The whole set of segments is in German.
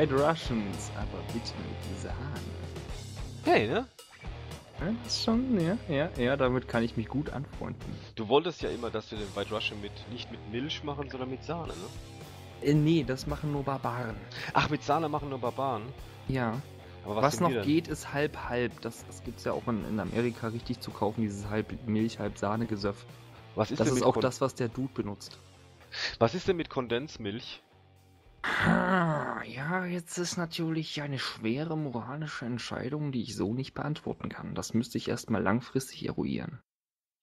White Russians, aber bitte mit Sahne. Hey, ne? Ja, das ist schon, ja, ja, ja, damit kann ich mich gut anfreunden. Du wolltest ja immer, dass wir den White Russian mit, nicht mit Milch machen, sondern mit Sahne, ne? Äh, nee, das machen nur Barbaren. Ach, mit Sahne machen nur Barbaren? Ja. Aber Was, was, noch geht, ist halb-halb. Das, das gibt's ja auch in, in Amerika richtig zu kaufen, dieses halb Milch, halb Sahne-Gesöff. Was ist, Das denn ist mit auch Kon- das, was der Dude benutzt. Was ist denn mit Kondensmilch? Ah, Ja, jetzt ist natürlich eine schwere moralische Entscheidung, die ich so nicht beantworten kann. Das müsste ich erstmal langfristig eruieren.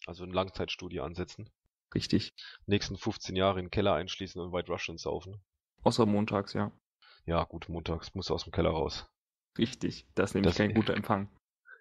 Also eine Langzeitstudie ansetzen. Richtig. Nächsten 15 Jahre in den Keller einschließen und White Russian saufen. Außer montags, ja. Ja, gut, montags muss aus dem Keller raus. Richtig. Das ist nämlich Das- kein guter Empfang.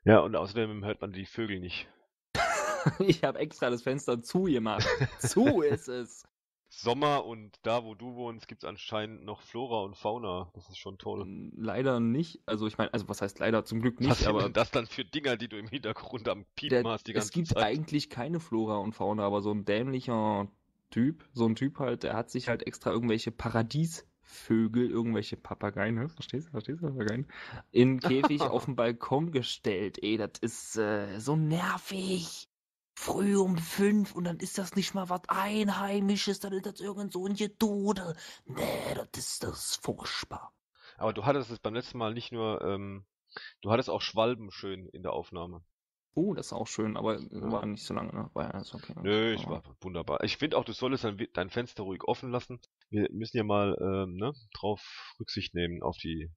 Ja, und außerdem hört man die Vögel nicht. Ich habe extra das Fenster zugemacht. zu ist es. Sommer und da, wo du wohnst, gibt's anscheinend noch Flora und Fauna. Das ist schon toll. Leider nicht. Also ich meine, also was heißt leider zum Glück Was nicht, sind aber das dann für Dinger, die du im Hintergrund am Piepen der, hast die ganze es gibt Zeit? eigentlich keine Flora und Fauna, aber so ein dämlicher Typ, so ein Typ halt, der hat sich halt extra irgendwelche Paradiesvögel, irgendwelche Papageien, ne? verstehst du, verstehst du, Papageien, in Käfig auf den Balkon gestellt. Ey, das ist äh, so nervig. Früh um fünf und dann ist das nicht mal was Einheimisches, dann ist das irgend so ein Gedode. Nee, das ist, das furchtbar. Aber du hattest es beim letzten Mal nicht nur, ähm, du hattest auch Schwalben schön in der Aufnahme. Oh, das ist auch schön, aber war nicht so lange, ne? War ja ist okay. Nö, ich war wunderbar. Ich finde auch, du solltest dein, dein Fenster ruhig offen lassen. Wir müssen ja mal ähm, ne, drauf Rücksicht nehmen auf die.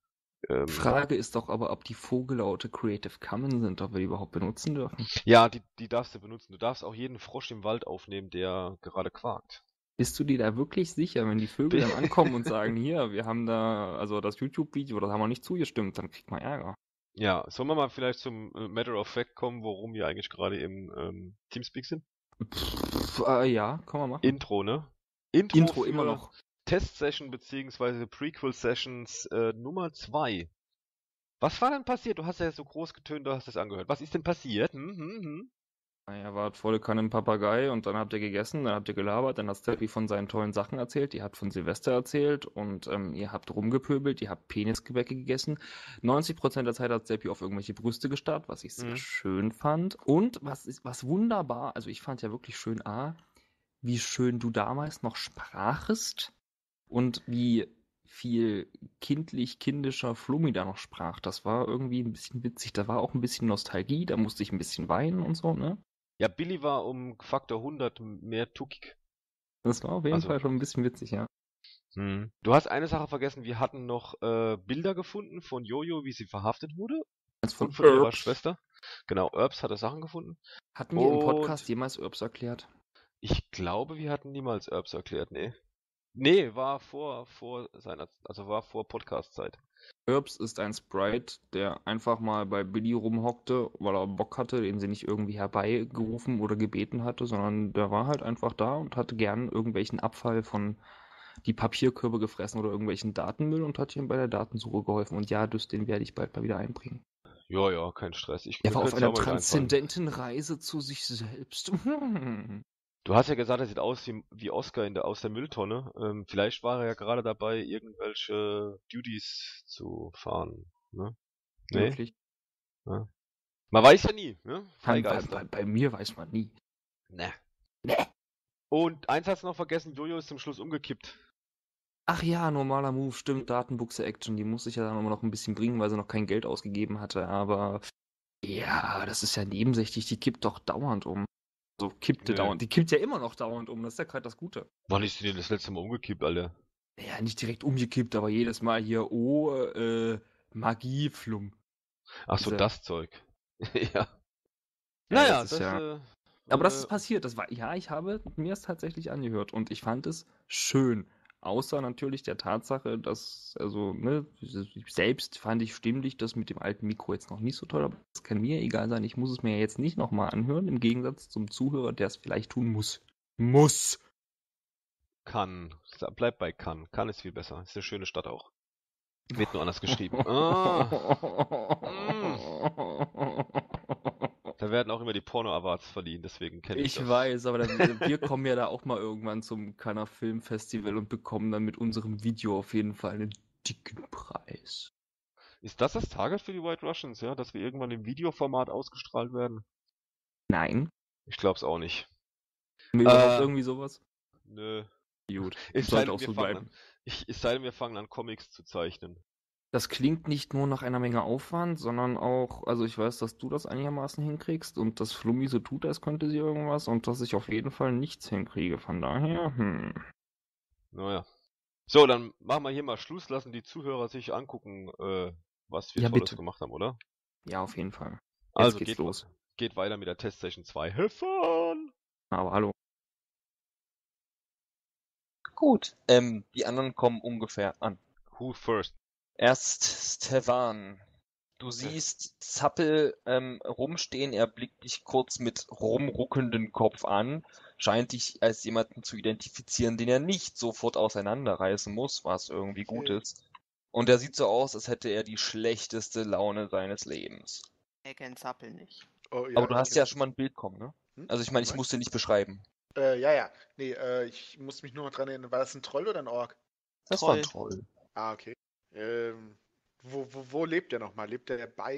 Ähm, Frage ist doch aber, ob die Vogellaute Creative Commons sind, ob wir die überhaupt benutzen dürfen. Ja, die, die darfst du benutzen. Du darfst auch jeden Frosch im Wald aufnehmen, der gerade quakt. Bist du dir da wirklich sicher, wenn die Vögel dann ankommen und sagen, hier, wir haben da, also das YouTube-Video, das haben wir nicht zugestimmt, dann kriegt man Ärger. Ja, sollen wir mal vielleicht zum äh, Matter of Fact kommen, worum wir eigentlich gerade im ähm, Teamspeak sind? Pff, äh, ja, kann man machen. Intro, ne? Intro, Intro immer noch. Test-Session beziehungsweise Prequel-Sessions äh, Nummer 2. Was war denn passiert? Du hast ja so groß getönt, du hast es angehört. Was ist denn passiert? Hm, hm, hm. Naja, wart volle Kanne Papagei und dann habt ihr gegessen, dann habt ihr gelabert, dann hat Steffi von seinen tollen Sachen erzählt, ihr habt von Silvester erzählt und ähm, ihr habt rumgepöbelt, ihr habt Penisgebäcke gegessen. 90% der Zeit hat Steffi auf irgendwelche Brüste gestarrt, was ich sehr Mhm. schön fand. Und was ist, was wunderbar, also ich fand ja wirklich schön, A, wie schön du damals noch sprachest und wie viel kindlich kindischer Flummi da noch sprach. Das war irgendwie ein bisschen witzig. Da war auch ein bisschen Nostalgie, da musste ich ein bisschen weinen und so, ne? Ja, Billy war um Faktor 100 mehr tuckig. Das war auf jeden Also- Fall schon ein bisschen witzig, ja. Hm. Du hast eine Sache vergessen, wir hatten noch äh, Bilder gefunden von Jojo, wie sie verhaftet wurde. Als Und von ihrer Schwester. Genau, Herbs hatte Sachen gefunden. Hatten wir im Podcast jemals Urbs erklärt? Ich glaube, wir hatten niemals Herbs erklärt, nee. Nee, war vor, vor seiner, also war vor Podcast-Zeit. Urbs ist ein Sprite, der einfach mal bei Billy rumhockte, weil er Bock hatte, den sie nicht irgendwie herbeigerufen oder gebeten hatte, sondern der war halt einfach da und hatte gern irgendwelchen Abfall von die Papierkörbe gefressen oder irgendwelchen Datenmüll und hat ihm bei der Datensuche geholfen. Und ja, das, den werde ich bald mal wieder einbringen. Ja, ja, kein Stress. Ich, Er war auf einer transzendenten Reise zu sich selbst. Du hast ja gesagt, er sieht aus wie, wie Oscar in der, aus der Mülltonne. Ähm, vielleicht war er ja gerade dabei, irgendwelche Duties zu fahren. Ne? Nee? Wirklich. Man weiß ja nie, ne? Bei, bei, bei, mir weiß man nie. Ne. Nee. Und eins hast du noch vergessen, Jojo ist zum Schluss umgekippt. Ach ja, normaler Move, stimmt, Datenbuchse Action, die muss ich ja dann immer noch ein bisschen bringen, weil sie noch kein Geld ausgegeben hatte, aber ja, das ist ja nebensächlich, die kippt doch dauernd um. So kippte Nö. dauernd, die kippt ja immer noch dauernd um, das ist ja gerade das Gute. Wann ist sie denn das letzte Mal umgekippt, Alter? Ja, nicht direkt umgekippt, aber jedes Mal hier, oh, äh, Magieflum. Ach so, Diese- das Zeug. ja. Ja, Naja, das das, ist ja- äh, Aber das äh, ist passiert, das war, ja, ich habe mir es tatsächlich angehört und ich fand es schön. Außer natürlich der Tatsache, dass, also, ne, selbst fand ich stimmlich das mit dem alten Mikro jetzt noch nicht so toll, aber das kann mir egal sein. Ich muss es mir jetzt nicht nochmal anhören, im Gegensatz zum Zuhörer, der es vielleicht tun muss. Muss! Kann. Sa- Bleib bei Kann. Kann ist viel besser. Ist eine schöne Stadt auch. Wird nur anders geschrieben. Ah, da werden auch immer die Porno-Awards verliehen, deswegen kenne ich, Ich das. weiß, aber dann, wir kommen ja da auch mal irgendwann zum Canner Film Festival und bekommen dann mit unserem Video auf jeden Fall eine dicken Preis. Ist das das Target für die White Russians, ja? Dass wir irgendwann im Videoformat ausgestrahlt werden? Nein. Ich glaub's auch nicht. Wir Äh, irgendwie sowas? Nö. Gut. Es sei denn, auch wir so fangen an, ich, es sei denn, wir fangen an, Comics zu zeichnen. Das klingt nicht nur nach einer Menge Aufwand, sondern auch, also ich weiß, dass du das einigermaßen hinkriegst und dass Flummi so tut, als könnte sie irgendwas und dass ich auf jeden Fall nichts hinkriege. Von daher, hm. Naja. So, dann machen wir hier mal Schluss, lassen die Zuhörer sich angucken, äh, was wir Ja, Tolles bitte. gemacht haben, oder? Ja, auf jeden Fall. Jetzt also geht's geht los. Geht weiter mit der Testsession 2. Have fun! Aber hallo. Gut. Ähm, die anderen kommen ungefähr an. Who first? Erst Stevan. Du siehst Zappel ähm, rumstehen, er blickt dich kurz mit rumruckendem Kopf an, scheint dich als jemanden zu identifizieren, den er nicht sofort auseinanderreißen muss, was irgendwie gut Okay. ist. Und er sieht so aus, als hätte er die schlechteste Laune seines Lebens. Er kennt Zappel nicht. Oh, Aber du hast ja schon mal ein Bild kommen, ne? Hm? Also ich meine, ich muss dir nicht beschreiben. Äh, ja, ja. Nee, äh, ich muss mich nur noch dran erinnern. War das ein Troll oder ein Ork? Das Troll. war ein Troll. Ah, okay. Ähm, wo, wo, wo lebt der nochmal? Lebt der bei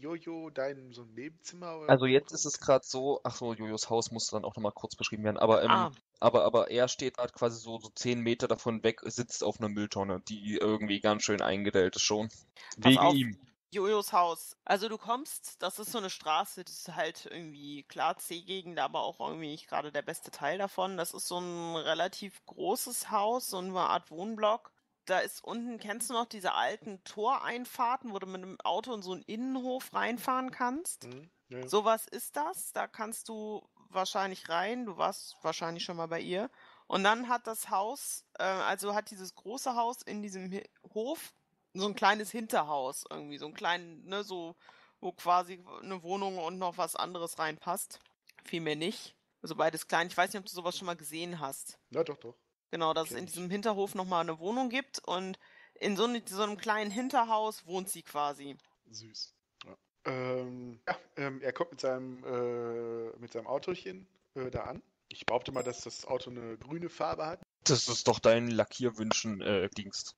Jojo da in so Nebenzimmer? Oder Also wo- jetzt ist es gerade so, ach so, Jojos Haus muss dann auch nochmal kurz beschrieben werden, aber ähm, Ah, Aber, aber er steht gerade quasi so, so 10 Meter davon weg, sitzt auf einer Mülltonne, die irgendwie ganz schön eingedellt ist schon. Wegen auf. ihm. Jojos Haus. Also du kommst, das ist so eine Straße, das ist halt irgendwie klar C-Gegend, aber auch irgendwie nicht gerade der beste Teil davon. Das ist so ein relativ großes Haus, so eine Art Wohnblock. Da ist unten, kennst du noch diese alten Toreinfahrten, wo du mit einem Auto in so einen Innenhof reinfahren kannst? Hm? Ja. Sowas ist das. Da kannst du wahrscheinlich rein. Du warst wahrscheinlich schon mal bei ihr. Und dann hat das Haus, äh, also hat dieses große Haus in diesem Hof so ein kleines Hinterhaus irgendwie, so ein kleinen, ne, so, wo quasi eine Wohnung und noch was anderes reinpasst. Vielmehr nicht. Also beides klein. Ich weiß nicht, ob du sowas schon mal gesehen hast. ja, doch, doch. Genau, dass es Kenn in diesem Hinterhof nochmal eine Wohnung gibt und in so, so einem kleinen Hinterhaus wohnt sie quasi. Süß. Ja, ähm, ja ähm, er kommt mit seinem, äh, mit seinem Autochen äh, da an. Ich behaupte mal, dass das Auto eine grüne Farbe hat. Das ist doch dein Lackierwünschen äh, Dienst.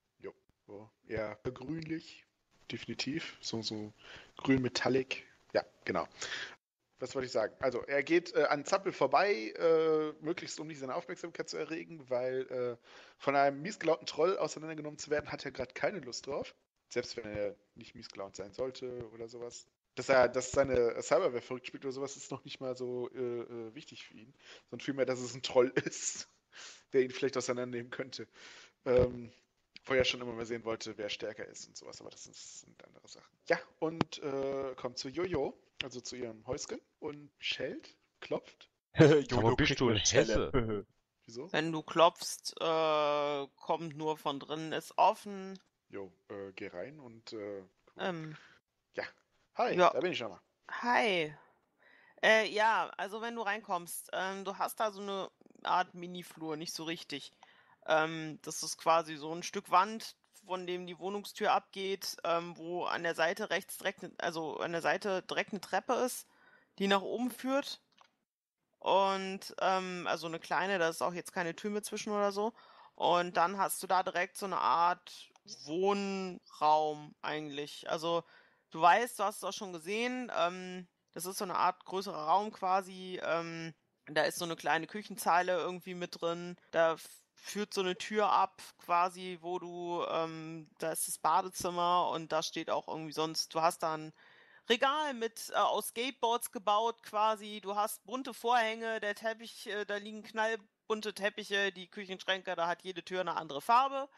So, eher grünlich, definitiv. So, so grün metallic. Ja, genau. Was wollte ich sagen? Also, er geht äh, an Zappel vorbei, äh, möglichst um nicht seine Aufmerksamkeit zu erregen, weil äh, von einem miesgelaunten Troll auseinandergenommen zu werden, hat er gerade keine Lust drauf. Selbst wenn er nicht miesgelaunt sein sollte oder sowas. Dass er, dass seine Cyberware verrückt spielt oder sowas, ist noch nicht mal so äh, äh, wichtig für ihn. Sondern vielmehr, dass es ein Troll ist, der ihn vielleicht auseinandernehmen könnte. Ähm, wo er schon immer mal sehen wollte, wer stärker ist und sowas, aber das sind andere Sachen. Ja, und äh, kommt zu Jojo, also zu ihrem Häuschen und schellt, klopft. Aber bist du ein Hesse? Wieso? Wenn du klopfst, äh, kommt nur von drinnen, ist offen. Jo, äh, geh rein und äh, Ähm, hi, ja. da bin ich schon mal. hi. Äh, ja, also wenn du reinkommst, ähm, du hast da so eine Art Mini-Flur, nicht so richtig. Ähm, das ist quasi so ein Stück Wand, von dem die Wohnungstür abgeht, ähm, wo an der Seite rechts direkt, ne- also an der Seite direkt eine Treppe ist, die nach oben führt. Und ähm, also eine kleine, da ist auch jetzt keine Tür mehr zwischen oder so. Und dann hast du da direkt so eine Art Wohnraum eigentlich. Also du weißt, du hast es auch schon gesehen, ähm, das ist so eine Art größerer Raum quasi. Ähm, da ist so eine kleine Küchenzeile irgendwie mit drin. Da führt so eine Tür ab, quasi, wo du, ähm, da ist das Badezimmer und da steht auch irgendwie sonst, du hast da ein Regal mit äh, aus Skateboards gebaut quasi. Du hast bunte Vorhänge, der Teppich, äh, da liegen knallbunte Teppiche, die Küchenschränke, da hat jede Tür eine andere Farbe.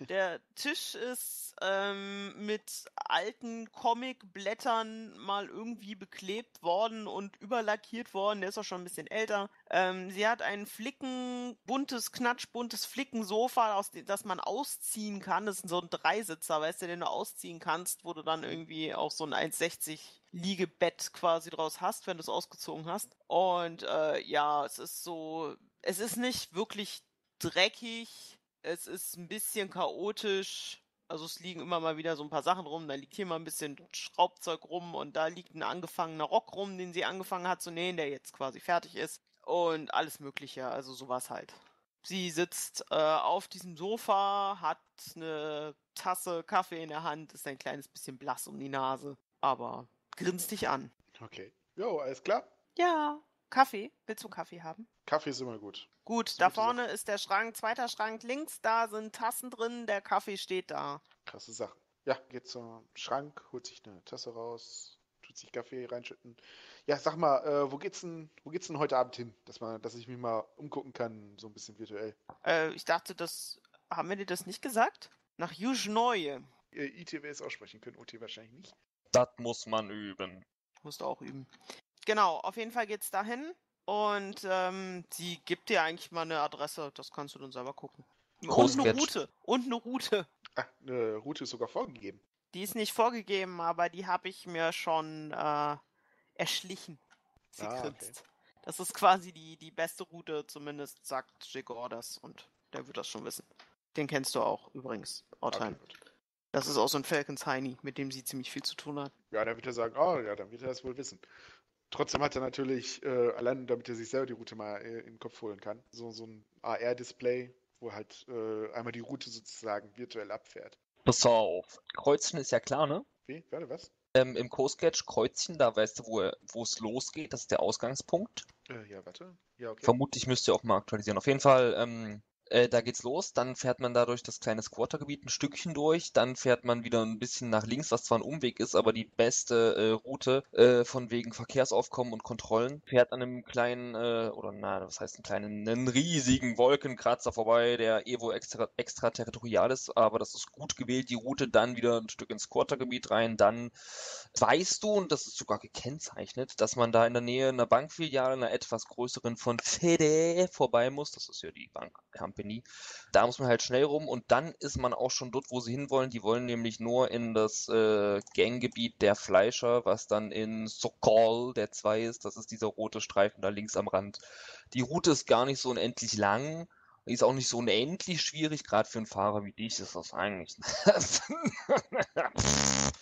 Der Tisch ist ähm, mit alten Comicblättern mal irgendwie beklebt worden und überlackiert worden. Der ist auch schon ein bisschen älter. Ähm, sie hat ein Flicken, buntes, knatschbuntes Flickensofa, aus dem, das man ausziehen kann. Das ist so ein Dreisitzer, weißt du, den du ausziehen kannst, wo du dann irgendwie auch so ein 1,60 Liegebett quasi draus hast, wenn du es ausgezogen hast. Und äh, ja, es ist so, es ist nicht wirklich dreckig. Es ist ein bisschen chaotisch. Also es liegen immer mal wieder so ein paar Sachen rum. Da liegt hier mal ein bisschen Schraubzeug rum und da liegt ein angefangener Rock rum, den sie angefangen hat zu nähen, der jetzt quasi fertig ist. Und alles Mögliche, also sowas halt. Sie sitzt äh, auf diesem Sofa, hat eine Tasse Kaffee in der Hand, ist ein kleines bisschen blass um die Nase, aber grinst dich an. Okay. Jo, alles klar. Ja, Kaffee. Willst du Kaffee haben? Kaffee ist immer gut. Gut, da gute Sache. vorne ist der Schrank, zweiter Schrank links, da sind Tassen drin, der Kaffee steht da. Krasse Sache. Ja, geht zum Schrank, holt sich eine Tasse raus, tut sich Kaffee reinschütten. Ja, sag mal, äh, wo geht's denn, wo geht's denn heute Abend hin, dass man, dass ich mich mal umgucken kann, so ein bisschen virtuell. Äh, ich dachte, das. Haben wir dir das nicht gesagt? Nach Južnoje. Äh, ITWs aussprechen können, OT wahrscheinlich nicht. Das muss man üben. Musst du auch üben. Genau, auf jeden Fall geht's dahin. Und ähm, sie gibt dir eigentlich mal eine Adresse, das kannst du dann selber gucken. Und eine. Route. Und eine Route. Ah, eine Route ist sogar vorgegeben. Die ist nicht vorgegeben, aber die habe ich mir schon äh, erschlichen. Sie Ah, okay. grinst. Das ist quasi die, die beste Route, zumindest sagt Jigor das und der wird das schon wissen. Den kennst du auch übrigens, Ortheim. Okay. Das ist auch so ein Falcons Heini, mit dem sie ziemlich viel zu tun hat. Ja, dann wird er sagen, oh ja, dann wird er das wohl wissen. Trotzdem hat er natürlich, äh, allein damit er sich selber die Route mal äh, in den Kopf holen kann, so, so ein AR-Display, wo halt äh, einmal die Route sozusagen virtuell abfährt. Pass auf. Kreuzchen ist ja klar, ne? Wie? Warte, was? Ähm, Im Co-Sketch Kreuzchen, da weißt du, wo, wo es losgeht. Das ist der Ausgangspunkt. Äh, ja, warte. Ja, okay. Vermutlich müsst ihr auch mal aktualisieren. Auf jeden Fall, ähm, äh, da geht's los. Dann fährt man da durch das kleine Squattergebiet ein Stückchen durch. Dann fährt man wieder ein bisschen nach links, was zwar ein Umweg ist, aber die beste äh, Route äh, von wegen Verkehrsaufkommen und Kontrollen. Fährt an einem kleinen, äh, oder na, was heißt einen kleinen, einen riesigen Wolkenkratzer vorbei, der Evo extra, extraterritorial ist, aber das ist gut gewählt, die Route. Dann wieder ein Stück ins Squattergebiet rein. Dann weißt du, und das ist sogar gekennzeichnet, dass man da in der Nähe einer Bankfiliale, einer etwas größeren von Fede vorbei muss. Das ist ja die Bank Company. Da muss man halt schnell rum und dann ist man auch schon dort, wo sie hinwollen. Die wollen nämlich nur in das äh, Ganggebiet der Fleischer, was dann in Sokol der 2 ist. Das ist dieser rote Streifen da links am Rand. Die Route ist gar nicht so unendlich lang. Die ist auch nicht so unendlich schwierig, gerade für einen Fahrer wie dich ist das eigentlich.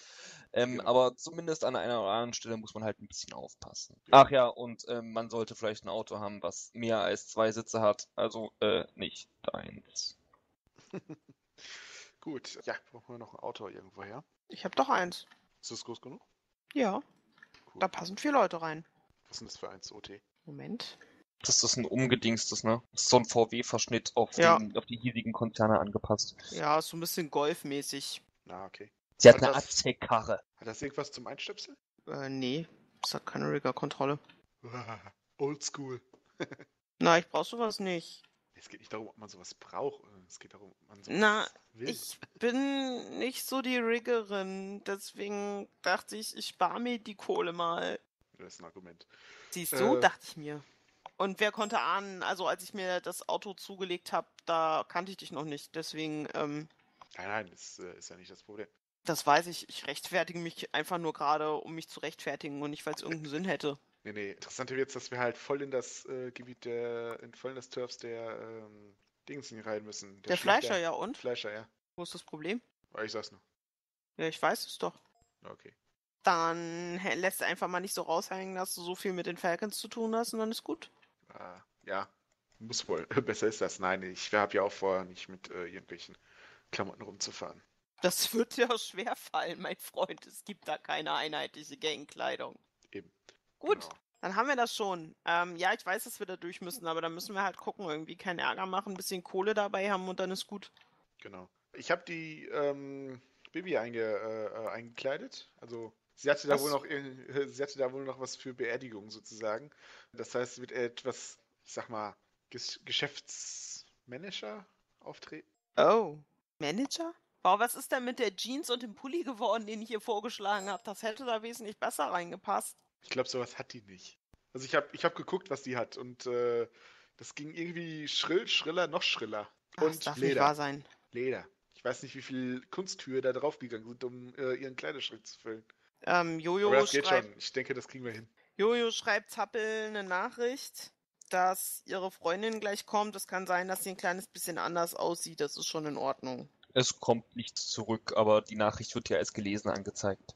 ähm, Genau. Aber zumindest an einer oder anderen Stelle muss man halt ein bisschen aufpassen. Ja. Ach ja, und ähm, man sollte vielleicht ein Auto haben, was mehr als zwei Sitze hat. Also äh, nicht deins. Gut. Ja, brauchen wir noch ein Auto irgendwo her. Ich habe doch eins. Ist das groß genug? Ja, Cool. da passen vier Leute rein. Was ist denn das für eins OT? Moment. Das ist ein umgedingstes, ne? Das ist so ein VW-Verschnitt auf, Ja. den, auf die hiesigen Konzerne angepasst. Ja, ist so ein bisschen golfmäßig. Na, okay. Sie hat Hat eine AC-Karre. Hat das irgendwas zum Einstöpseln? Äh, nee. Das hat keine Rigger-Kontrolle. Oldschool. Na, ich brauch sowas nicht. Es geht nicht darum, ob man sowas braucht. äh, Es geht darum, ob man sowas Na, will. Ich bin nicht so die Riggerin, deswegen dachte ich, ich spare mir die Kohle mal. Das ist ein Argument. Siehst du, Äh. dachte ich mir. Und wer konnte ahnen, also als ich mir das Auto zugelegt habe, da kannte ich dich noch nicht. Deswegen, ähm, Nein, nein, das äh, ist ja nicht das Problem. Das weiß ich. Ich rechtfertige mich einfach nur gerade, um mich zu rechtfertigen und nicht, weil es irgendeinen Sinn hätte. Nee, nee. Interessant wird jetzt, dass wir halt voll in das äh, Gebiet der, in voll in das Turfs der ähm, Dings nicht rein müssen. Der, Schlag- Fleischer, ja und? Fleischer, ja. Wo ist das Problem? Aber ich sag's nur. Ja, ich weiß es doch. Okay. Dann lässt du einfach mal nicht so raushängen, dass du so viel mit den Falcons zu tun hast und dann ist gut. Ah, ja. Muss wohl. Besser ist das. Nein, ich habe ja auch vor, nicht mit äh, irgendwelchen Klamotten rumzufahren. Das wird dir schwer fallen, mein Freund. Es gibt da keine einheitliche Gangkleidung. Eben. Gut, Genau. dann haben wir das schon. Ähm, ja, ich weiß, dass wir da durch müssen, aber dann müssen wir halt gucken, irgendwie keinen Ärger machen, ein bisschen Kohle dabei haben und dann ist gut. Genau. Ich habe die ähm, Bibi einge, äh, äh, eingekleidet. Also sie hatte da Was? wohl noch äh, sie hatte da wohl noch was für Beerdigung sozusagen. Das heißt, sie wird etwas, ich sag mal, ges Geschäftsmanager auftreten. Oh. Manager? Wow, was ist denn mit der Jeans und dem Pulli geworden, den ich ihr vorgeschlagen habe? Das hätte da wesentlich besser reingepasst. Ich glaube, sowas hat die nicht. Also ich habe ich hab geguckt, was die hat und äh, das ging irgendwie schrill, schriller, noch schriller. Ach, Und das darf nicht Leder. wahr sein. Leder. Ich weiß nicht, wie viel Kunsthöhe da draufgegangen sind, um äh, ihren Kleiderschrank zu füllen. Ähm, Jojo Aber das geht schreibt, schon. Ich denke, das kriegen wir hin. Jojo schreibt Zappel eine Nachricht, dass ihre Freundin gleich kommt. Es kann sein, dass sie ein kleines bisschen anders aussieht. Das ist schon in Ordnung. Es kommt nichts zurück, aber die Nachricht wird ja als gelesen angezeigt.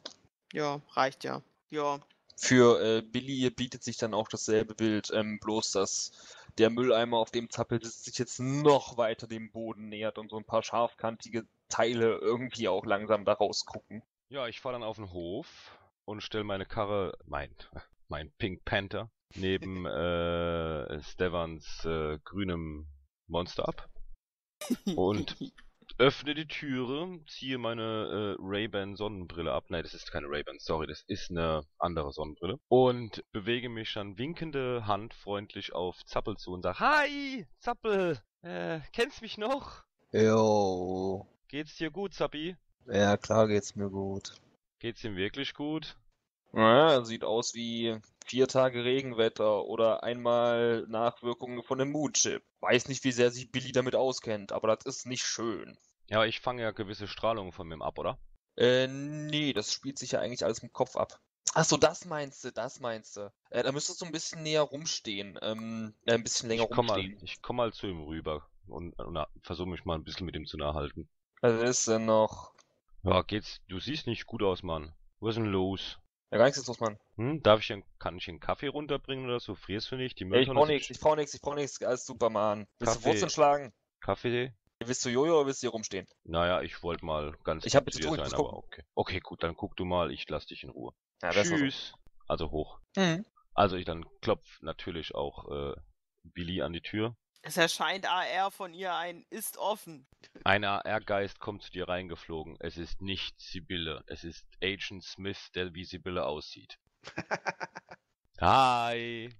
Ja, reicht ja. Ja. Für äh, Billy bietet sich dann auch dasselbe Bild, ähm, bloß dass der Mülleimer, auf dem Zappel sitzt, sich jetzt noch weiter dem Boden nähert und so ein paar scharfkantige Teile irgendwie auch langsam da rausgucken. Ja, ich fahre dann auf den Hof und stelle meine Karre, mein, mein Pink Panther, neben äh, Stevans äh, grünem Monster ab und öffne die Türe, ziehe meine äh, Ray-Ban Sonnenbrille ab. Nein, das ist keine Ray-Ban, sorry, das ist eine andere Sonnenbrille. Und bewege mich dann winkende Hand freundlich auf Zappel zu und sage, Hi, Zappel, äh, kennst mich noch? Jo. Geht's dir gut, Zappi? Ja, klar geht's mir gut. Geht's ihm wirklich gut? Ja, sieht aus wie vier Tage Regenwetter oder einmal Nachwirkungen von einem Moonchip. Weiß nicht, wie sehr sich Billy damit auskennt, aber das ist nicht schön. Ja, ich fange ja gewisse Strahlungen von mir ab, oder? Äh, nee, das spielt sich ja eigentlich alles im Kopf ab. Ach so, das meinst du, das meinst du. Äh, da müsstest du ein bisschen näher rumstehen, ähm, äh, ein bisschen länger ich komm mal, rumstehen. ich komm mal zu ihm rüber und, und versuche mich mal ein bisschen mit ihm zu erhalten. Was ist denn noch? Ja, geht's? Du siehst nicht gut aus, Mann. Was ist denn los? Ja, gar nichts los, Mann. Hm, darf ich einen, kann ich einen Kaffee runterbringen oder so? Frierst du nicht? Die Ey, ich Mülltonne brauch nix, ich brauch nix, ich brauch nix, alles super, Mann. Willst du. Wurzeln schlagen? Kaffee? Willst du Jojo oder willst du hier rumstehen? Naja, ich wollte mal ganz Ich hab jetzt sein, muss aber okay. Okay, gut, dann guck du mal, ich lass dich in Ruhe. Ja, Tschüss. Also hoch. Mhm. Also ich dann klopf natürlich auch äh, Billy an die Tür. Es erscheint AR von ihr ein, ist offen. Ein AR-Geist kommt zu dir reingeflogen. Es ist nicht Sibylle. Es ist Agent Smith, der wie Sibylle aussieht. Hi.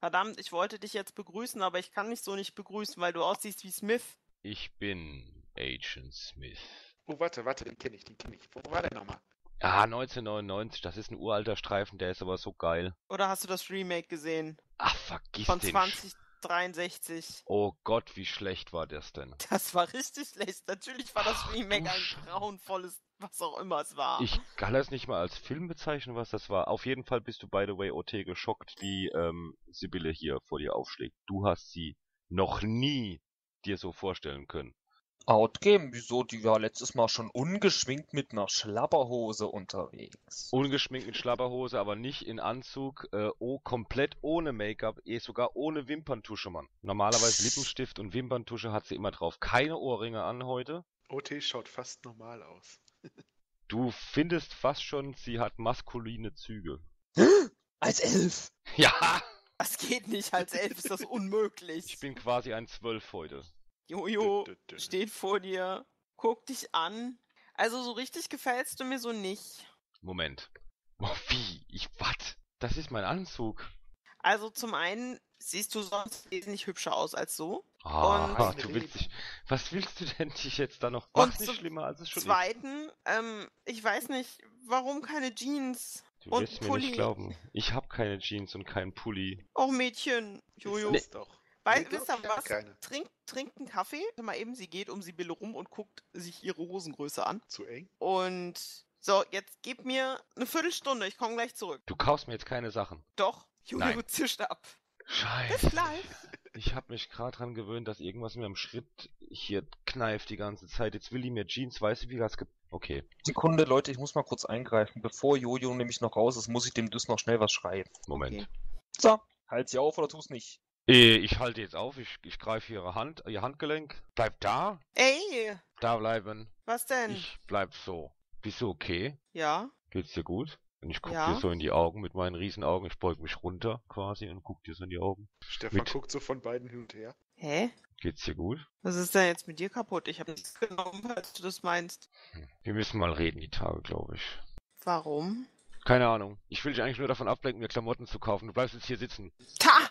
Verdammt, ich wollte dich jetzt begrüßen, aber ich kann mich so nicht begrüßen, weil du aussiehst wie Smith. Ich bin Agent Smith. Oh, warte, warte, den kenne ich, den kenne ich. Wo war der nochmal? Ah, 1999, das ist ein uralter Streifen, der ist aber so geil. Oder hast du das Remake gesehen? Ach, vergiss Von den 20, 63. Oh Gott, wie schlecht war das denn? Das war richtig schlecht. Natürlich war das Ach, Remake ein grauenvolles, was auch immer es war. Ich kann das nicht mal als Film bezeichnen, was das war. Auf jeden Fall bist du, by the way, OT geschockt, wie ähm, Sibylle hier vor dir aufschlägt. Du hast sie noch nie dir so vorstellen können. Outgame, wieso? Die war letztes Mal schon ungeschminkt mit einer Schlapperhose unterwegs. Ungeschminkt mit Schlapperhose, aber nicht in Anzug, äh, oh, komplett ohne Make-up, eh sogar ohne Wimperntusche, Mann. Normalerweise Lippenstift und Wimperntusche hat sie immer drauf. Keine Ohrringe an heute. OT schaut fast normal aus. Du findest fast schon, sie hat maskuline Züge. Als Elf! Ja, Das geht nicht, als Elf ist das unmöglich. ich bin quasi ein Zwölf heute. Jojo steht vor dir, guckt dich an. Also so richtig gefällst du mir so nicht. Moment. Oh, wie? Ich, was? Das ist mein Anzug. Also zum einen siehst du sonst wesentlich hübscher aus als so. Ah, Und- du willst dich. Was willst du denn dich jetzt da noch? Und Mach's nicht zum schlimmer, als es schon ist. Zweiten, ähm, ich weiß nicht, warum keine Jeans? Du und wirst mir nicht glauben. Ich habe keine Jeans und keinen Pulli. Oh Mädchen, Jojo. Ist das doch. Ich hab was? Trinkt, trinkt einen Kaffee. Mal eben, sie geht um Sibylle rum und guckt sich ihre Hosengröße an. Zu eng? Und so, jetzt gib mir eine Viertelstunde, ich komme gleich zurück. Du kaufst mir jetzt keine Sachen. Doch, Jojo Nein. zischt ab. Bis Scheiße. gleich. Ich habe mich gerade dran gewöhnt, dass irgendwas mir am Schritt hier kneift die ganze Zeit. Jetzt will die mir Jeans, weißt du, wie das ge... Okay, Sekunde, Leute, ich muss mal kurz eingreifen. Bevor Jojo nämlich noch raus ist, muss ich dem Düss noch schnell was schreiben. Moment. Okay. So, halt sie auf oder tu's nicht. Äh, Ich halte jetzt auf, ich, ich greife ihre Hand, ihr Handgelenk. Bleib da. Ey, Da bleiben. was denn? Ich bleib so. Bist du okay? Ja, Geht's dir gut? Und ich guck Ja. dir so in die Augen mit meinen riesen Augen. Ich beug mich runter quasi und guck dir so in die Augen. Stefan Mit- guckt so von beiden hin und her. hä? Geht's dir gut? Was ist denn jetzt mit dir kaputt? Ich habe nichts genommen, falls du das meinst. Hm. Wir müssen mal reden die Tage, glaube ich. Warum? Keine Ahnung. Ich will dich eigentlich nur davon ablenken, mir Klamotten zu kaufen. Du bleibst jetzt hier sitzen. Ha!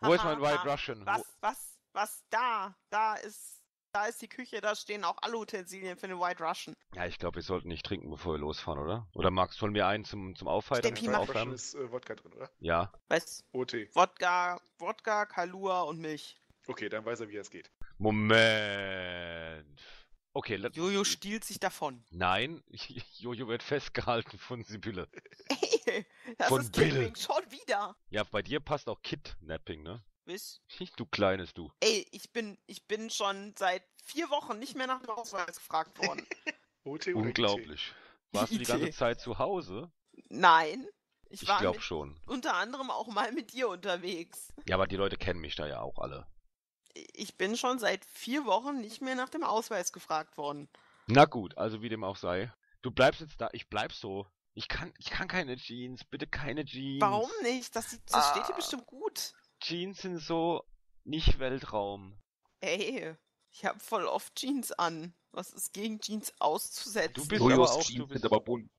Wo ist mein White Russian? Was, was, was? Da, da ist, da ist die Küche, da stehen auch alle Utensilien für den White Russian. ja, ich glaube, wir sollten nicht trinken, bevor wir losfahren, oder? Oder magst du von mir einen zum, zum Aufheitern? Zum mach- Russian ist äh, Wodka drin, oder? Ja. Was? OT. Wodka, Wodka, Kalua und Milch. Okay, dann weiß er, wie es geht. Moment. Okay, Jojo stiehlt sich davon. Nein, Jojo wird festgehalten von Sibylle. Ey, das Von ist Bill. Kidnapping schon wieder. Ja, bei dir passt auch Kidnapping, ne? Was? Du kleines Du. Ey, ich bin, ich bin schon seit vier Wochen nicht mehr nach dem Ausweis gefragt worden. IT? Unglaublich. Warst du die ganze Zeit zu Hause? Nein, Ich, Ich war glaube schon. unter anderem auch mal mit dir unterwegs. Ja, aber die Leute kennen mich da ja auch alle. Ich bin schon seit vier Wochen nicht mehr nach dem Ausweis gefragt worden. Na gut, also wie dem auch sei. Du bleibst jetzt da, ich bleib so. Ich kann, ich kann keine Jeans, bitte keine Jeans. Warum nicht? Das, sieht- das steht dir Ah. bestimmt gut. Jeans sind so nicht Weltraum. Ey, ich habe voll oft Jeans an. Was ist gegen Jeans auszusetzen? Du bist Jojos aber auch, Jeans du bist sind aber bunt.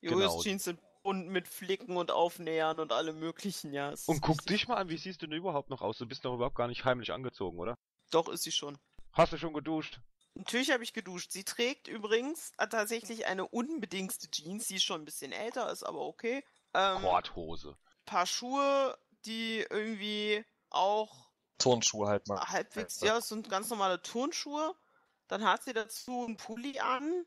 Jojos genau. Jeans sind bunt mit Flicken und Aufnähern und allem möglichen, ja. Und guck dich mal an, wie siehst du denn überhaupt noch aus? Du bist doch überhaupt gar nicht heimlich angezogen, oder? Doch, ist sie schon. Hast du schon geduscht? Natürlich habe ich geduscht. Sie trägt übrigens äh, tatsächlich eine unbedingte Jeans. Sie ist schon ein bisschen älter, ist aber okay. Ähm, Korthose. paar Schuhe, die irgendwie auch Turnschuhe halt mal. halbwegs, Ja. ja, es sind ganz normale Turnschuhe. Dann hat sie dazu einen Pulli an,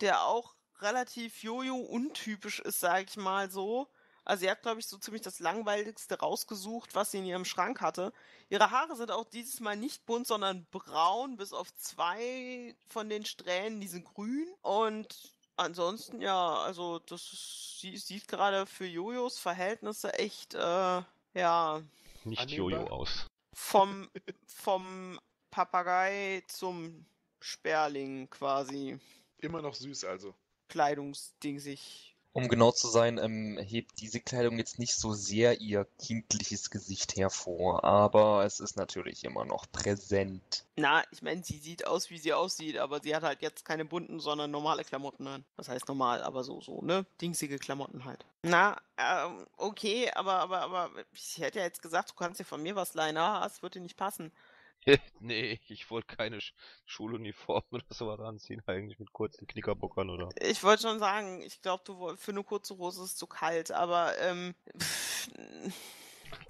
der auch relativ Jojo-untypisch ist, sag ich mal so. Also sie hat, glaube ich, so ziemlich das langweiligste rausgesucht, was sie in ihrem Schrank hatte. Ihre Haare sind auch dieses Mal nicht bunt, sondern braun, bis auf zwei von den Strähnen, die sind grün. Und ansonsten, ja, also das ist, sie sieht gerade für Jojos Verhältnisse echt, äh, ja, Nicht? Jojo aus. vom, vom Papagei zum Sperling quasi. Immer noch süß also. Kleidungsdingsig. Um genau zu sein, ähm, hebt diese Kleidung jetzt nicht so sehr ihr kindliches Gesicht hervor, aber es ist natürlich immer noch präsent. Na, ich meine, sie sieht aus, wie sie aussieht, aber sie hat halt jetzt keine bunten, sondern normale Klamotten an. Was heißt normal, aber so, so, ne? Dingsige Klamotten halt. Na, ähm, okay, aber, aber, aber, ich hätte ja jetzt gesagt, du kannst dir von mir was leihen. Ah, es würde dir nicht passen. nee, ich wollte keine Sch Schuluniform oder sowas anziehen, eigentlich mit kurzen Knickerbockern oder. Ich wollte schon sagen, ich glaube, für eine kurze Hose ist es zu kalt, aber, ähm, pff,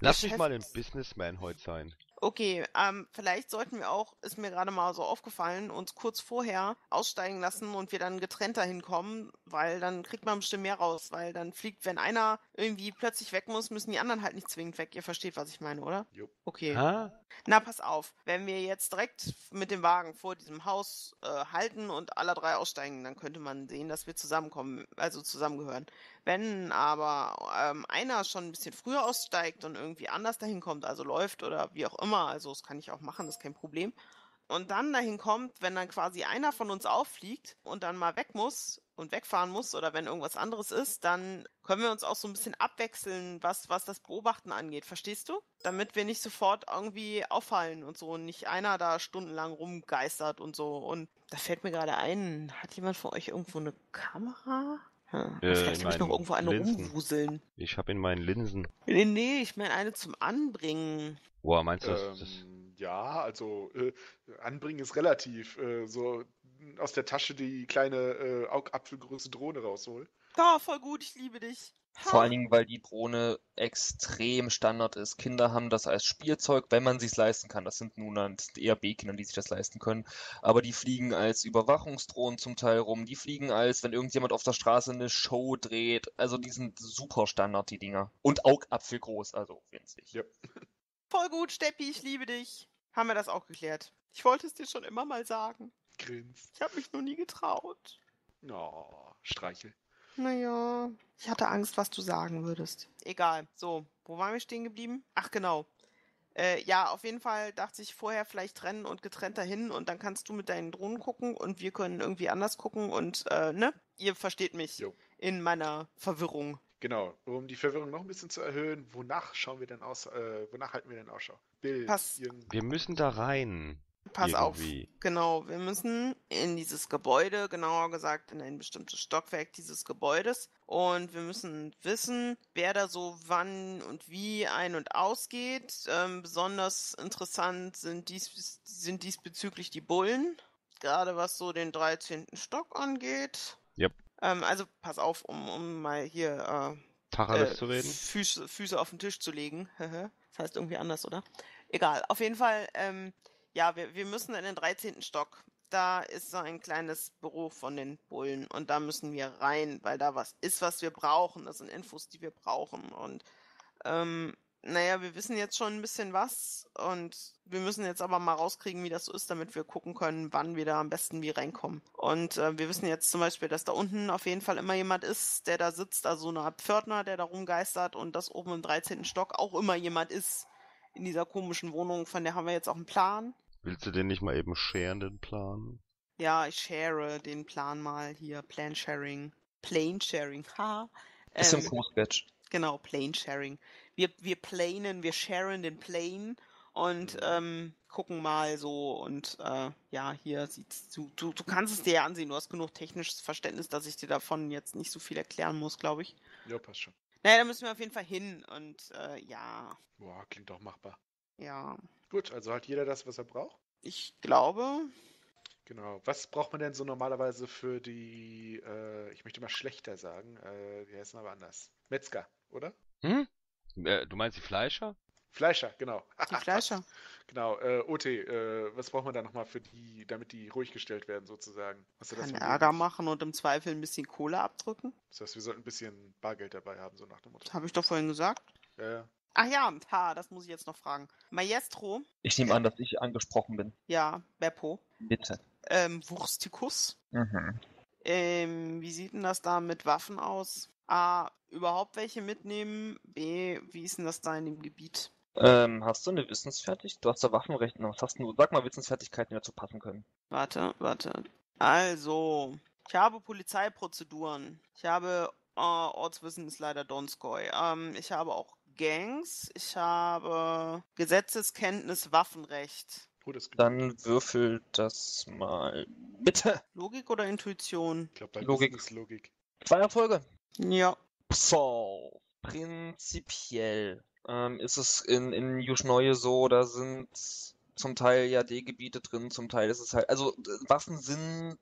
Lass mich mal ein Businessman heute sein. Okay, ähm, vielleicht sollten wir auch, ist mir gerade mal so aufgefallen, uns kurz vorher aussteigen lassen und wir dann getrennt dahin kommen, weil dann kriegt man bestimmt mehr raus, weil dann fliegt, wenn einer irgendwie plötzlich weg muss, müssen die anderen halt nicht zwingend weg. Ihr versteht, was ich meine, oder? Jo. Okay. Ha? Na, pass auf, wenn wir jetzt direkt mit dem Wagen vor diesem Haus äh, halten und alle drei aussteigen, dann könnte man sehen, dass wir zusammenkommen, also zusammengehören. Wenn aber ähm, einer schon ein bisschen früher aussteigt und irgendwie anders dahin kommt, also läuft oder wie auch immer, also das kann ich auch machen, das ist kein Problem. Und dann dahin kommt, wenn dann quasi einer von uns auffliegt und dann mal weg muss und wegfahren muss oder wenn irgendwas anderes ist, dann können wir uns auch so ein bisschen abwechseln, was, was das Beobachten angeht. Verstehst du? Damit wir nicht sofort irgendwie auffallen und so und nicht einer da stundenlang rumgeistert und so. Und da fällt mir gerade ein, hat jemand von euch irgendwo eine Kamera? Hm. Äh, Vielleicht in habe ich noch meinen irgendwo eine Linsen. rumwuseln. Ich habe in meinen Linsen. Nee, nee, ich meine eine zum Anbringen. Boah, meinst du, das, das Ähm, ja, also äh, anbringen ist relativ. Äh, so aus der Tasche die kleine äh, Augapfelgröße Drohne rausholen. Ja, voll gut, ich liebe dich. Vor allen Dingen, weil die Drohne extrem Standard ist. Kinder haben das als Spielzeug, wenn man sich's leisten kann. Das sind nun eher B-Kinder, die sich das leisten können. Aber die fliegen als Überwachungsdrohnen zum Teil rum. Die fliegen als, wenn irgendjemand auf der Straße eine Show dreht. Also die sind super Standard, die Dinger. Und Augapfelgroß, also winzig. Ja. Voll gut, Steppi, ich liebe dich. Haben wir das auch geklärt? Ich wollte es dir schon immer mal sagen. Grinst. Ich habe mich nur nie getraut. Oh, Streichel. Naja, ich hatte Angst, was du sagen würdest. Egal. So, wo waren wir stehen geblieben? Ach, genau. Äh, ja, auf jeden Fall dachte ich vorher vielleicht trennen und getrennt dahin und dann kannst du mit deinen Drohnen gucken und wir können irgendwie anders gucken und, äh, ne? Ihr versteht mich Jo. in meiner Verwirrung. Genau, um die Verwirrung noch ein bisschen zu erhöhen, wonach schauen wir denn aus, äh, wonach halten wir denn Ausschau? Bild, Pass- irgend- wir müssen da rein. Pass auf. irgendwie. Genau, wir müssen in dieses Gebäude, genauer gesagt in ein bestimmtes Stockwerk dieses Gebäudes. Und wir müssen wissen, wer da so wann und wie ein- und ausgeht. Ähm, besonders interessant sind, dies, sind diesbezüglich die Bullen. Gerade was so den 13. Stock angeht. Yep. Ähm, also pass auf, um, um mal hier äh, Tacheles äh, zu reden. Füße, Füße auf den Tisch zu legen. das heißt irgendwie anders, oder? Egal, auf jeden Fall, ähm, ja, wir, wir müssen in den 13. Stock. Da ist so ein kleines Büro von den Bullen und da müssen wir rein, weil da was ist, was wir brauchen. Das sind Infos, die wir brauchen. Und ähm, naja, wir wissen jetzt schon ein bisschen was und wir müssen jetzt aber mal rauskriegen, wie das so ist, damit wir gucken können, wann wir da am besten wie reinkommen. Und äh, wir wissen jetzt zum Beispiel, dass da unten auf jeden Fall immer jemand ist, der da sitzt, also so eine Art Pförtner, der da rumgeistert und dass oben im 13. Stock auch immer jemand ist in dieser komischen Wohnung. Von der haben wir jetzt auch einen Plan. Willst du den nicht mal eben scheren, den Plan? Ja, ich share den Plan mal hier. Plan Sharing. Plane Sharing. Ha. Ist im Ähm, Co-Sketch. Genau, Plane Sharing. Wir, wir planen, wir sharen den Plane und Mhm. ähm, gucken mal so und äh, ja, hier sieht's du, du, du kannst es dir ja ansehen, du hast genug technisches Verständnis, dass ich dir davon jetzt nicht so viel erklären muss, glaube ich. Ja, passt schon. Naja, da müssen wir auf jeden Fall hin und äh, ja, Boah, klingt doch machbar. ja, Gut, also hat jeder das, was er braucht. ich glaube, Genau. Was braucht man denn so normalerweise für die, äh, ich möchte mal schlechter sagen, äh, die heißen aber anders. Metzger, oder? Hm? Äh, du meinst die Fleischer? Fleischer, genau. die Fleischer. Genau, äh, OT, äh, was braucht man da nochmal für die, damit die ruhig gestellt werden, sozusagen? Hast Kann Ärger machen und im Zweifel ein bisschen Kohle abdrücken. Das heißt, wir sollten ein bisschen Bargeld dabei haben, so nach dem Motto. Habe ich doch vorhin gesagt. Ja, ja. Ach ja, ha, das muss ich jetzt noch fragen. Maestro, Ich nehme an, dass ich angesprochen bin. ja, Beppo, Bitte. ähm, Wurstikus. Mhm. Ähm, wie sieht denn das da mit Waffen aus? A, überhaupt welche mitnehmen? B, wie ist denn das da in dem Gebiet? Ähm, hast du eine Wissensfertigkeit? Du hast da Waffenrecht. Was hast du? Sag mal Wissensfertigkeiten, die dazu passen können. Warte, warte. Also, ich habe Polizeiprozeduren. Ich habe äh, Ortswissen ist leider Donskoy. Ähm, ich habe auch Gangs. Ich habe Gesetzeskenntnis, Waffenrecht. Oh, das Dann würfel das mal. Bitte. Logik oder Intuition? ich glaube, bei Logik. Logik. ist Logik. Zwei Erfolge. Ja. So, prinzipiell ähm, ist es in, in Juschneue so, da sind zum Teil ja D-Gebiete drin, zum Teil ist es halt, also äh, Waffen sind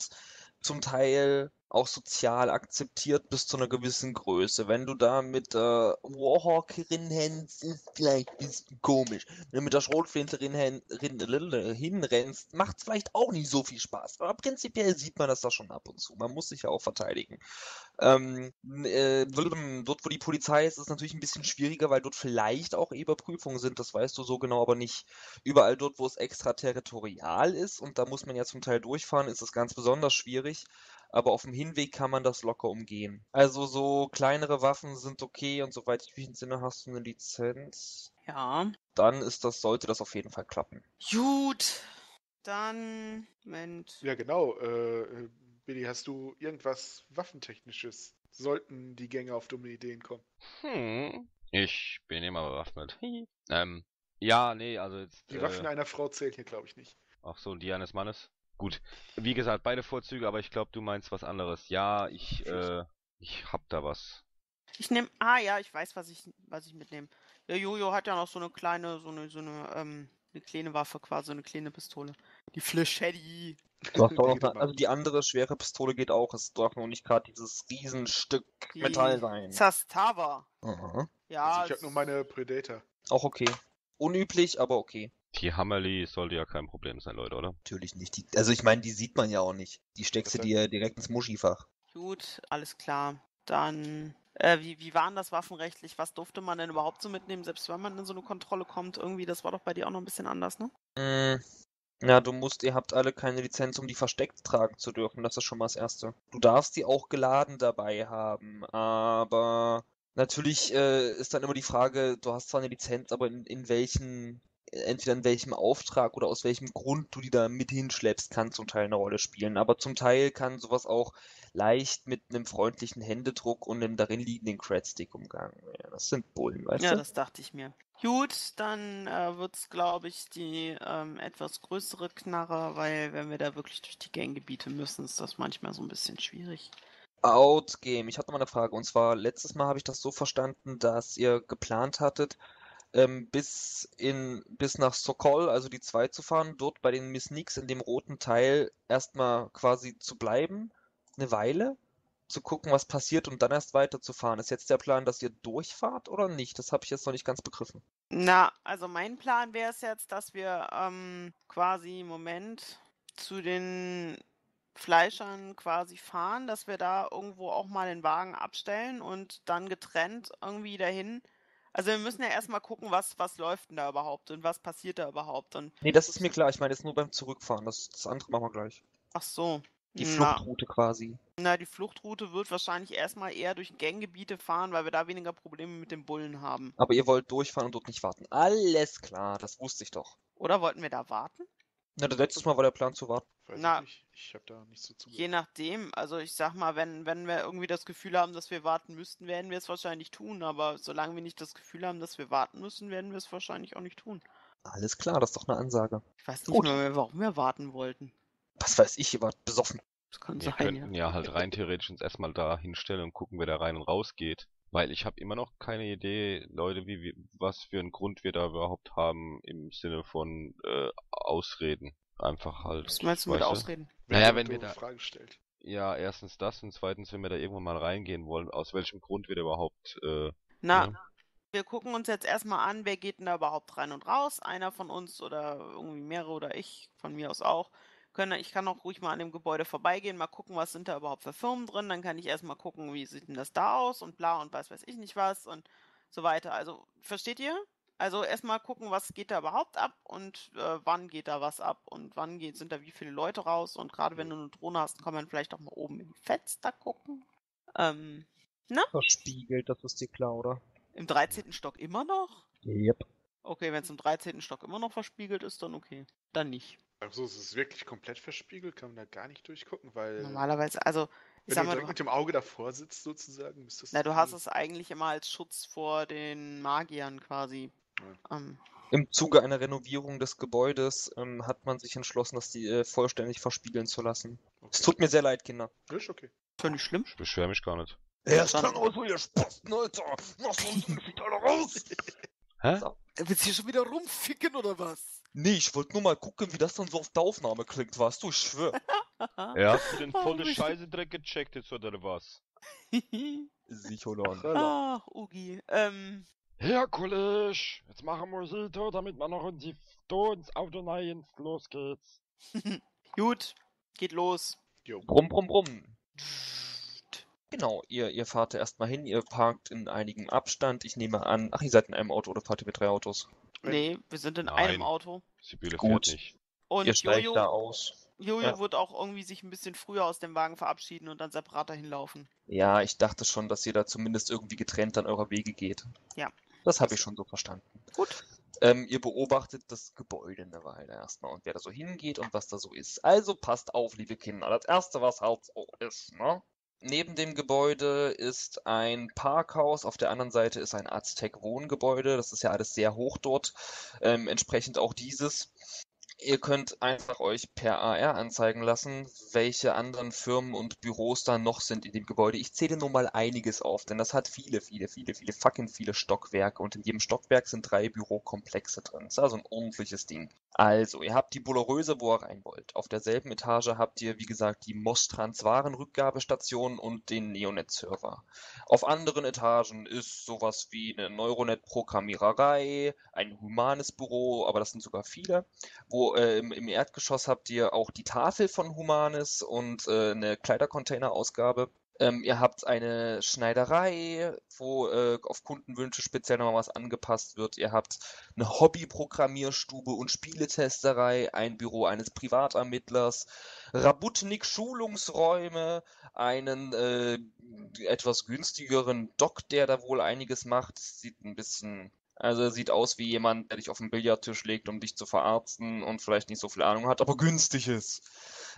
zum Teil auch sozial akzeptiert bis zu einer gewissen Größe. Wenn du da mit der Warhawk hinrennst, ist vielleicht ein bisschen komisch. Wenn du mit der Schrotflinte hinrennst, macht es vielleicht auch nicht so viel Spaß. Aber prinzipiell sieht man das da schon ab und zu. Man muss sich ja auch verteidigen. Ähm, äh, dort, wo die Polizei ist, ist es natürlich ein bisschen schwieriger, weil dort vielleicht auch Überprüfungen sind, das weißt du so genau aber nicht. Überall dort, wo es extraterritorial ist, und da muss man ja zum Teil durchfahren, ist es ganz besonders schwierig. Aber auf dem Hinweg kann man das locker umgehen. Also so kleinere Waffen sind okay und soweit ich mich entsinne, hast du eine Lizenz. Ja. Dann ist das, sollte das auf jeden Fall klappen. Gut. Dann. Moment. Ja, genau. Äh, Billy, hast du irgendwas Waffentechnisches? Sollten die Gänge auf dumme Ideen kommen? Hm. Ich bin immer bewaffnet. ähm, ja, nee, also jetzt. Die Waffen äh, einer Frau zählen hier, glaube ich, nicht. Ach so, und die eines Mannes? Gut. Wie gesagt, beide Vorzüge, aber ich glaube, du meinst was anderes. Ja, ich, äh, ich hab da was. Ich nehme. Ah ja, ich weiß, was ich, was ich mitnehme. Der Jojo hat ja noch so eine kleine, so eine, so eine, ähm, eine kleine Waffe quasi, eine kleine Pistole. Die Fleschetti. Du hast auch noch eine, also die andere schwere Pistole geht auch. Es darf noch nicht gerade dieses Riesenstück Die Metall sein. Zastava. Aha. Ja. also ich habe nur meine Predator. Auch okay. Unüblich, aber okay. Die Hammerli sollte ja kein Problem sein, Leute, oder? Natürlich nicht. Die, also ich meine, die sieht man ja auch nicht. Die steckst du dir direkt ins Muschifach. Gut, alles klar. Dann. Äh, wie, wie war denn das waffenrechtlich? Was durfte man denn überhaupt so mitnehmen, selbst wenn man in so eine Kontrolle kommt? Irgendwie, das war doch bei dir auch noch ein bisschen anders, ne? Mm, Ja, du musst, ihr habt alle keine Lizenz, um die versteckt tragen zu dürfen. Das ist schon mal das Erste. Du darfst die auch geladen dabei haben, aber natürlich äh, ist dann immer die Frage, du hast zwar eine Lizenz, aber in, in welchen, entweder in welchem Auftrag oder aus welchem Grund du die da mit hinschleppst, kann zum Teil eine Rolle spielen. Aber zum Teil kann sowas auch leicht mit einem freundlichen Händedruck und einem darin liegenden Credstick umgangen werden. Das sind Bullen, weißt Ja, du? das dachte ich mir. Gut, dann äh, wird's, glaube ich, die ähm, etwas größere Knarre, weil wenn wir da wirklich durch die Ganggebiete müssen, ist das manchmal so ein bisschen schwierig. Outgame. Ich hatte mal eine Frage. Und zwar, letztes Mal habe ich das so verstanden, dass ihr geplant hattet, ähm, bis in, bis nach Sokol, also die 2 zu fahren, dort bei den Miss Nix in dem roten Teil erstmal quasi zu bleiben, eine Weile, zu gucken, was passiert und dann erst weiterzufahren. Ist jetzt der Plan, dass ihr durchfahrt oder nicht? Das habe ich jetzt noch nicht ganz begriffen. Na, also mein Plan wäre es jetzt, dass wir ähm, quasi, Moment, zu den Fleischern quasi fahren, dass wir da irgendwo auch mal den Wagen abstellen und dann getrennt irgendwie dahin. Also wir müssen ja erstmal gucken, was, was läuft denn da überhaupt und was passiert da überhaupt. Und Nee, das ist mir klar. Ich meine jetzt nur beim Zurückfahren. Das, das andere machen wir gleich. ach so. Die na, Fluchtroute quasi. na, die Fluchtroute wird wahrscheinlich erstmal eher durch Ganggebiete fahren, weil wir da weniger Probleme mit den Bullen haben. Aber ihr wollt durchfahren und dort nicht warten. Alles klar, das wusste ich doch. Oder wollten wir da warten? Na, das letztes Mal war der Plan zu warten. Weiß Na. ich. Ich habe da nicht so zugehört. Je nachdem. Also ich sag mal, wenn, wenn wir irgendwie das Gefühl haben, dass wir warten müssten, werden wir es wahrscheinlich tun. Aber solange wir nicht das Gefühl haben, dass wir warten müssen, werden wir es wahrscheinlich auch nicht tun. Alles klar, das ist doch eine Ansage. Ich weiß nicht Gut. mehr, warum wir warten wollten. Was weiß ich, ihr wart besoffen. Das kann Wir sein, könnten ja halt rein theoretisch uns erstmal da hinstellen und gucken, wer da rein und raus geht. Weil ich habe immer noch keine Idee, Leute, wie wir, was für einen Grund wir da überhaupt haben im Sinne von äh, Ausreden. Einfach halt. Was meinst du mit Ausreden? Naja, wenn wir da- Frage stellt. Ja, erstens das und zweitens, wenn wir da irgendwann mal reingehen wollen, aus welchem Grund wir da überhaupt äh, Na, Ja. wir gucken uns jetzt erstmal an, wer geht denn da überhaupt rein und raus. Einer von uns oder irgendwie mehrere oder ich, von mir aus auch. Können, ich kann auch ruhig mal an dem Gebäude vorbeigehen, mal gucken, was sind da überhaupt für Firmen drin. Dann kann ich erstmal gucken, wie sieht denn das da aus und bla und was weiß ich nicht was und so weiter. Also, versteht ihr? Also erstmal gucken, was geht da überhaupt ab und äh, wann geht da was ab und wann geht, sind da wie viele Leute raus. Und gerade wenn du eine Drohne hast, kann man vielleicht auch mal oben in die Fenster gucken. Ähm, Verspiegelt, das ist dir klar, oder? Im 13. Stock immer noch? Yep. Okay, wenn es im 13. Stock immer noch verspiegelt ist, dann okay. Dann nicht. Also es ist wirklich komplett verspiegelt, kann man da gar nicht durchgucken, weil Normalerweise, also, ich wenn sag du mal, direkt du, mit dem Auge davor sitzt sozusagen, müsstest na, du hast es eigentlich immer als Schutz vor den Magiern quasi. Ähm, Im Zuge einer Renovierung des Gebäudes ähm, hat man sich entschlossen, das die äh, vollständig verspiegeln zu lassen. Es tut mir sehr leid, Kinder. Ist okay. ist ja nicht schlimm. Ich beschwere mich gar nicht. Erst Dann- aus, ihr Spasten, Alter! Lasst uns nicht alle raus! Hä? So. Willst du hier schon wieder rumficken oder was? Nee, ich wollte nur mal gucken, wie das dann so auf der Aufnahme klingt, weißt du? Ich schwör. Ja, hast du den Oh, volle richtig. Scheiße-Dreck gecheckt jetzt oder was? Sicher oder Ach, Ugi. Ähm, Ja, Kollege, jetzt machen wir sie da, damit wir noch in die ins Auto rein. Los geht's. gut, geht los. Jo. Brumm, brumm, brumm. Genau, ihr, ihr fahrt erstmal hin, ihr parkt in einigem Abstand. Ich nehme an, ach, ihr seid in einem Auto oder fahrt ihr mit drei Autos? Nee, wir sind in Nein. einem Auto. Sibylle Gut. fährt nicht. Und ihr steigt Jojo, da aus. Jojo Ja. wird auch irgendwie sich ein bisschen früher aus dem Wagen verabschieden und dann separat dahin laufen. Ja, ich dachte schon, dass ihr da zumindest irgendwie getrennt an eurer Wege geht. Ja. Das habe ich schon so verstanden. Gut. Ähm, ihr beobachtet das Gebäude eine Weile erstmal und wer da so hingeht und was da so ist. Also passt auf, liebe Kinder. Das erste, was halt so ist, ne? Neben dem Gebäude ist ein Parkhaus, auf der anderen Seite ist ein Aztec-Wohngebäude. Das ist ja alles sehr hoch dort. Ähm, entsprechend auch dieses. Ihr könnt einfach euch per AR anzeigen lassen, welche anderen Firmen und Büros da noch sind in dem Gebäude. Ich zähle nur mal einiges auf, denn das hat viele, viele, viele, viele, fucking viele Stockwerke und in jedem Stockwerk sind drei Bürokomplexe drin. Das ist also ein ordentliches Ding. Also, ihr habt die Bulleröse, wo ihr rein wollt. Auf derselben Etage habt ihr, wie gesagt, die Mostrans Warenrückgabestation und den Neonet-Server. Auf anderen Etagen ist sowas wie eine Neuronet-Programmiererei, ein humanes Büro, aber das sind sogar viele. Wo äh, im, im Erdgeschoss habt ihr auch die Tafel von Humanis und äh, eine Kleidercontainer-Ausgabe. Ähm, ihr habt eine Schneiderei, wo äh, auf Kundenwünsche speziell nochmal was angepasst wird. Ihr habt eine Hobby-Programmierstube und Spieletesterei, ein Büro eines Privatermittlers, Rabutnik-Schulungsräume, einen äh, etwas günstigeren Doc, der da wohl einiges macht. Sieht ein bisschen, also er sieht aus wie jemand, der dich auf den Billardtisch legt, um dich zu verarzten und vielleicht nicht so viel Ahnung hat, aber günstig ist.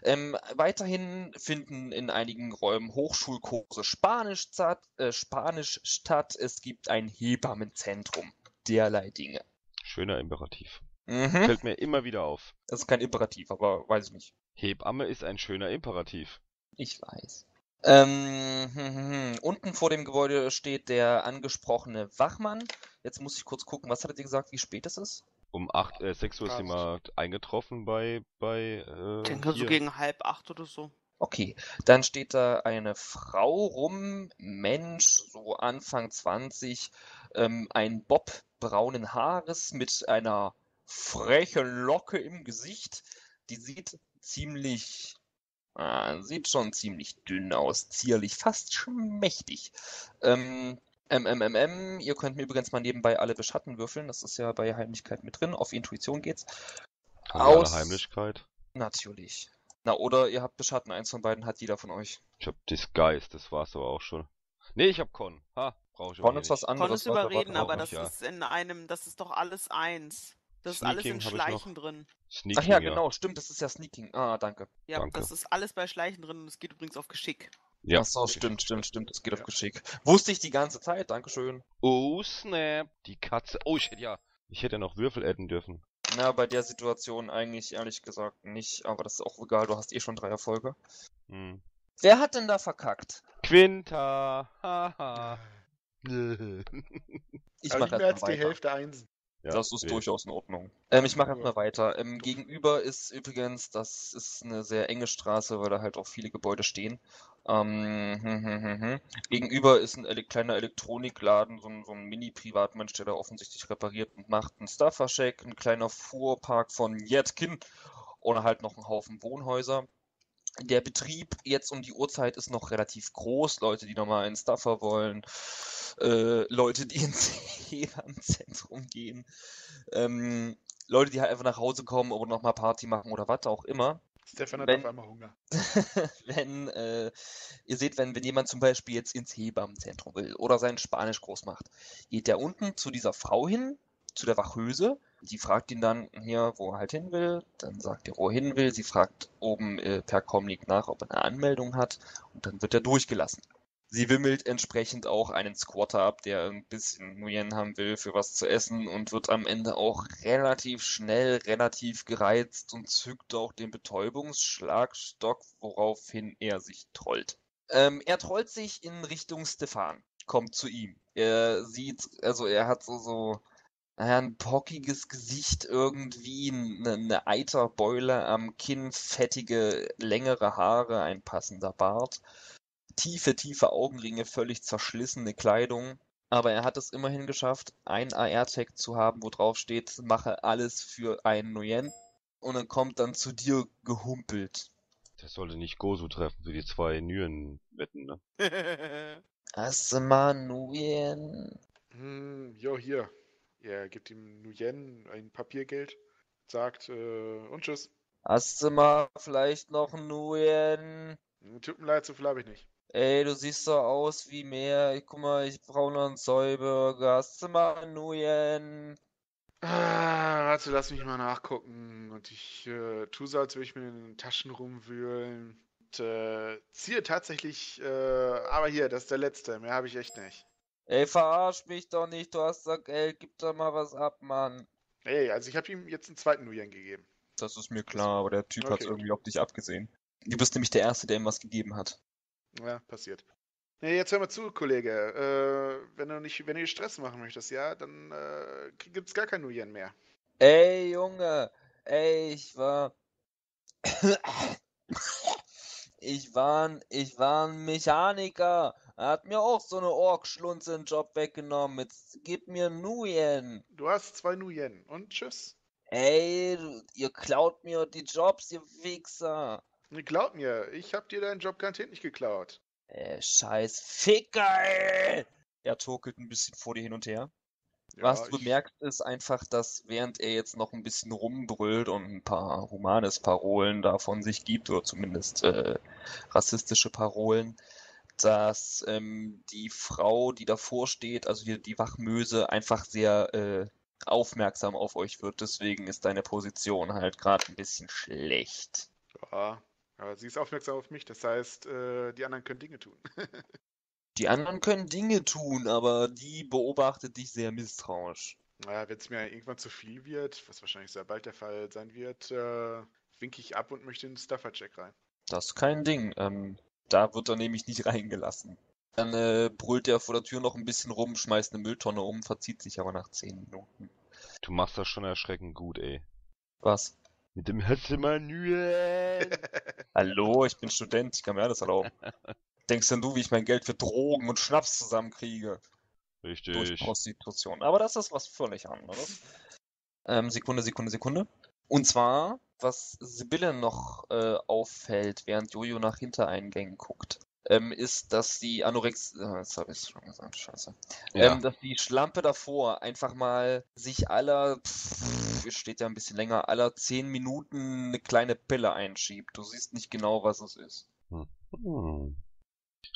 Ähm, weiterhin finden in einigen Räumen Hochschulkurse Spanisch, statt, äh, Spanisch statt. Es gibt ein Hebammenzentrum. Derlei Dinge. Schöner Imperativ. Mhm. Fällt mir immer wieder auf. Das ist kein Imperativ, aber weiß ich nicht. Hebamme ist ein schöner Imperativ. Ich weiß. Ähm, hm, hm, hm. Unten vor dem Gebäude steht der angesprochene Wachmann. Jetzt muss ich kurz gucken, was hattet ihr gesagt, wie spät es ist? Um 8, äh, 6 Uhr sind wir eingetroffen bei, bei, äh, Ich denke so gegen halb acht oder so. Okay, dann steht da eine Frau rum, Mensch, so Anfang 20, ähm, ein Bob braunen Haares mit einer frechen Locke im Gesicht. Die sieht ziemlich, ah, sieht schon ziemlich dünn aus, zierlich, fast schmächtig. Ähm, MMMM, ihr könnt mir übrigens mal nebenbei alle beschatten würfeln. Das ist ja bei Heimlichkeit mit drin. Auf Intuition geht's. Haben Aus- Heimlichkeit? Natürlich. Na, oder ihr habt beschatten. Eins von beiden hat jeder von euch. Ich hab Disguise, das war's aber auch schon. Nee, ich hab Con. Ha, brauch ich Con ist was nicht. anderes. Konntest warte, überreden, aber das ja. ist in einem, das ist doch alles eins. Das ist alles in Sneaking. Schleichen drin. Sneaking, Ach ja, genau, stimmt, das ist ja Sneaking. Ah, danke. Ja, Danke. das ist alles bei Schleichen drin und es geht übrigens auf Geschick. Ja. Ach so, stimmt, stimmt, stimmt, das geht auf. Geschick. Wusste ich die ganze Zeit, Dankeschön. Oh, snap. Die Katze. Oh, ich hätte ja. Ich hätte ja noch Würfel adden dürfen. Na, bei der Situation eigentlich ehrlich gesagt nicht, aber das ist auch egal, du hast eh schon drei Erfolge. Hm. Wer hat denn da verkackt? Quinta. Haha. Ich Also mach nicht mehr erst als die. Hälfte Einsen. Ja, das ist wild. durchaus in Ordnung. Ähm, ich mache Ja. erstmal weiter. Ähm, gegenüber ist übrigens, das ist eine sehr enge Straße, weil da halt auch viele Gebäude stehen. Ähm, hm, hm, hm, hm. Gegenüber ist ein ele kleiner Elektronikladen, so ein, so ein Mini-Privatmensch, der da offensichtlich repariert und macht. Ein Staffer-Shack, ein kleiner Fuhrpark von Jetkin oder halt noch ein Haufen Wohnhäuser. Der Betrieb jetzt um die Uhrzeit ist noch relativ groß. Leute, die nochmal einen Stuffer wollen, äh, Leute, die ins Hebamenzentrum gehen, ähm, Leute, die halt einfach nach Hause kommen oder nochmal Party machen oder was auch immer. Stefan hat Wenn- auf einmal Hunger. wenn, äh, ihr seht, wenn, wenn jemand zum Beispiel jetzt ins Hebammenzentrum will oder sein Spanisch groß macht, geht der unten zu dieser Frau hin, zu der Wachhöse, die fragt ihn dann hier, wo er halt hin will, dann sagt er, wo er hin will, sie fragt oben äh, per Comlink nach, ob er eine Anmeldung hat und dann wird er durchgelassen. Sie wimmelt entsprechend auch einen Squatter ab, der ein bisschen Nuyen haben will für was zu essen und wird am Ende auch relativ schnell, relativ gereizt und zückt auch den Betäubungsschlagstock, woraufhin er sich trollt. Ähm, er trollt sich in Richtung Stefan, kommt zu ihm. Er sieht, also er hat so, so naja, ein pockiges Gesicht irgendwie, eine, eine Eiterbeule am Kinn, fettige, längere Haare, ein passender Bart tiefe, tiefe Augenringe, völlig zerschlissene Kleidung. Aber er hat es immerhin geschafft, ein AR-Tag zu haben, wo drauf steht, mache alles für einen Nuyen. Und dann kommt dann zu dir gehumpelt. Der sollte nicht Gosu treffen für die zwei Nüren-Wetten, ne? Asma Nuyen. Hm, jo, hier. Er gibt ihm Nuyen ein Papiergeld, sagt äh, und tschüss. Hast du mal vielleicht noch einen Nuyen? Tut mir leid, so viel habe ich nicht. Ey, du siehst so aus wie mehr. Ich, guck mal, ich brauche noch einen Zollburger. Hast du mal einen Nuyen? Ah, warte, lass mich mal nachgucken. Und ich äh, tue so, als würde ich mir in den Taschen rumwühlen. Und äh, ziehe tatsächlich, äh, aber hier, das ist der letzte. Mehr habe ich echt nicht. Ey, verarsch mich doch nicht. Du hast doch Geld. Gib doch mal was ab, Mann. Ey, also ich habe ihm jetzt einen zweiten Nuyen gegeben. Das ist mir klar, aber der Typ hat Okay. irgendwie auf dich abgesehen. Du bist nämlich der Erste, der ihm was gegeben hat. Ja, passiert. Nee, jetzt hör mal zu, Kollege. Äh, wenn du nicht, wenn du dir Stress machen möchtest, ja, dann äh, gibt's gar kein Nuyen mehr. Ey, Junge. Ey, ich war. ich war, ein- ich war ein Mechaniker. Er hat mir auch so eine Orkschlunze den Job weggenommen. Jetzt gib mir Nuyen. Du hast zwei Nuyen und tschüss. Ey, du- ihr klaut mir die Jobs, ihr Wichser. Nee, Glaub mir, ich hab dir deinen Job garantiert nicht geklaut. Ey, scheiß Ficker, ey. Er turkelt ein bisschen vor dir hin und her. Was Ja, du ich- bemerkst, ist einfach, dass während er jetzt noch ein bisschen rumbrüllt und ein paar humanes Parolen da von sich gibt, oder zumindest äh, rassistische Parolen, dass ähm, die Frau, die davor steht, also die, die Wachmöse, einfach sehr äh, aufmerksam auf euch wird. Deswegen ist deine Position halt gerade ein bisschen schlecht. Ja, aber sie ist aufmerksam auf mich, das heißt, äh, die anderen können Dinge tun. Die anderen können Dinge tun, aber die beobachtet dich sehr misstrauisch. Naja, wenn es mir irgendwann zu viel wird, was wahrscheinlich sehr bald der Fall sein wird, äh, winke ich ab und möchte in den Stuffer-Check rein. Das ist kein Ding. Ähm, da wird er nämlich nicht reingelassen. Dann äh, brüllt er vor der Tür noch ein bisschen rum, schmeißt eine Mülltonne um, verzieht sich aber nach 10 Minuten. Du machst das schon erschreckend gut, ey. Was? Mit dem Hessemanüen. Hallo, ich bin Student, ich kann mir alles erlauben. Denkst denn du, wie ich mein Geld für Drogen und Schnaps zusammenkriege? Durch Richtig. Prostitution. Aber das ist was völlig anderes. Ähm, Sekunde, Sekunde, Sekunde. Und zwar, was Sibylle noch äh, auffällt, während Jojo nach Hintereingängen guckt. ähm, ist, dass die Anorex... Äh, jetzt habe ich es schon gesagt, scheiße. Ja. Ähm, dass die Schlampe davor einfach mal sich aller, pff, steht ja ein bisschen länger, aller 10 Minuten eine kleine Pille einschiebt. Du siehst nicht genau, was es ist. Hm.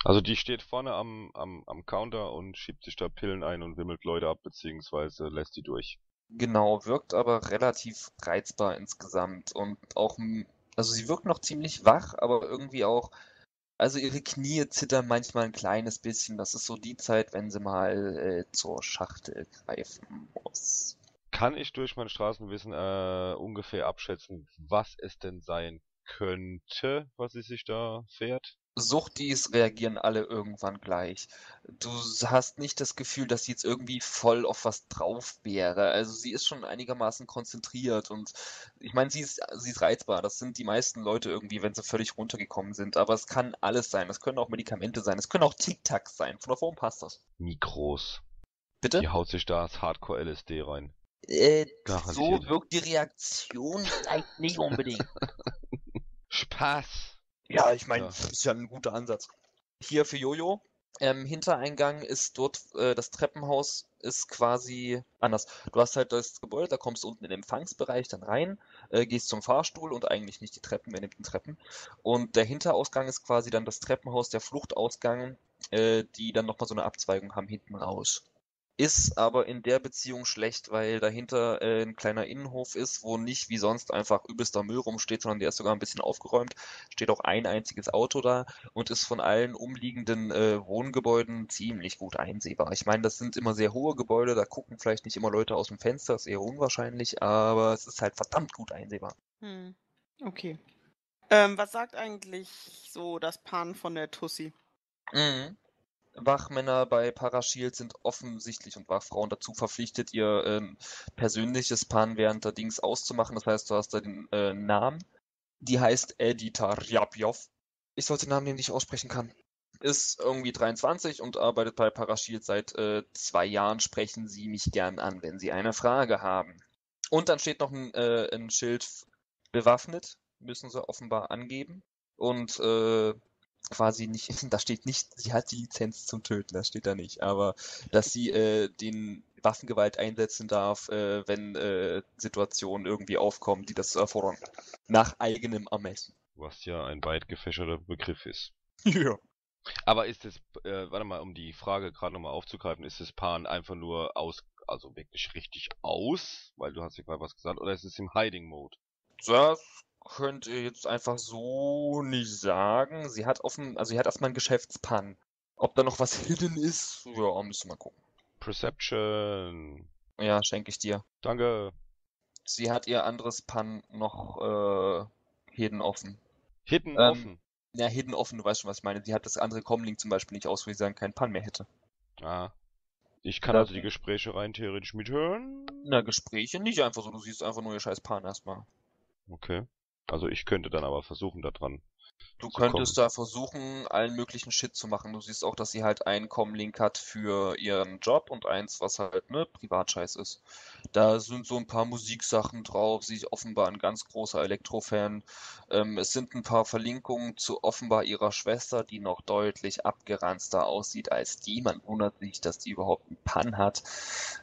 Also die steht vorne am, am, am Counter und schiebt sich da Pillen ein und wimmelt Leute ab, beziehungsweise lässt die durch. Genau, wirkt aber relativ reizbar insgesamt und auch, also sie wirkt noch ziemlich wach, aber irgendwie auch, also ihre Knie zittern manchmal ein kleines bisschen. Das ist so die Zeit, wenn sie mal äh, zur Schachtel greifen muss. Kann ich durch mein Straßenwissen äh, ungefähr abschätzen, was es denn sein könnte, was sie sich da fährt? Suchtis reagieren alle irgendwann gleich. Du hast nicht das Gefühl, dass sie jetzt irgendwie voll auf was drauf wäre. Also sie ist schon einigermaßen konzentriert und ich meine, sie ist, sie ist reizbar. Das sind die meisten Leute irgendwie, wenn sie völlig runtergekommen sind. Aber es kann alles sein. Es können auch Medikamente sein. Es können auch Tic-Tacs sein. Von der Form passt das. Mikros. Bitte? Die haut sich da das Hardcore-LSD rein. Äh, so wirkt die Reaktion vielleicht nicht unbedingt. Spaß! Ja, ich meine, Ja. ist ja ein guter Ansatz. Hier für Jojo. Ähm, Hintereingang ist dort, äh, das Treppenhaus ist quasi anders. Du hast halt das Gebäude, da kommst du unten in den Empfangsbereich dann rein, äh, gehst zum Fahrstuhl und eigentlich nicht die Treppen, wer nimmt den Treppen. Und der Hinterausgang ist quasi dann das Treppenhaus, der Fluchtausgang, äh, die dann nochmal so eine Abzweigung haben hinten raus. Ist aber in der Beziehung schlecht, weil dahinter äh, ein kleiner Innenhof ist, wo nicht wie sonst einfach übelster Müll rumsteht, sondern der ist sogar ein bisschen aufgeräumt. Steht auch ein einziges Auto da und ist von allen umliegenden äh, Wohngebäuden ziemlich gut einsehbar. Ich meine, das sind immer sehr hohe Gebäude, da gucken vielleicht nicht immer Leute aus dem Fenster, ist eher unwahrscheinlich, aber es ist halt verdammt gut einsehbar. Hm. Okay. Ähm, was sagt eigentlich so das Pan von der Tussi? Mhm. Wachmänner bei Parashield sind offensichtlich und Wachfrauen dazu verpflichtet, ihr ähm, persönliches Pan während der Dings auszumachen. Das heißt, du hast da den äh, Namen. Die heißt Edita Ryabjov. Ich sollte den Namen, den ich aussprechen kann. Ist irgendwie 23 und arbeitet bei Parashield seit äh, zwei Jahren. Sprechen Sie mich gern an, wenn Sie eine Frage haben. Und dann steht noch ein, äh, ein Schild bewaffnet, müssen sie offenbar angeben. Und äh, quasi nicht, da steht nicht, sie hat die Lizenz zum Töten, das steht da nicht, aber dass sie äh, den Waffengewalt einsetzen darf, äh, wenn äh, Situationen irgendwie aufkommen, die das erfordern. Nach eigenem Ermessen. Was ja ein weit gefächerter Begriff ist. Ja. Aber ist es, äh, warte mal, um die Frage gerade nochmal aufzugreifen, ist das Pan einfach nur aus, also wirklich richtig aus? Weil du hast ja gerade was gesagt, oder ist es im Hiding Mode? Das könnt ihr jetzt einfach so nicht sagen. Sie hat offen, also sie hat erstmal einen Geschäftspan. Ob da noch was hidden ist, ja, müssen wir mal gucken. Perception. Ja, schenke ich dir. Danke. Sie hat ihr anderes Pan noch äh, hidden offen. Hidden Ähm, offen. Ja, hidden offen, du weißt schon, was ich meine. Sie hat das andere Comlink zum Beispiel nicht aus, weil sie dann keinen Pan mehr hätte. Ah. Ich kann also die Gespräche rein theoretisch mithören. Na, Gespräche nicht einfach so, du siehst einfach nur ihr scheiß Pan erstmal. Okay. Also ich könnte dann aber versuchen, da dran. Du könntest da versuchen, allen möglichen Shit zu machen. Du siehst auch, dass sie halt einen Comlink hat für ihren Job und eins, was halt, ne, Privatscheiß ist. Da sind so ein paar Musiksachen drauf. Sie ist offenbar ein ganz großer Elektrofan. Ähm, es sind ein paar Verlinkungen zu offenbar ihrer Schwester, die noch deutlich abgeranzter aussieht als die. Man wundert sich, dass die überhaupt einen Pan hat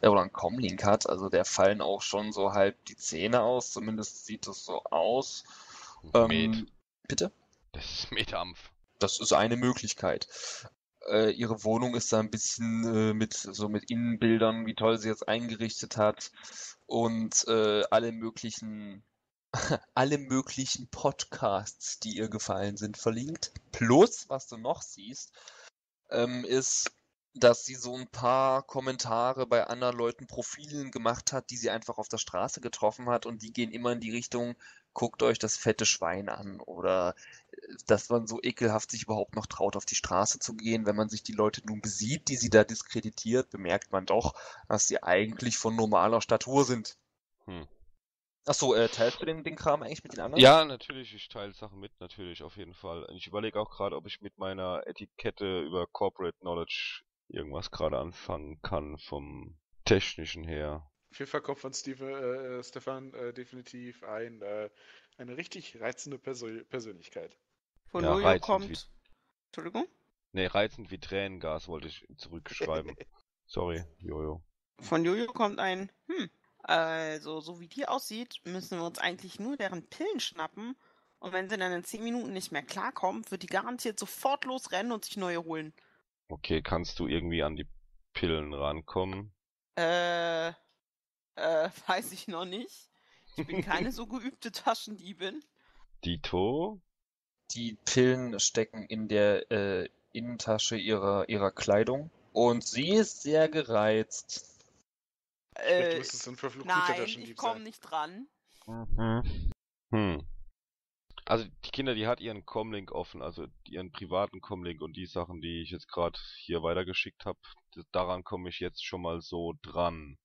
äh, oder einen Comlink hat. Also der fallen auch schon so halb die Zähne aus. Zumindest sieht es so aus. Ähm, bitte? Das ist Metampf. Das ist eine Möglichkeit. Äh, ihre Wohnung ist da ein bisschen äh, mit so mit Innenbildern, wie toll sie jetzt eingerichtet hat und äh, alle möglichen alle möglichen Podcasts, die ihr gefallen sind, verlinkt. Plus, was du noch siehst, ähm, ist, dass sie so ein paar Kommentare bei anderen Leuten Profilen gemacht hat, die sie einfach auf der Straße getroffen hat und die gehen immer in die Richtung, guckt euch das fette Schwein an oder dass man so ekelhaft sich überhaupt noch traut, auf die Straße zu gehen. Wenn man sich die Leute nun besieht, die sie da diskreditiert, bemerkt man doch, dass sie eigentlich von normaler Statur sind. Hm. Achso, äh, teilst du den, den Kram eigentlich mit den anderen? Ja, natürlich, ich teile Sachen mit, natürlich, auf jeden Fall. Ich überlege auch gerade, ob ich mit meiner Etikette über Corporate Knowledge irgendwas gerade anfangen kann vom technischen her. Auf jeden Fall kommt von Steve, äh, Stefan äh, definitiv ein, äh, eine richtig reizende Persö Persönlichkeit. Von Ja, Jojo kommt. wie- Entschuldigung? Nee, reizend wie Tränengas wollte ich zurückschreiben. Sorry, Jojo. Von Jojo kommt ein, hm, also so wie die aussieht, müssen wir uns eigentlich nur deren Pillen schnappen. Und wenn sie dann in 10 Minuten nicht mehr klarkommt, wird die garantiert sofort losrennen und sich neue holen. Okay, kannst du irgendwie an die Pillen rankommen? Äh, äh, weiß ich noch nicht. Ich bin keine so geübte Taschendiebin. Dito? Die Pillen stecken in der äh, Innentasche ihrer, ihrer Kleidung und sie ist sehr gereizt. Äh, ein verfluchter nein, ich komme nicht dran. Mhm. Hm. Also die Kinder, die hat ihren Comlink offen, also ihren privaten Comlink und die Sachen, die ich jetzt gerade hier weitergeschickt habe, daran komme ich jetzt schon mal so dran.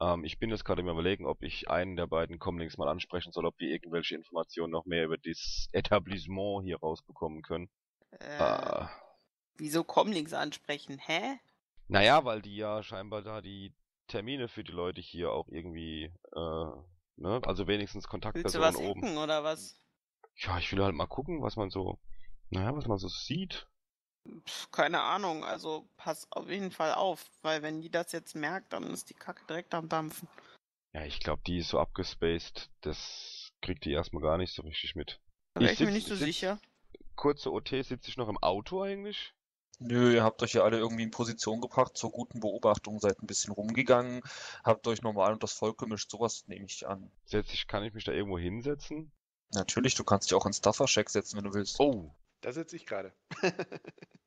Ähm, ich bin jetzt gerade im überlegen, ob ich einen der beiden Comlinks mal ansprechen soll, ob wir irgendwelche Informationen noch mehr über das Etablissement hier rausbekommen können. Äh, Äh, wieso Comlinks ansprechen? Hä? naja, weil die ja scheinbar da die Termine für die Leute hier auch irgendwie, äh, ne, also wenigstens Willst du Kontaktpersonen was oben. hacken oder was? Ja, ich will halt mal gucken, was man so, naja, was man so sieht. Pff, keine Ahnung, also pass auf jeden Fall auf, weil wenn die das jetzt merkt, dann ist die Kacke direkt am Dampfen. Ja, ich glaube, die ist so abgespaced, das kriegt die erstmal gar nicht so richtig mit. Da wäre Ich ich mir nicht so sicher. Kurze OT, sitze ich noch im Auto eigentlich? Nö, ihr habt euch ja alle irgendwie in Position gebracht zur guten Beobachtung, seid ein bisschen rumgegangen, habt euch normal und das Volk gemischt, sowas nehme ich an. Setz ich, kann ich mich da irgendwo hinsetzen? Natürlich, du kannst dich auch in Stuffer-Shack setzen, wenn du willst. Oh, Da sitze ich gerade.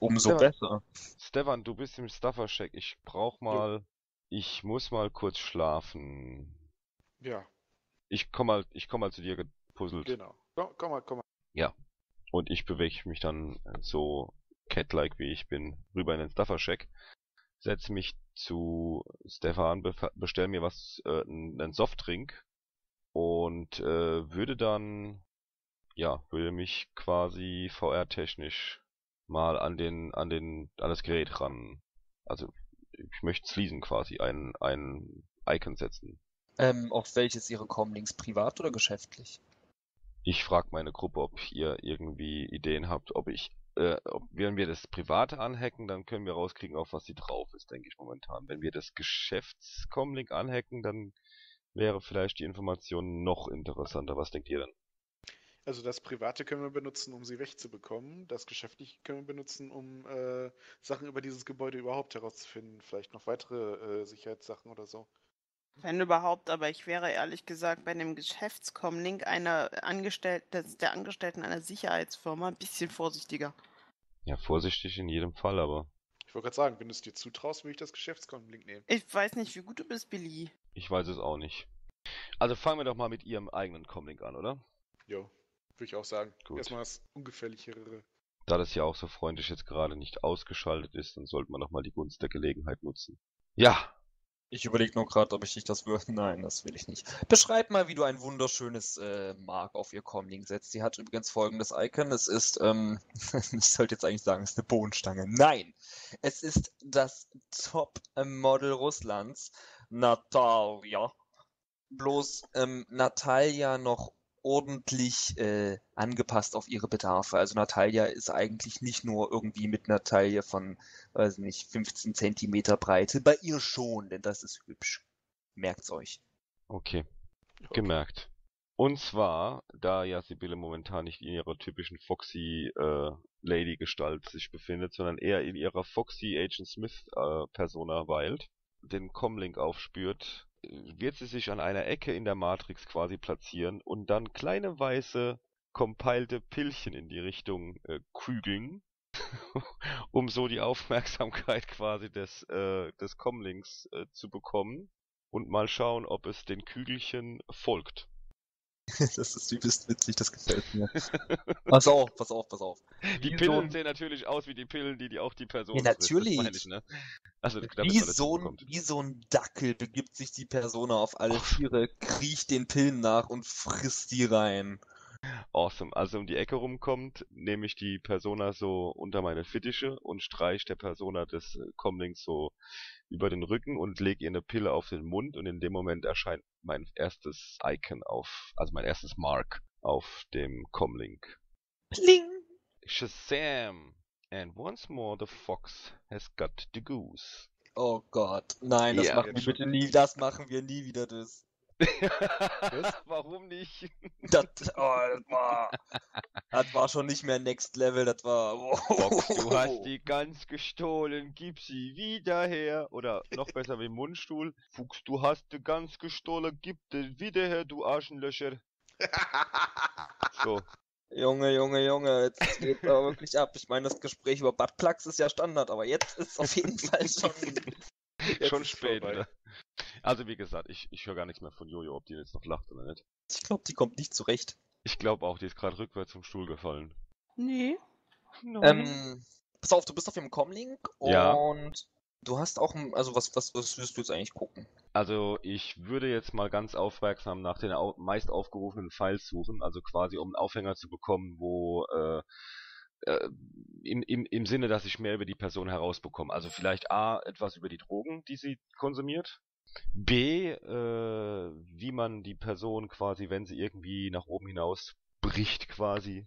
Umso Ja. besser. Stefan, du bist im Stuffer-Check. Ich brauch mal, ich muss mal kurz schlafen. Ja, Ich komm mal, ich komm mal zu dir gepuzzelt. genau. Komm, komm mal, komm mal. Und ich bewege mich dann so cat-like wie ich bin rüber in den Stuffer-Check. Setz mich zu Stefan, befa- bestell mir was, äh, einen Softdrink und äh, würde dann, ja, würde mich quasi VR-technisch mal an den, an den, an das Gerät ran. Also ich möchte Sleasen quasi ein, ein Icon setzen. Ähm, auf welches ihre Comlinks, privat oder geschäftlich? Ich frage meine Gruppe, ob ihr irgendwie Ideen habt, ob ich, äh, ob, wenn wir das Private anhacken, dann können wir rauskriegen, auf was sie drauf ist, denke ich momentan. Wenn wir das Geschäftscomlink anhacken, dann wäre vielleicht die Information noch interessanter. Was denkt ihr denn? Also das Private können wir benutzen, um sie wegzubekommen. Das Geschäftliche können wir benutzen, um äh, Sachen über dieses Gebäude überhaupt herauszufinden. Vielleicht noch weitere äh, Sicherheitssachen oder so. Wenn überhaupt, aber ich wäre ehrlich gesagt bei dem Geschäftscomlink einer Angestellten, der Angestellten einer Sicherheitsfirma ein bisschen vorsichtiger. Ja, vorsichtig in jedem Fall, aber Ich wollte gerade sagen, wenn du es dir zutraust, würde ich das Geschäftskonto-Link nehmen. Ich weiß nicht, wie gut du bist, Billy. ich weiß es auch nicht. Also fangen wir doch mal mit ihrem eigenen Comlink an, oder? Jo, würde ich auch sagen. Gut. Erstmal das ungefährlichere. Da das ja auch so freundlich jetzt gerade nicht ausgeschaltet ist, dann sollte man doch mal die Gunst der Gelegenheit nutzen. Ja, Ich überlege nur gerade, ob ich dich das würde. Nein, das will ich nicht. Beschreib mal, wie du ein wunderschönes äh, Mark auf ihr Comlink setzt. Sie hat übrigens folgendes Icon. Es ist, ähm, ich sollte jetzt eigentlich sagen, es ist eine Bohnenstange. Nein! Es ist das Top-Model Russlands, Natalia. Bloß ähm, Natalia noch ordentlich äh, angepasst auf ihre Bedarfe. Also Natalia ist eigentlich nicht nur irgendwie mit einer Taille von, weiß nicht, 15 Zentimeter Breite. Bei ihr schon, denn das ist hübsch. Merkt's euch. okay. Okay. Gemerkt. Und zwar, da ja Sibylle momentan nicht in ihrer typischen Foxy äh, Lady Gestalt sich befindet, sondern eher in ihrer Foxy Agent Smith äh, Persona weilt, den Comlink aufspürt, wird sie sich an einer Ecke in der Matrix quasi platzieren und dann kleine weiße compilte Pillchen in die Richtung äh, kügeln, um so die Aufmerksamkeit quasi des äh, des Comlinks äh, zu bekommen und mal schauen, ob es den Kügelchen folgt. Das ist übelst witzig, das gefällt mir. Pass auf, pass auf, pass auf. Die Wie Pillen sehen natürlich aus wie die Pillen, die, die auch die Person Ja, natürlich. Ich, ne? Also, Wie so, ein, wie so ein Dackel begibt sich die Persona auf alle Viere, kriecht den Pillen nach und frisst die rein. Awesome. Also um die Ecke rumkommt, nehme ich die Persona so unter meine Fittiche und streich der Persona des äh, Comlinks so über den Rücken und lege ihr eine Pille auf den Mund und in dem Moment erscheint mein erstes Icon auf, also mein erstes Mark auf dem Comlink. Pling! Shazam! And once more the fox has got the goose. Oh Gott. Nein, das Ja. machen wir bitte nie. Das machen wir nie wieder, das. Warum nicht? Das, oh, das war. Das war schon nicht mehr Next Level, das war. Fox, du hast die Gans gestohlen, gib sie wieder her. Oder noch besser wie Mundstuhl. Fuchs, du hast die Gans gestohlen, gib die wieder her, du Arschenlöcher. So, Junge, Junge, Junge, jetzt geht aber wirklich ab. Ich meine, das Gespräch über Buttplugs ist ja Standard, aber jetzt ist auf jeden Fall schon. Schon spät, vorbei. Also wie gesagt, ich, ich höre gar nichts mehr von Jojo, ob die jetzt noch lacht oder nicht. Ich glaube, die kommt nicht zurecht. Ich glaube auch, die ist gerade rückwärts vom Stuhl gefallen. Nee. Ähm, pass auf, du bist auf dem Comlink Ja. und du hast auch, ein- also was, was, was wirst du jetzt eigentlich gucken? Also ich würde jetzt mal ganz aufmerksam nach den au meist aufgerufenen Files suchen, also quasi um einen Aufhänger zu bekommen, wo äh, äh, im, im, im Sinne, dass ich mehr über die Person herausbekomme. Also vielleicht A, etwas über die Drogen, die sie konsumiert. B, äh, wie man die Person quasi, wenn sie irgendwie nach oben hinaus bricht quasi,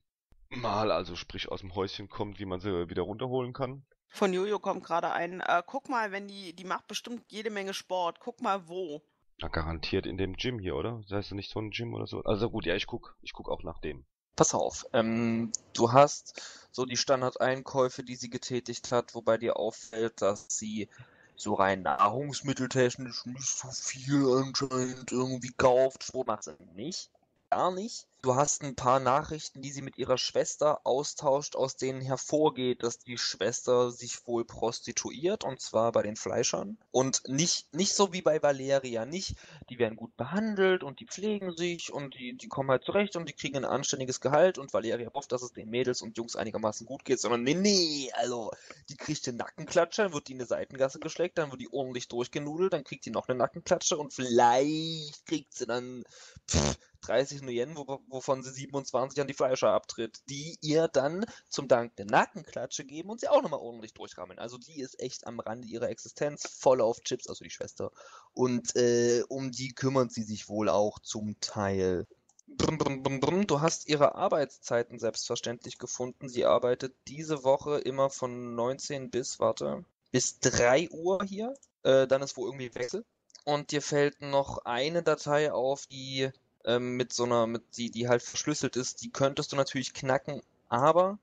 mal, also sprich aus dem Häuschen kommt, wie man sie wieder runterholen kann. Von Jojo kommt gerade ein. Äh, guck mal, wenn die, die macht bestimmt jede Menge Sport. Guck mal wo. Na, garantiert in dem Gym hier, oder? Das heißt nicht so ein Gym oder so? Also gut, ja, ich guck, ich guck auch nach dem. Pass auf, ähm, du hast so die Standardeinkäufe, die sie getätigt hat, wobei dir auffällt, dass sie so rein nahrungsmitteltechnisch nicht so viel anscheinend irgendwie kauft. Sport macht sie nicht. Gar nicht. Du hast ein paar Nachrichten, die sie mit ihrer Schwester austauscht, aus denen hervorgeht, dass die Schwester sich wohl prostituiert, und zwar bei den Fleischern. Und nicht, nicht so wie bei Valeria, nicht, die werden gut behandelt und die pflegen sich und die, die kommen halt zurecht und die kriegen ein anständiges Gehalt und Valeria hofft, dass es den Mädels und Jungs einigermaßen gut geht, sondern nee, nee, also, die kriegt den Nackenklatscher, dann wird die in eine Seitengasse geschleckt, dann wird die ordentlich durchgenudelt, dann kriegt die noch eine Nackenklatsche und vielleicht kriegt sie dann pff, 30 Nuyen, wo, wovon sie 27 an die Fleischer abtritt, die ihr dann zum Dank eine Nackenklatsche geben und sie auch nochmal ordentlich durchrammeln. Also die ist echt am Rande ihrer Existenz, voll auf Chips, also die Schwester. Und äh, um die kümmert sie sich wohl auch zum Teil. Brr, brr, brr, brr. Du hast ihre Arbeitszeiten selbstverständlich gefunden. Sie arbeitet diese Woche immer von 19 bis, warte, bis 3 Uhr hier. Äh, dann ist wohl irgendwie Wechsel. Und dir fällt noch eine Datei auf, die ähm, mit so einer, mit die, die halt verschlüsselt ist. Die könntest du natürlich knacken, aber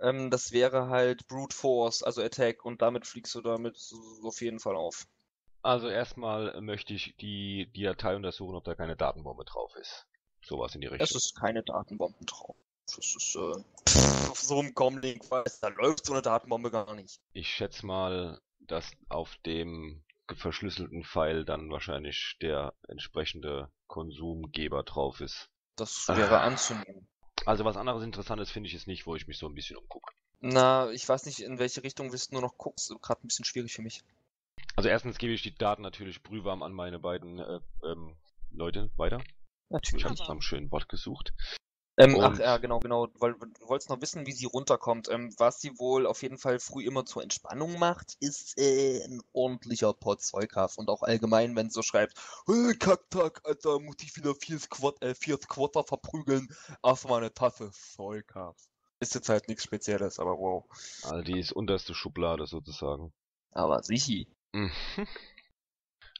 ähm, das wäre halt Brute Force, also Attack, und damit fliegst du damit auf jeden Fall auf. Also erstmal möchte ich die, die Datei untersuchen, ob da keine Datenbombe drauf ist. Sowas in die Richtung. Es ist keine Datenbomben drauf. Das ist, äh, pff, auf so einem Comlink, weiß, da läuft so eine Datenbombe gar nicht. Ich schätze mal, dass auf dem verschlüsselten File dann wahrscheinlich der entsprechende Konsumgeber drauf ist. Das wäre Ah. anzunehmen. Also was anderes Interessantes finde ich es nicht, wo ich mich so ein bisschen umgucke. Na, ich weiß nicht, in welche Richtung willst du nur noch guckst. Gerade ein bisschen schwierig für mich. Also erstens gebe ich die Daten natürlich brühwarm an meine beiden äh, ähm, Leute weiter. Ich Natürlich. habe nach einem schönen Wort gesucht. Ähm, ach ja, genau, genau, weil du wolltest noch wissen, wie sie runterkommt. Ähm, was sie wohl auf jeden Fall früh immer zur Entspannung macht, ist äh, ein ordentlicher Pot Zeughaft. Und auch allgemein, wenn sie so schreibt, hey, Kacktag, Alter, muss ich wieder vier, Squat, äh, vier Squatter verprügeln, erstmal eine Tasse Zeughaft. Ist jetzt halt nichts Spezielles, aber wow. Also die ist unterste Schublade sozusagen. Aber sichi. Mhm.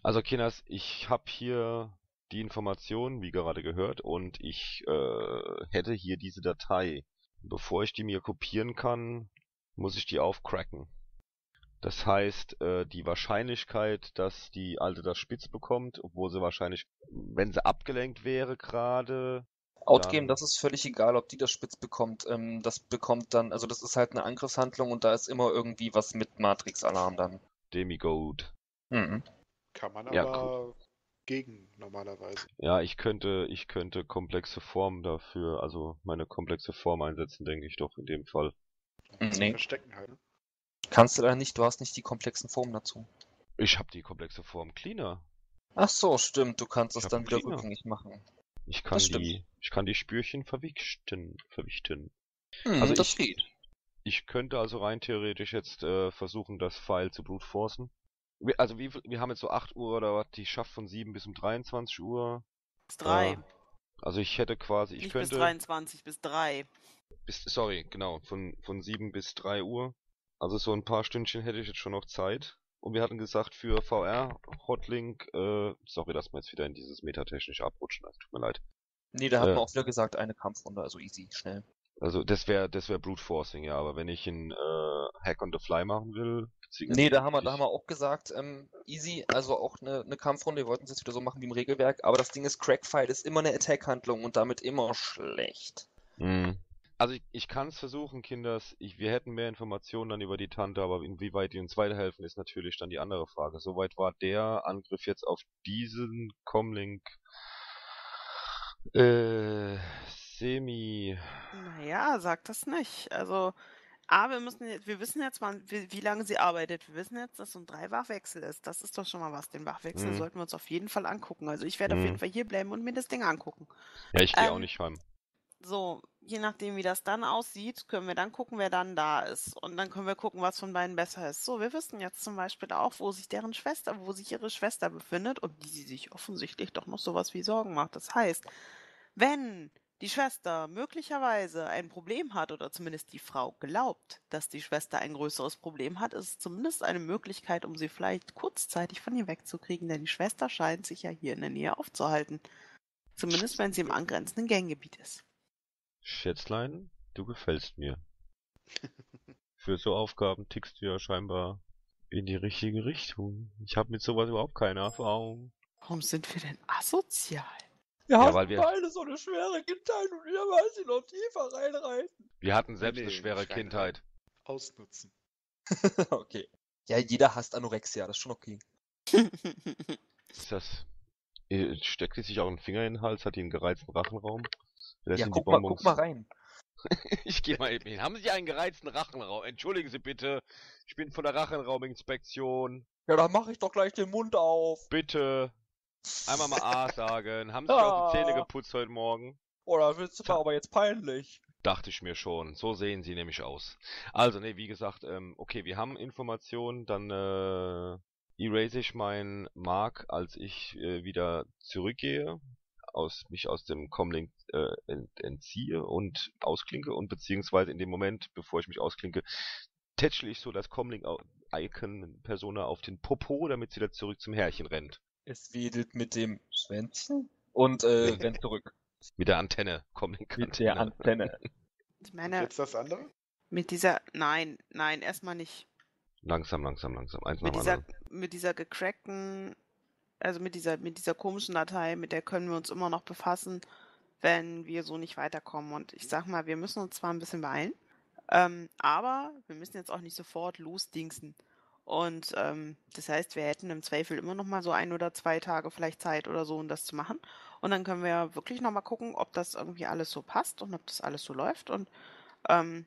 Also Kinas, ich habe hier die Information, wie gerade gehört, und ich äh, hätte hier diese Datei. Bevor ich die mir kopieren kann, muss ich die aufcracken. Das heißt, äh, die Wahrscheinlichkeit, dass die Alte das spitz bekommt, obwohl sie wahrscheinlich, wenn sie abgelenkt wäre gerade, Outgame, das ist völlig egal, ob die das spitz bekommt. Ähm, das bekommt dann, also das ist halt eine Angriffshandlung und da ist immer irgendwie was mit Matrix-Alarm dann. Demigod. Mhm. Kann man Ja, aber gegen normalerweise. Ja, ich könnte, ich könnte komplexe Form dafür, also meine komplexe Form einsetzen, denke ich doch in dem Fall. Nee, Verstecken halt. Kannst du leider nicht, du hast nicht die komplexen Formen dazu. Ich habe die komplexe Form cleaner. Ach so, stimmt, du kannst Ich es hab dann wieder Cleaner. rückgängig machen. Ich kann Das die, ich kann die Spürchen verwichten, verwichten. Hm, Also das ich- geht. Ich könnte also rein theoretisch jetzt äh, versuchen, das File zu brute forcen. Also wie, viel- wir haben jetzt so 8 Uhr oder was, die schafft von 7 bis um 23 Uhr. Bis drei. Äh, Also ich hätte quasi, ich Nicht könnte. bis 23, bis 3. Bis, sorry, genau, von, von 7 bis 3 Uhr. Also so ein paar Stündchen hätte ich jetzt schon noch Zeit. Und wir hatten gesagt, für VR, Hotlink, äh, sorry, dass wir jetzt wieder in dieses metatechnische abrutschen, das tut mir leid. Nee, da hat Äh. man auch wieder gesagt, eine Kampfrunde, also easy, schnell. Also das wäre das wäre Brute Forcing, ja, aber wenn ich einen äh, Hack on the Fly machen will, Nee, da haben wir, da haben wir auch gesagt, ähm, easy, also auch eine, eine Kampfrunde, wir wollten es jetzt wieder so machen wie im Regelwerk, aber das Ding ist, Crackfight ist immer eine Attack-Handlung und damit immer schlecht. Mhm. Also ich, ich kann es versuchen, Kinders. Ich, wir hätten mehr Informationen dann über die Tante, aber inwieweit die uns weiterhelfen, ist natürlich dann die andere Frage. Soweit war der Angriff jetzt auf diesen Comlink äh, semi. Naja, sag das nicht. Also, A, wir müssen jetzt, wir wissen jetzt mal, wie, wie lange sie arbeitet. Wir wissen jetzt, dass so ein Drei-Wachwechsel ist. Das ist doch schon mal was. Den Wachwechsel Mhm. sollten wir uns auf jeden Fall angucken. Also ich werde auf Mhm. jeden Fall hier bleiben und mir das Ding angucken. Ja, ich gehe auch Ähm, nicht heim. So, je nachdem, wie das dann aussieht, können wir dann gucken, wer dann da ist. Und dann können wir gucken, was von beiden besser ist. So, wir wissen jetzt zum Beispiel auch, wo sich deren Schwester, wo sich ihre Schwester befindet und die sie sich offensichtlich doch noch sowas wie Sorgen macht. Das heißt, wenn die Schwester möglicherweise ein Problem hat oder zumindest die Frau glaubt, dass die Schwester ein größeres Problem hat, ist es zumindest eine Möglichkeit, um sie vielleicht kurzzeitig von ihr wegzukriegen, denn die Schwester scheint sich ja hier in der Nähe aufzuhalten. Zumindest wenn sie im angrenzenden Ganggebiet ist. Schätzlein, du gefällst mir. Für so Aufgaben tickst du ja scheinbar in die richtige Richtung. Ich habe mit sowas überhaupt keine Erfahrung. Warum sind wir denn asozial? Wir Ja, hatten weil wir- beide so eine schwere Kindheit und wir wollen sie noch tiefer reinreiten. Wir hatten selbst Nee, eine schwere. Kindheit. Ausnutzen. okay. Ja, jeder hasst Anorexia, das ist schon okay. Ist das. äh, Steckt die sich auch einen Finger in den Hals? Hat die einen gereizten Rachenraum? Lässt ja, guck mal, guck mal rein. ich gehe mal eben hin. Haben Sie einen gereizten Rachenraum? Entschuldigen Sie bitte. Ich bin von der Rachenrauminspektion. Ja, dann mache ich doch gleich den Mund auf. Bitte. Einmal mal A sagen. Haben Sie sich auch die Zähne Ah. geputzt heute Morgen? Oder willst du aber jetzt peinlich? Dachte ich mir schon. So sehen sie nämlich aus. Also, ne, wie gesagt, ähm, okay, wir haben Informationen, dann äh, erase ich meinen Mark, als ich äh, wieder zurückgehe, aus mich aus dem Comlink äh, ent, entziehe und ausklinke und beziehungsweise in dem Moment, bevor ich mich ausklinke, tätschle ich so das Comlink-Icon Persona auf den Popo, damit sie wieder zurück zum Herrchen rennt. Es wedelt mit dem Schwänzchen und äh, rennt zurück. Mit der Antenne, Mit Comlink-Antenne. der Antenne. Ich meine, Jetzt das andere? mit dieser, nein, nein, erstmal nicht. Langsam, langsam, langsam. Eins Mit dieser, anderen. mit dieser gecrackten, also mit dieser, mit dieser komischen Datei, mit der können wir uns immer noch befassen, wenn wir so nicht weiterkommen. Und ich sag mal, wir müssen uns zwar ein bisschen beeilen, ähm, aber wir müssen jetzt auch nicht sofort losdingsen. Und ähm, das heißt, wir hätten im Zweifel immer noch mal so ein oder zwei Tage vielleicht Zeit oder so, um das zu machen. Und dann können wir wirklich noch mal gucken, ob das irgendwie alles so passt und ob das alles so läuft. Und ähm,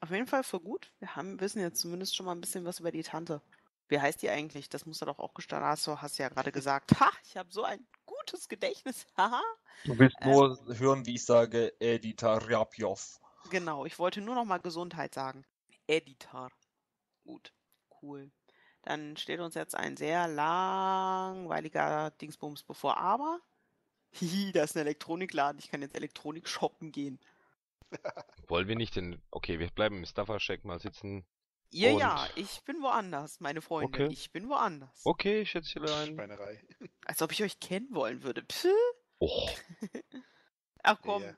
auf jeden Fall für gut. Wir haben, wissen jetzt zumindest schon mal ein bisschen was über die Tante. Wie heißt die eigentlich? Das muss er doch auch gestanden. Achso, hast du ja gerade gesagt. Ha, ich habe so ein gutes Gedächtnis. Haha. Du willst Ähm. nur hören, wie ich sage, Edita Ryabjov. Genau, ich wollte nur noch mal Gesundheit sagen. Editor. Gut, cool. Dann steht uns jetzt ein sehr langweiliger Dingsbums bevor, aber hihi, da ist ein Elektronikladen. Ich kann jetzt Elektronik shoppen gehen. Wollen wir nicht den. Okay, wir bleiben im Staffer-Check mal sitzen. Ihr Und- ja, ich bin woanders, meine Freunde. Okay. Ich bin woanders. Okay, Schätzchen. Schweinerei. Als ob ich euch kennen wollen würde. Pff. Oh. Ach komm, Ja.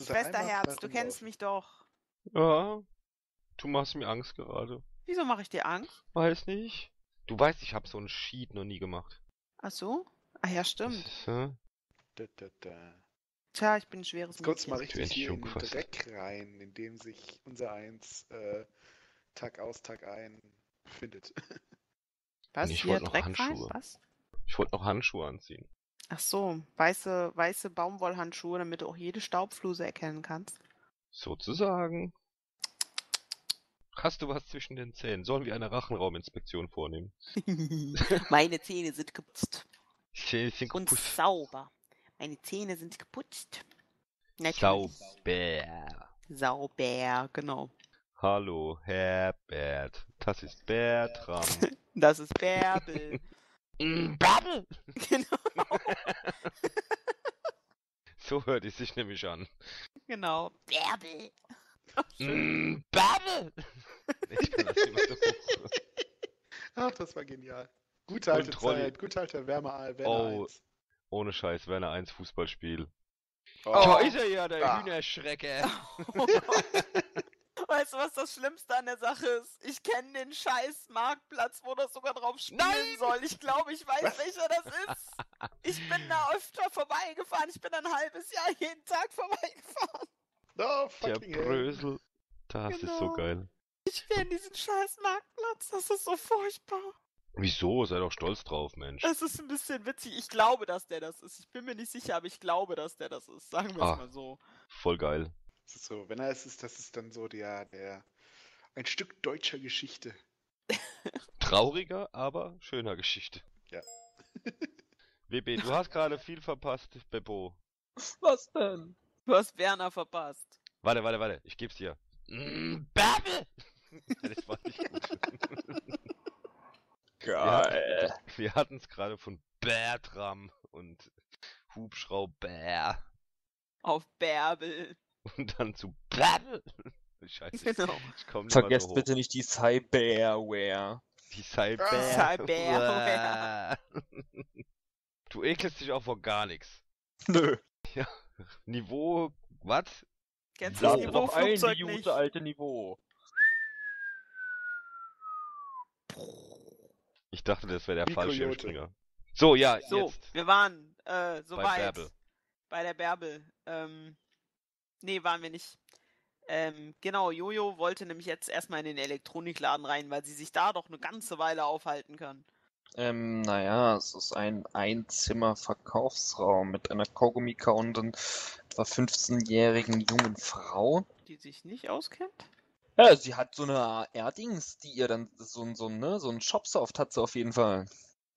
Frei du kennst mich doch. Ja. Du machst mir Angst gerade. Wieso mache ich dir Angst? Weiß nicht. Du weißt, ich habe so einen Sheet noch nie gemacht. Ach so? Ach ja, stimmt. ist, äh, Da, da, da. Tja, ich bin ein schweres kommt's mal richtig hier in den Dreck rein, in dem sich unser Eins äh, Tag aus, Tag ein befindet. Was? Ich Hier wollte noch Dreck rein? Handschuhe. Was? ich wollte noch Handschuhe anziehen. Ach so, weiße, weiße Baumwollhandschuhe, damit du auch jede Staubfluse erkennen kannst. Sozusagen. Hast du was zwischen den Zähnen? Sollen wir eine Rachenrauminspektion vornehmen? Meine Zähne sind geputzt. Zähne sind Und geputzt. sauber. Meine Zähne sind geputzt. Natürlich. Sauber. Sauber, genau. Hallo, Herr Bert. Das ist Bertram. Das ist Bärbel. Mm, Bärbel! genau. So hört es sich nämlich an. Genau. Bärbel. Mm, Bärbel! Nee, ich kann das mehr so hoch. Ach, das war genial. Gute alte. Zeit, gute alte Wärme, Werner Oh. 1. Ohne Scheiß, Werner 1 Fußballspiel. Oh. Da ist er ja, der Ah. Hühnerschrecke. Weißt du, was das Schlimmste an der Sache ist? Ich kenne den scheiß Marktplatz, wo das sogar drauf spielen Nein! soll. Ich glaube, ich weiß, Was? welcher das ist. Ich bin da öfter vorbeigefahren. Ich bin ein halbes Jahr jeden Tag vorbeigefahren. Oh, Der fucking hell. Brösel. Das ist so Genau. geil. Ich kenne diesen scheiß Marktplatz. Das ist so furchtbar. Wieso? Sei doch stolz drauf, Mensch. Es ist ein bisschen witzig. Ich glaube, dass der das ist. Ich bin mir nicht sicher, aber ich glaube, dass der das ist. Sagen wir es Ah. mal so. Voll geil. Das ist so, wenn er es ist, das ist dann so der, der, ein Stück deutscher Geschichte. Trauriger, aber schöner Geschichte. Ja. WB, du hast gerade viel verpasst, Beppo. Was denn? Du hast Werner verpasst. Warte, warte, warte. Ich geb's dir. Mm, Bärbel! das war nicht gut. Geil. Wir hatten es gerade von Bertram und Hubschrauber Auf Bärbel. und dann zu Bärbel. Scheiße. Genau. Ich komm nicht mal Vergesst so bitte nicht die Cyberware. Die Cyber. Cyberware. Du ekelst dich auch vor gar nichts. Nö. Niveau, was? Kennst du das Niveau doch ein, Flugzeug die nicht? gute alte Niveau. Ich dachte, das wäre der. Fallschirmspringer. So, ja, So, jetzt. wir waren äh, Bei soweit Bärbel. bei der Bärbel. Ähm, nee, waren wir nicht. Ähm, genau, Jojo wollte nämlich jetzt erstmal in den Elektronikladen rein, weil sie sich da doch eine ganze Weile aufhalten kann. Ähm, naja, es ist ein Einzimmer-Verkaufsraum mit einer Kaugummi-kauenden, etwa 15-jährigen jungen Frau. Die sich nicht auskennt? Ja, sie hat so eine Erdings, die ihr dann so, ein- so, ne, so ein Shopsoft hat sie auf jeden Fall.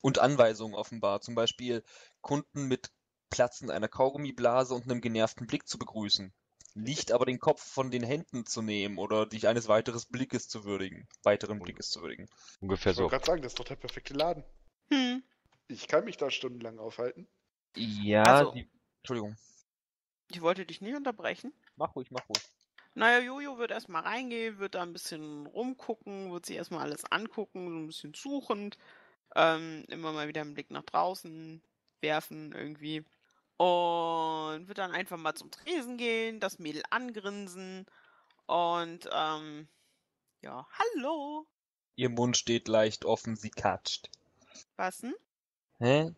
Und Anweisungen offenbar. Zum Beispiel Kunden mit Platzen einer Kaugummiblase und einem genervten Blick zu begrüßen. Nicht aber den Kopf von den Händen zu nehmen oder dich eines weiteren Blickes zu würdigen. Weiteren Blickes zu würdigen. Ungefähr Ich so. wollte gerade sagen, das ist doch der perfekte Laden. Hm. Ich kann mich da stundenlang aufhalten. Ja, Also- die, Entschuldigung. Ich wollte dich nicht unterbrechen. Mach ruhig, mach ruhig. Naja, Jojo wird erstmal reingehen, wird da ein bisschen rumgucken, wird sich erstmal alles angucken, so ein bisschen suchend. Ähm, immer mal wieder einen Blick nach draußen werfen irgendwie. Und wird dann einfach mal zum Tresen gehen, das Mädel angrinsen und ähm, ja, hallo. Ihr Mund steht leicht offen, sie katscht. Was denn? Hä?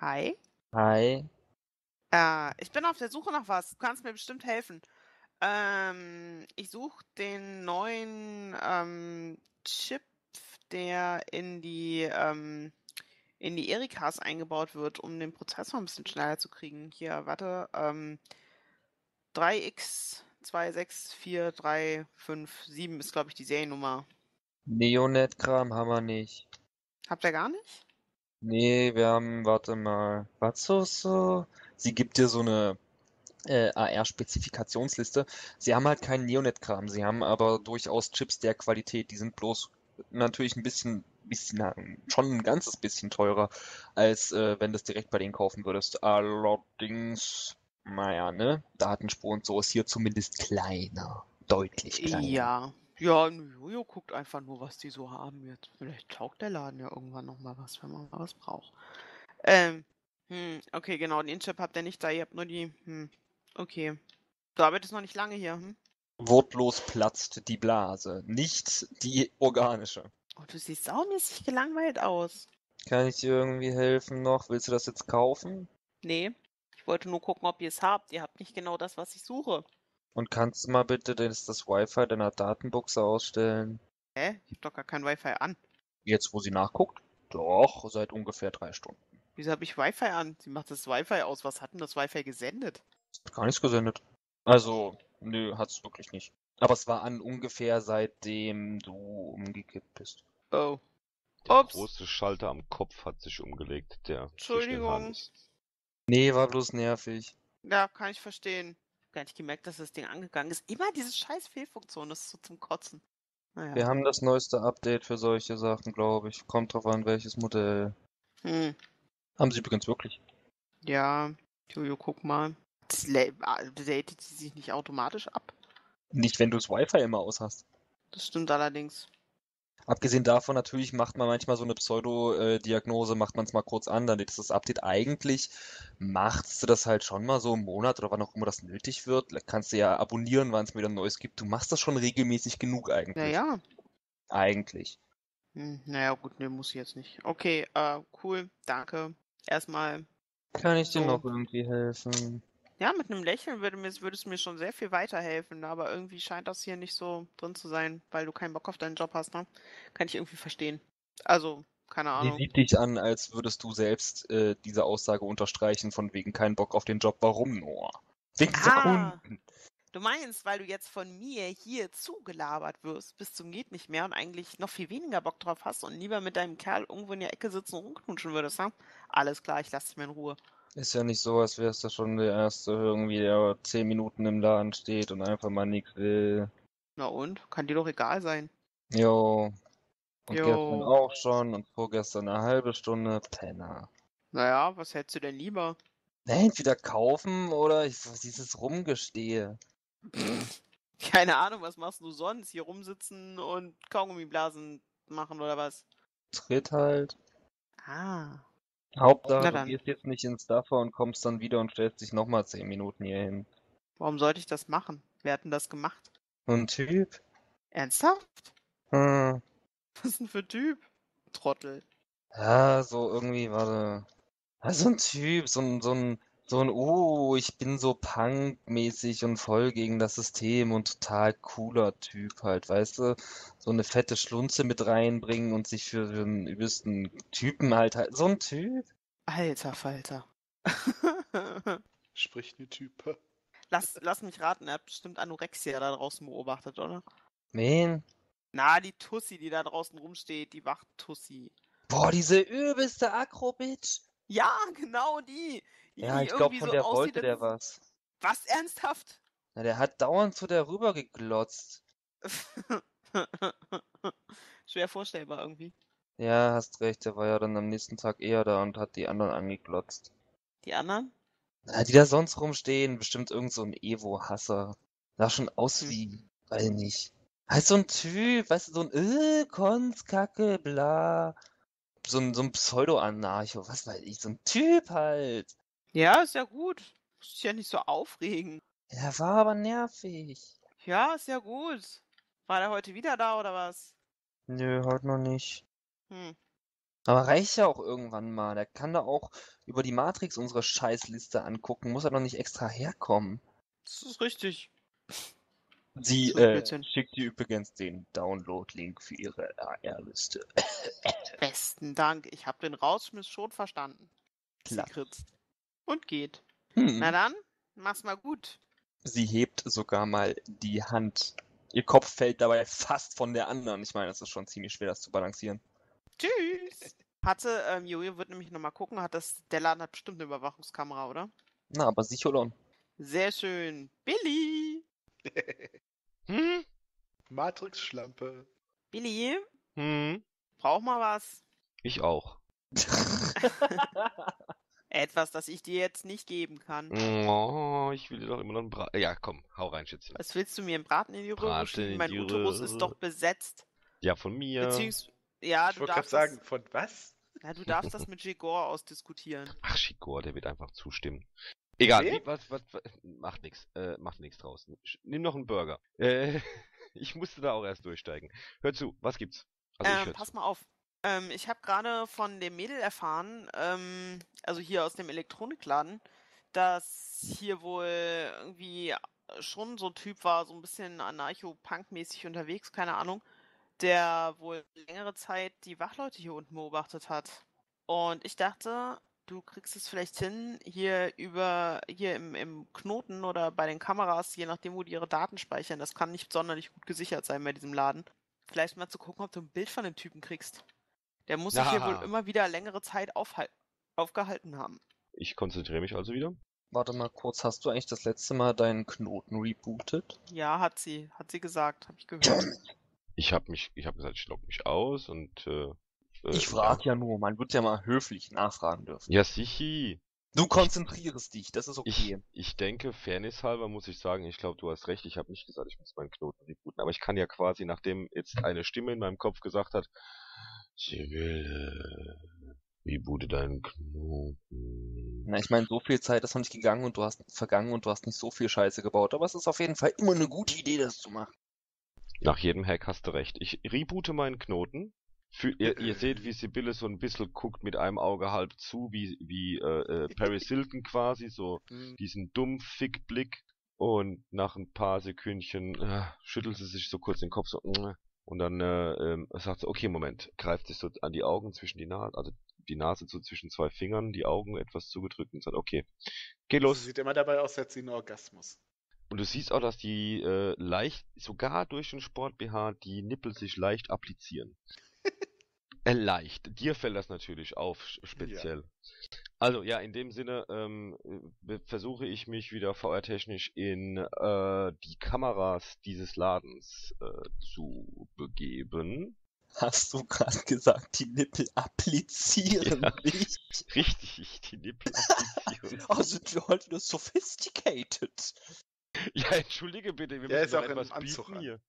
Hi. Hi. Äh, ich bin auf der Suche nach was. Du kannst mir bestimmt helfen. Ähm, ich suche den neuen ähm, Chip, der in die ähm, in die Ericas eingebaut wird, um den Prozessor ein bisschen schneller zu kriegen. Hier, warte. Ähm, 3x2643557 ist, glaube ich, die Seriennummer. Neonet-Kram haben wir nicht. Habt ihr gar nicht? Nee, wir haben, warte mal, was so, so? Sie gibt dir so eine äh, AR-Spezifikationsliste. Sie haben halt keinen Neonet-Kram, sie haben aber durchaus Chips der Qualität. Die sind bloß natürlich ein bisschen, bisschen schon ein ganzes bisschen teurer, als äh, wenn du es direkt bei denen kaufen würdest. Allerdings, naja, ne? Datenspur und so ist hier zumindest kleiner. Deutlich kleiner. Ja. Ja, Jojo guckt einfach nur, was die so haben jetzt. Vielleicht taugt der Laden ja irgendwann nochmal was, wenn man was braucht. Ähm, hm, okay, genau, den Chip habt ihr nicht da, ihr habt nur die, hm, okay. Du arbeitest noch nicht lange hier, hm? Wortlos platzt die Blase, nicht die organische. Oh, du siehst saumäßig gelangweilt aus. Kann ich dir irgendwie helfen noch? Willst du das jetzt kaufen? Nee, ich wollte nur gucken, ob ihr es habt. Ihr habt nicht genau das, was ich suche. Und kannst du mal bitte das, das Wi-Fi deiner Datenbuchse ausstellen? Hä? Ich hab doch gar kein Wi-Fi an. Jetzt, wo sie nachguckt? Doch, seit ungefähr drei Stunden. Wieso habe ich Wi-Fi an? Sie macht das Wi-Fi aus. Was hat denn das Wi-Fi gesendet? Hat gar nichts gesendet. Also, nö, hat's wirklich nicht. Aber es war an ungefähr seitdem du umgekippt bist. Oh. Der Ups. große Schalter am Kopf hat sich umgelegt, der Entschuldigung. Nee, war bloß nervig. Ja, kann ich verstehen. Gar nicht gemerkt, dass das Ding angegangen ist. Immer diese scheiß Fehlfunktion, das ist so zum Kotzen. Naja. Wir haben das neueste Update für solche Sachen, glaube ich. Kommt drauf an, welches Modell. Hm. Haben sie übrigens wirklich. Ja, Jojo, guck mal. Datet sie sich nicht automatisch ab? Nicht, wenn du das Wi-Fi immer aus hast. Das stimmt allerdings. Abgesehen davon, natürlich macht man manchmal so eine Pseudo-Diagnose, macht man es mal kurz an, dann ist das Update. Eigentlich machst du das halt schon mal so im Monat oder wann auch immer das nötig wird. Kannst du ja abonnieren, wann es wieder Neues gibt. Du machst das schon regelmäßig genug eigentlich. Naja. Eigentlich. Hm, naja, gut, ne, muss ich jetzt nicht. Okay, äh, cool, danke. Erstmal, Kann ich dir So. noch irgendwie helfen? Ja, mit einem Lächeln würde, mir, würde es mir schon sehr viel weiterhelfen, aber irgendwie scheint das hier nicht so drin zu sein, weil du keinen Bock auf deinen Job hast, ne? Kann ich irgendwie verstehen. Also, keine Sie Ahnung. sieht dich an, als würdest du selbst äh, diese Aussage unterstreichen, von wegen keinen Bock auf den Job. Warum nur? Wegen Ah. Sekunden. Du meinst, weil du jetzt von mir hier zugelabert wirst, bis zum geht nicht mehr und eigentlich noch viel weniger Bock drauf hast und lieber mit deinem Kerl irgendwo in der Ecke sitzen und rumknutschen würdest, ne? Alles klar, ich lass dich mal in Ruhe. Ist ja nicht so, als wärst du schon der Erste irgendwie, der zehn Minuten im Laden steht und einfach mal nichts will. Na und? Kann dir doch egal sein. Jo. Und Jo. gestern auch schon und vorgestern eine halbe Stunde. Penner. Naja, was hättest du denn lieber? Na, entweder kaufen oder ich, dieses Rumgestehe. Keine Ahnung, was machst du sonst? Hier rumsitzen und Kaugummiblasen machen oder was? Tritt halt. Ah. Hauptsache, du gehst jetzt nicht ins Duffer und kommst dann wieder und stellst dich nochmal zehn Minuten hier hin. Warum sollte ich das machen? Wer hat denn das gemacht? Ein Typ? Ernsthaft? Hm. Was denn für ein Typ? Trottel. Ja, so irgendwie, warte. Ja, so ein Typ, so ein, so ein, so ein, oh, ich bin so punkmäßig und voll gegen das System und total cooler Typ halt, weißt du? So eine fette Schlunze mit reinbringen und sich für einen übelsten Typen halt halt. So ein Typ? Alter Falter. Spricht eine Typ. lass, lass mich raten, er hat bestimmt Anorexia da draußen beobachtet, oder? Wen? Na, die Tussi, die da draußen rumsteht, die Wachttussi. Boah, diese übelste Akrobitch. Ja, genau die. die Ja, ich glaube, von so der aussieht, wollte der was. Was, ernsthaft? Na, der hat dauernd zu der rüber geglotzt. Schwer vorstellbar irgendwie. Ja, hast recht, der war ja dann am nächsten Tag eher da und hat die anderen angeglotzt. Die anderen? Na, die da sonst rumstehen, bestimmt irgend so ein Evo-Hasser. Sah schon aus Hm. wie, weiß nicht. Halt so ein Typ, weißt du, so ein äh, Konstkacke, bla. So ein, so ein Pseudo-Anarcho, was weiß ich, so ein Typ halt. Ja, ist ja gut. Muss dich ja nicht so aufregen. Der war aber nervig. Ja, ist ja gut. War der heute wieder da oder was? Nö, heute noch nicht. Hm. Aber reicht ja auch irgendwann mal. Der kann da auch über die Matrix unsere Scheißliste angucken, muss er doch nicht extra herkommen. Das ist richtig. Sie äh, schickt dir übrigens den Download-Link für ihre AR-Liste. Besten Dank. Ich habe den Rausschmiss schon verstanden. Sie Klar. kritzt. Und geht. Hm. Na dann, mach's mal gut. Sie hebt sogar mal die Hand. Ihr Kopf fällt dabei fast von der anderen. Ich meine, es ist schon ziemlich schwer, das zu balancieren. Tschüss. Hatte, ähm, Jojo wird nämlich nochmal gucken, hat das, der Laden hat bestimmt eine Überwachungskamera, oder? Na, aber Sicholon. Sehr schön. Billy! Hm? Matrix-Schlampe. Billy, Hm? brauch mal was. Ich auch. Etwas, das ich dir jetzt nicht geben kann. Oh, ich will dir doch immer noch einen Brat. Ja, komm, hau rein, Schätzchen. Was willst du mir einen Braten in die Röhre Braten schieben? in Mein Uterus ist doch besetzt. Ja, von mir. Beziehungsweise, ja, ich du wollte gerade darfst, sagen, das, von was? ja, du darfst das mit Jigor ausdiskutieren. Ach, Shigor, der wird einfach zustimmen. Egal, Nee? was, was, was, macht nix, äh, macht draus. Sch- Nimm noch einen Burger. Äh, ich musste da auch erst durchsteigen. Hör zu, was gibt's? Also Ähm, pass zu. mal auf. Ähm, ich habe gerade von dem Mädel erfahren, ähm, also hier aus dem Elektronikladen, dass hier wohl irgendwie schon so ein Typ war, so ein bisschen anarcho-punk-mäßig unterwegs, keine Ahnung, der wohl längere Zeit die Wachleute hier unten beobachtet hat. Und ich dachte, du kriegst es vielleicht hin, hier über, hier im, im Knoten oder bei den Kameras, je nachdem, wo die ihre Daten speichern, das kann nicht sonderlich gut gesichert sein bei diesem Laden vielleicht mal zu gucken, ob du ein Bild von dem Typen kriegst. Der muss sich hier wohl immer wieder längere Zeit aufgehalten haben. Ich konzentriere mich also wieder. Warte mal kurz, hast du eigentlich das letzte Mal deinen Knoten rebootet? Ja, hat sie, hat sie gesagt, habe ich gehört. Ich habe mich, ich habe gesagt, ich logge mich aus und äh, äh, Ich frage ja nur, man wird ja mal höflich nachfragen dürfen. Ja, sichi. Du konzentrierst dich, das ist Ich, okay. ich denke, fairnesshalber muss ich sagen, ich glaube, du hast recht, ich habe nicht gesagt, ich muss meinen Knoten rebooten, aber ich kann ja quasi, nachdem jetzt eine Stimme in meinem Kopf gesagt hat, Sibylle, reboote deinen Knoten. Na, ich meine, so viel Zeit ist noch nicht gegangen und du hast vergangen und du hast nicht so viel Scheiße gebaut, aber es ist auf jeden Fall immer eine gute Idee, das zu machen. Nach jedem Hack hast du recht. Ich reboote meinen Knoten. Für, ihr, ihr seht, wie Sibylle so ein bisschen guckt mit einem Auge halb zu, wie, wie äh, äh, Paris Hilton quasi, so Hm, diesen dumm Fick-Blick. Und nach ein paar Sekündchen äh, schüttelt sie sich so kurz den Kopf so äh, und dann äh, ähm, sagt sie, okay, Moment, greift sich so an die Augen zwischen die Nase, also die Nase so zwischen zwei Fingern, die Augen etwas zugedrückt und sagt, okay, geh Sie los. sieht immer dabei aus, als sie einen Orgasmus. Und du siehst auch, dass die äh, leicht, sogar durch den Sport-BH, die Nippel sich leicht applizieren. Äh, leicht. Dir fällt das natürlich auf, speziell. Also, ja, in dem Sinne ähm, äh, versuche ich mich wieder VR-technisch in äh, die Kameras dieses Ladens äh, zu begeben. Hast du gerade gesagt, die Nippel applizieren Ja. nicht? Richtig, die Nippel applizieren. Oh, sind wir heute nur sophisticated? ja, entschuldige bitte, wir Der müssen ist doch auch etwas bieten an. hier.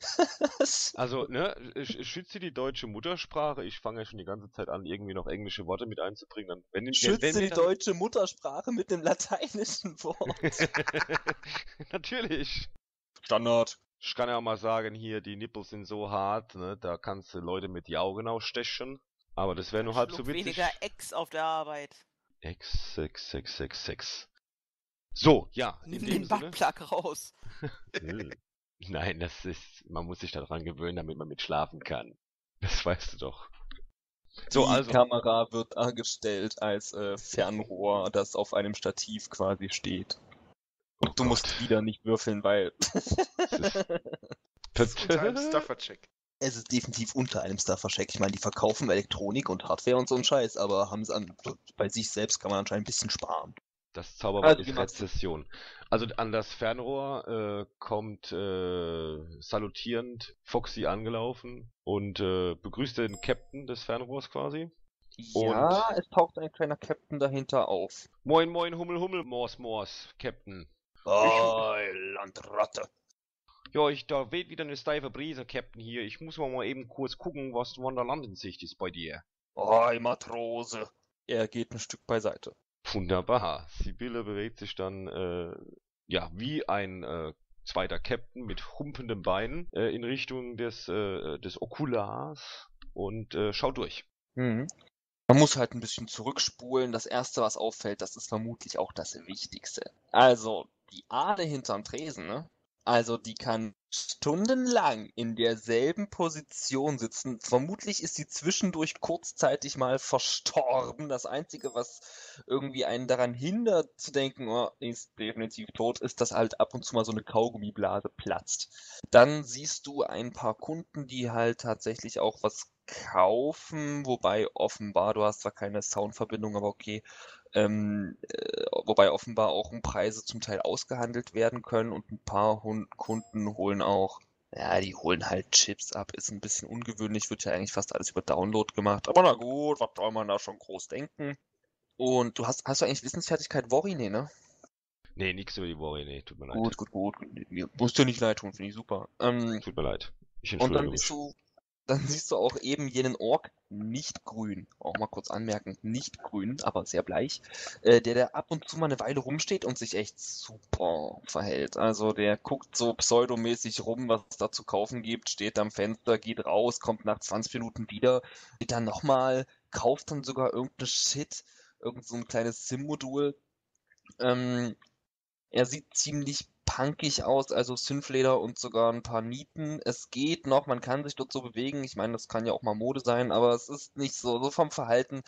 Also, ne, sch- schütze die deutsche Muttersprache. Ich fange ja schon die ganze Zeit an, irgendwie noch englische Worte mit einzubringen. Dann, wenn, Schütze wenn die dann- deutsche Muttersprache mit einem lateinischen Wort. Natürlich. Standard. Ich kann ja auch mal sagen, hier, die Nippel sind so hart, ne, da kannst du Leute mit die Augen ausstechen. Aber das wäre nur halb so witzig. weniger Ex auf der Arbeit. X, X, X, X, X. So, ja, in Nimm dem den. Buttplug raus. Nein, das ist, man muss sich daran gewöhnen, damit man mit schlafen kann. Das weißt du doch. So, die also, Kamera wird dargestellt als äh, Fernrohr, das auf einem Stativ quasi steht. Und Oh du musst Gott. wieder nicht würfeln, weil Das ist unter einem Stuffer-Check. es ist definitiv unter einem Stuffer-Check. Ich meine, die verkaufen Elektronik und Hardware und so einen Scheiß, aber haben es an, bei sich selbst kann man anscheinend ein bisschen sparen. Das Zauberwort wie ist? Rezession. Also an das Fernrohr äh, kommt äh, salutierend Foxy angelaufen und äh, begrüßt den Captain des Fernrohrs quasi. Ja, es taucht ein kleiner Captain dahinter auf. Moin, moin, Hummel, Hummel, Mors, Mors, Captain. Oh, Landratte. Ja, ich, da weht wieder eine steife Brise, Captain, hier. Ich muss mal, mal eben kurz gucken, was Wonderland in Sicht ist bei dir. Oh, Matrose. Er geht ein Stück beiseite. Wunderbar. Sibylle bewegt sich dann, äh, ja, wie ein äh, zweiter Captain mit humpendem Bein äh, in Richtung des, äh, des Okulars und äh, schaut durch. Mhm. Man muss halt ein bisschen zurückspulen. Das erste, was auffällt, das ist vermutlich auch das Wichtigste. Also, die Aale hinterm Tresen, ne? Also, die kann stundenlang in derselben Position sitzen. Vermutlich ist sie zwischendurch kurzzeitig mal verstorben. Das Einzige, was irgendwie einen daran hindert zu denken, oh, die ist definitiv tot, ist, dass halt ab und zu mal so eine Kaugummiblase platzt. Dann siehst du ein paar Kunden, die halt tatsächlich auch was kaufen, wobei offenbar, du hast zwar keine Soundverbindung, aber okay, ähm, äh, wobei offenbar auch Preise zum Teil ausgehandelt werden können und ein paar Hund Kunden holen auch, ja, die holen halt Chips ab, ist ein bisschen ungewöhnlich, wird ja eigentlich fast alles über Download gemacht, aber na gut, was soll man da schon groß denken? Und du hast, hast du eigentlich Wissensfertigkeit Worry? Nee, ne? Nee, nix über die Worry, nee, tut mir leid. Gut, gut, gut. Musst dir nicht leid tun, finde ich super. Ähm, Tut mir leid. Ich und entschuldige dann mich. siehst du, dann siehst du auch eben jenen Ork, nicht grün, auch mal kurz anmerken, nicht grün, aber sehr bleich, äh, der da ab und zu mal eine Weile rumsteht und sich echt super verhält. Also der guckt so pseudomäßig rum, was es da zu kaufen gibt, steht am Fenster, geht raus, kommt nach 20 Minuten wieder, geht dann nochmal, kauft dann sogar irgendeine Shit, irgend so ein kleines SIM-Modul. Ähm, er sieht ziemlich punkig aus, also Synfleder und sogar ein paar Nieten. Es geht noch, man kann sich dort so bewegen. Ich meine, das kann ja auch mal Mode sein, aber es ist nicht so, so vom Verhalten.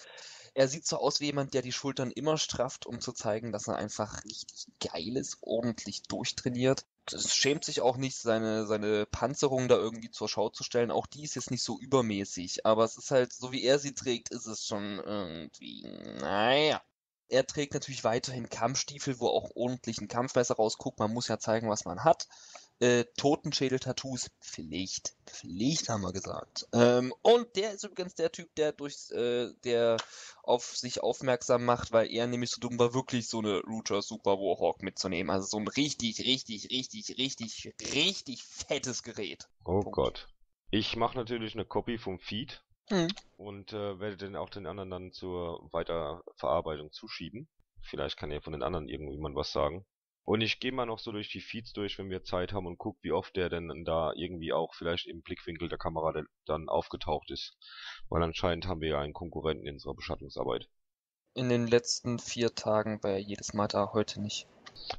Er sieht so aus wie jemand, der die Schultern immer strafft, um zu zeigen, dass er einfach richtig geil ist, ordentlich durchtrainiert. Es schämt sich auch nicht, seine, seine Panzerung da irgendwie zur Schau zu stellen. Auch die ist jetzt nicht so übermäßig, aber es ist halt, so wie er sie trägt, ist es schon irgendwie, naja. Er trägt natürlich weiterhin Kampfstiefel, wo auch ordentlich ein Kampfmesser rausguckt. Man muss ja zeigen, was man hat. Äh, Totenschädel-Tattoos, Pflicht. Pflicht haben wir gesagt. Ähm, und der ist übrigens der Typ, der durch, äh, der auf sich aufmerksam macht, weil er nämlich so dumm war, wirklich so eine Router Super Warhawk mitzunehmen. Also so ein richtig, richtig, richtig, richtig, richtig fettes Gerät. Oh Punkt. Gott. Ich mache natürlich eine Copy vom Feed Hm. und äh, werde den auch den anderen dann zur Weiterverarbeitung zuschieben. Vielleicht kann ja von den anderen irgendjemand was sagen. Und ich gehe mal noch so durch die Feeds durch, wenn wir Zeit haben und guck, wie oft der denn da irgendwie auch vielleicht im Blickwinkel der Kamera dann aufgetaucht ist. Weil anscheinend haben wir ja einen Konkurrenten in unserer Beschattungsarbeit. In den letzten vier Tagen war er jedes Mal da, heute nicht.